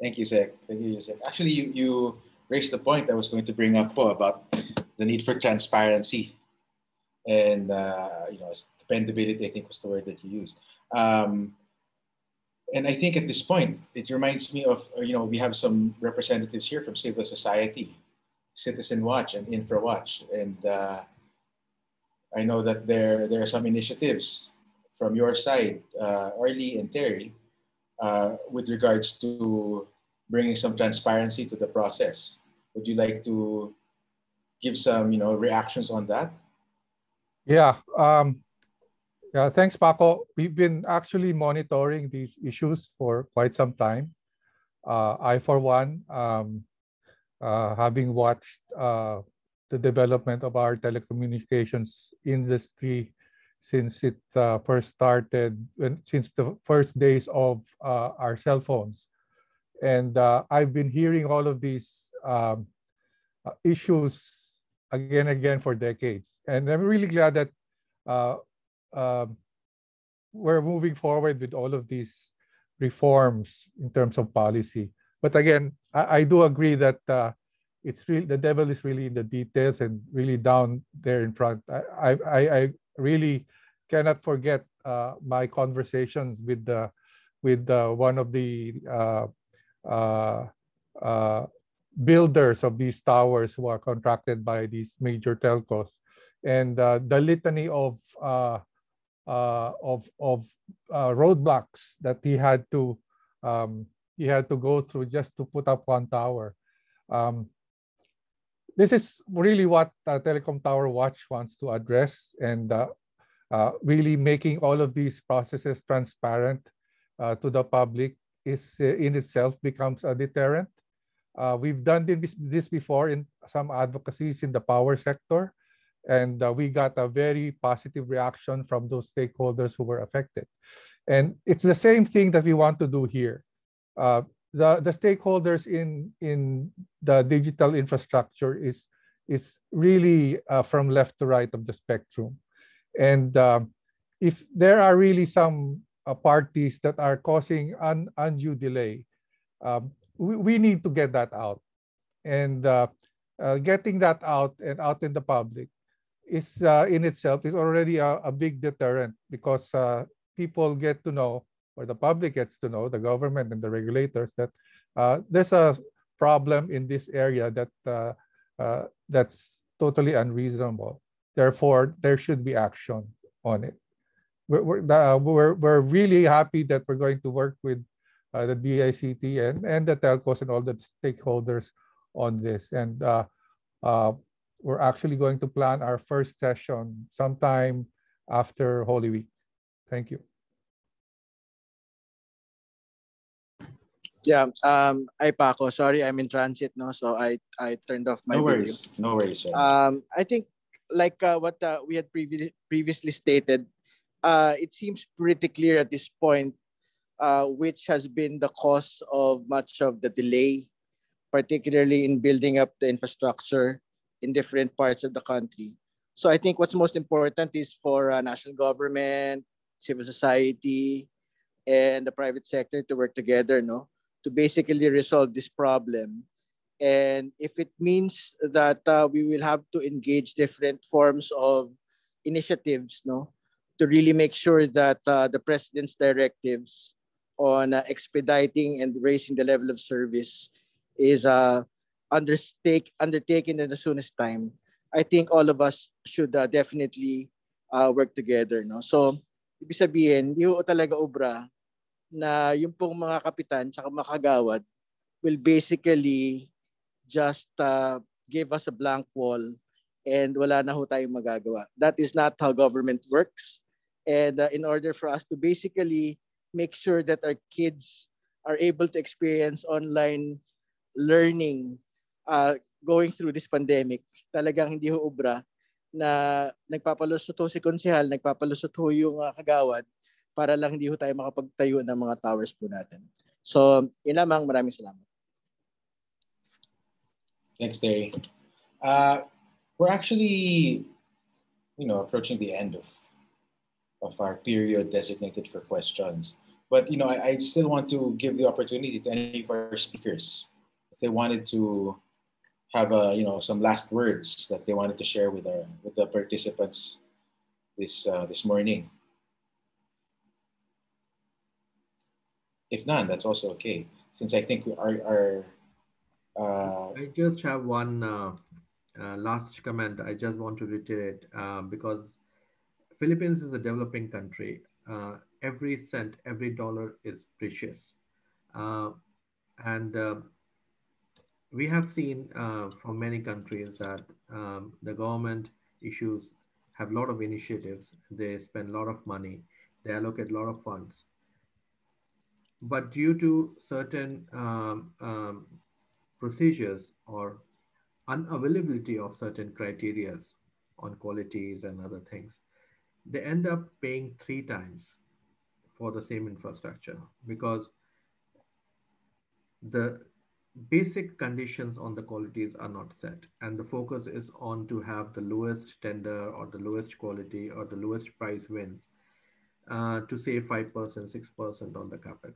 Speaker 1: Thank you, Sek. Thank you, Sek. Actually, you, you raised the point I was going to bring up po about the need for transparency and uh, you know dependability. I think was the word that you used. Um, and I think at this point, it reminds me of you know we have some representatives here from civil society, Citizen Watch and InfraWatch, and uh, I know that there there are some initiatives from your side, uh, Arlie and Terry, uh, with regards to bringing some transparency to the process. Would you like to give some you know reactions on that?
Speaker 4: Yeah. Um, yeah, thanks, Paco. We've been actually monitoring these issues for quite some time. Uh, I, for one, um, uh, having watched uh, the development of our telecommunications industry since it uh, first started, since the first days of uh, our cell phones. And uh, I've been hearing all of these um, issues again and again for decades. And I'm really glad that um, we're moving forward with all of these reforms in terms of policy. But again, I, I do agree that uh, it's really the devil is really in the details and really down there in front. I I, I really cannot forget uh, my conversations with the with uh, one of the uh, uh, uh, builders of these towers who are contracted by these major telcos, and the litany of of of roadblocks that he had to um, he had to go through just to put up one tower. Um, this is really what uh, Telecom Tower Watch wants to address and uh, uh, really making all of these processes transparent uh, to the public is uh, in itself becomes a deterrent. Uh, we've done this before in some advocacies in the power sector, and we got a very positive reaction from those stakeholders who were affected. And it's the same thing that we want to do here. Uh, the, the stakeholders in, in the digital infrastructure is, is really uh, from left to right of the spectrum. And um, if there are really some uh, parties that are causing un, undue delay, um, we, we need to get that out. And uh, uh, getting that out and out in the public is uh, in itself is already a, a big deterrent because uh, people get to know or the public gets to know, the government and the regulators, that uh, there's a problem in this area that uh, uh, that's totally unreasonable. Therefore, there should be action on it. We're, we're, uh, we're, we're really happy that we're going to work with the DICT and, and the telcos and all the stakeholders on this. And we're actually going to plan our first session sometime after Holy Week. Thank you.
Speaker 8: Yeah, um, I Paco, sorry, I'm in transit, no, so I I turned off my
Speaker 1: no
Speaker 8: worries.
Speaker 1: video. No worries.
Speaker 8: Um, I think like uh, what uh, we had previ- previously stated, uh, it seems pretty clear at this point uh, which has been the cause of much of the delay, particularly in building up the infrastructure in different parts of the country. So I think what's most important is for uh, national government, civil society, and the private sector to work together, no, to basically resolve this problem. And if it means that uh, we will have to engage different forms of initiatives, no, to really make sure that uh, the president's directives on uh, expediting and raising the level of service is uh, undertake, undertaken in the soonest time. I think all of us should uh, definitely uh, work together. No? So, ibig sabihin, hindi talaga obra na yung pong mga kapitan sa mga kagawad will basically just uh, give us a blank wall and wala na ho tayong magagawa. That is not how government works. And uh, in order for us to basically make sure that our kids are able to experience online learning uh, going through this pandemic, talagang hindi ho ubra na nagpapalusot ho si konsehal, nagpapalusot ho yung uh, kagawad para lang hindi ho tayo makapagtayo ng mga towers po natin. So, yun lamang. Maraming salamat.
Speaker 1: Thanks, Terry. Uh, we're actually, you know, approaching the end of of our period designated for questions. But you know, I, I still want to give the opportunity to any of our speakers if they wanted to have a you know some last words that they wanted to share with our with the participants this uh, this morning. If none, that's also okay. Since I think our, our uh,
Speaker 6: I just have one uh, uh, last comment. I just want to reiterate uh, because Philippines is a developing country. Uh, every cent, every dollar is precious, and we have seen from many countries that um, the government issues have a lot of initiatives. They spend a lot of money. They allocate a lot of funds but due to certain um, um, procedures or unavailability of certain criteria on qualities and other things, they end up paying three times for the same infrastructure because the basic conditions on the qualities are not set and the focus is on to have the lowest tender or the lowest quality or the lowest price wins uh, to save 5% 6% on the capex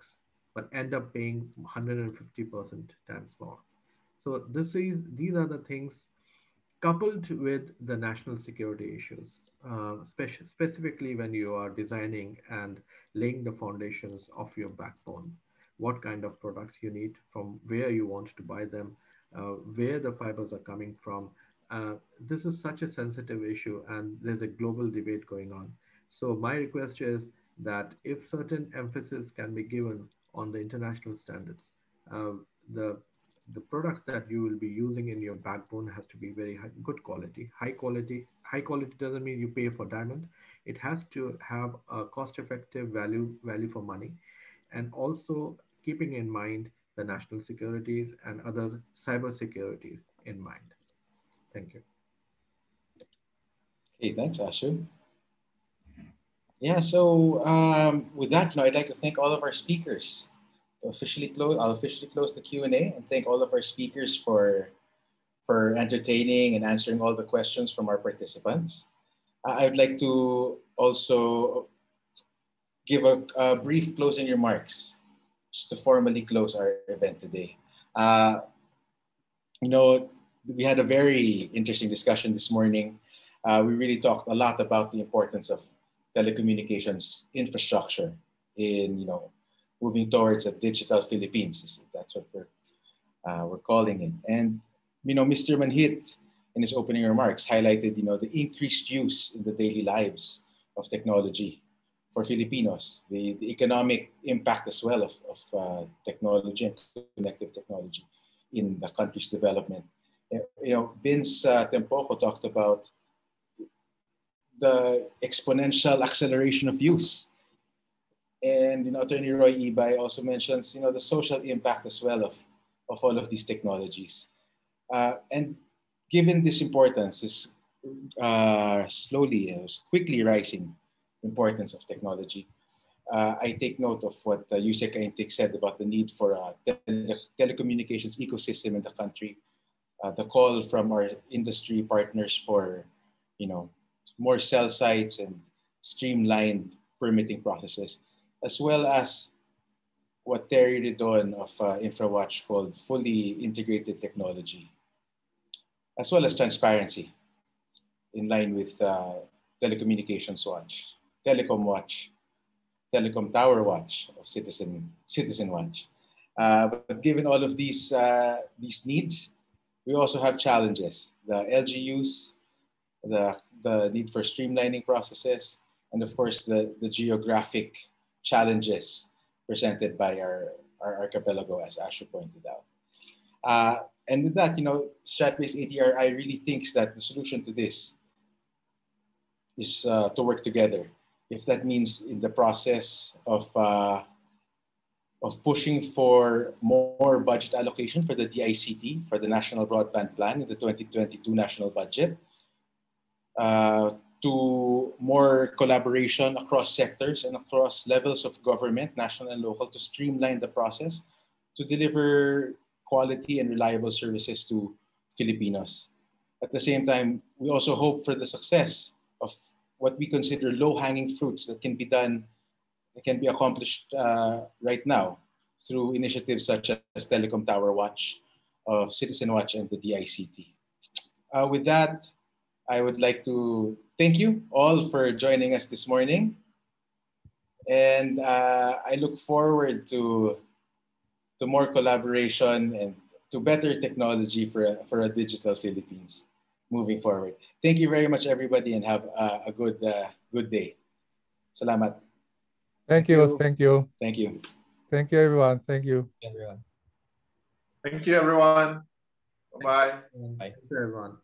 Speaker 6: but end up paying 150% times more. So this is these are the things coupled with the national security issues uh, speci specifically when you are designing and laying the foundations of your backbone what kind of products you need, from where you want to buy them, uh, where the fibers are coming from. Uh, this is such a sensitive issue and there's a global debate going on. So my request is that if certain emphasis can be given on the international standards, uh, the the products that you will be using in your backbone has to be very high, good quality, high quality. High quality doesn't mean you pay for diamond. It has to have a cost-effective value value for money, and also keeping in mind the national securities and other cyber securities in mind. Thank you.
Speaker 1: Okay, thanks, Ashu. Yeah, so um, with that, you know, I'd like to thank all of our speakers. To officially close, I'll officially close the Q and A and thank all of our speakers for for entertaining and answering all the questions from our participants. Uh, I'd like to also give a, a brief closing remarks just to formally close our event today. Uh, you know, we had a very interesting discussion this morning. Uh, we really talked a lot about the importance of telecommunications infrastructure in, you know, moving towards a digital Philippines. That's what we're, uh, we're calling it. And, you know, Mr. Manhit, in his opening remarks, highlighted, you know, the increased use in the daily lives of technology for Filipinos, the, the economic impact as well of, of uh, technology and connective technology in the country's development. You know, Vince uh, Tempoco talked about the exponential acceleration of use. And you know, Attorney Roy Ibay also mentions you know the social impact as well of, of all of these technologies. Uh, and given this importance, is uh, slowly, uh, quickly rising importance of technology. Uh, I take note of what uh, Yusek Caintic said about the need for a tele telecommunications ecosystem in the country. Uh, the call from our industry partners for, you know, more cell sites and streamlined permitting processes, as well as what Terry Ridon of uh, InfraWatch called fully integrated technology, as well as transparency in line with uh, Telecommunications Watch. Telecom Watch, Telecom Tower Watch of Citizen, Citizen Watch. Uh, but given all of these, uh, these needs, we also have challenges. The LGUs, the, the need for streamlining processes, and of course the, the geographic challenges presented by our, our archipelago, as Ashu pointed out. Uh, and with that, you know, Stratbase ADRi really thinks that the solution to this is uh, to work together if that means in the process of, uh, of pushing for more budget allocation for the DICT, for the National Broadband Plan in the 2022 national budget, uh, to more collaboration across sectors and across levels of government, national and local, to streamline the process to deliver quality and reliable services to Filipinos. At the same time, we also hope for the success of what we consider low-hanging fruits that can be done, that can be accomplished uh, right now through initiatives such as Telecom Tower Watch, of Citizen Watch, and the DICT. Uh, with that, I would like to thank you all for joining us this morning. And uh, I look forward to, to more collaboration and to better technology for, for a digital Philippines moving forward. Thank you very much, everybody, and have uh, a good uh, good day. Salamat.
Speaker 4: Thank you. Thank you.
Speaker 1: Thank you.
Speaker 4: Thank you, everyone. Thank you.
Speaker 5: Everyone.
Speaker 2: Thank you, everyone. Bye-bye.
Speaker 5: Bye.
Speaker 6: Thank you, everyone.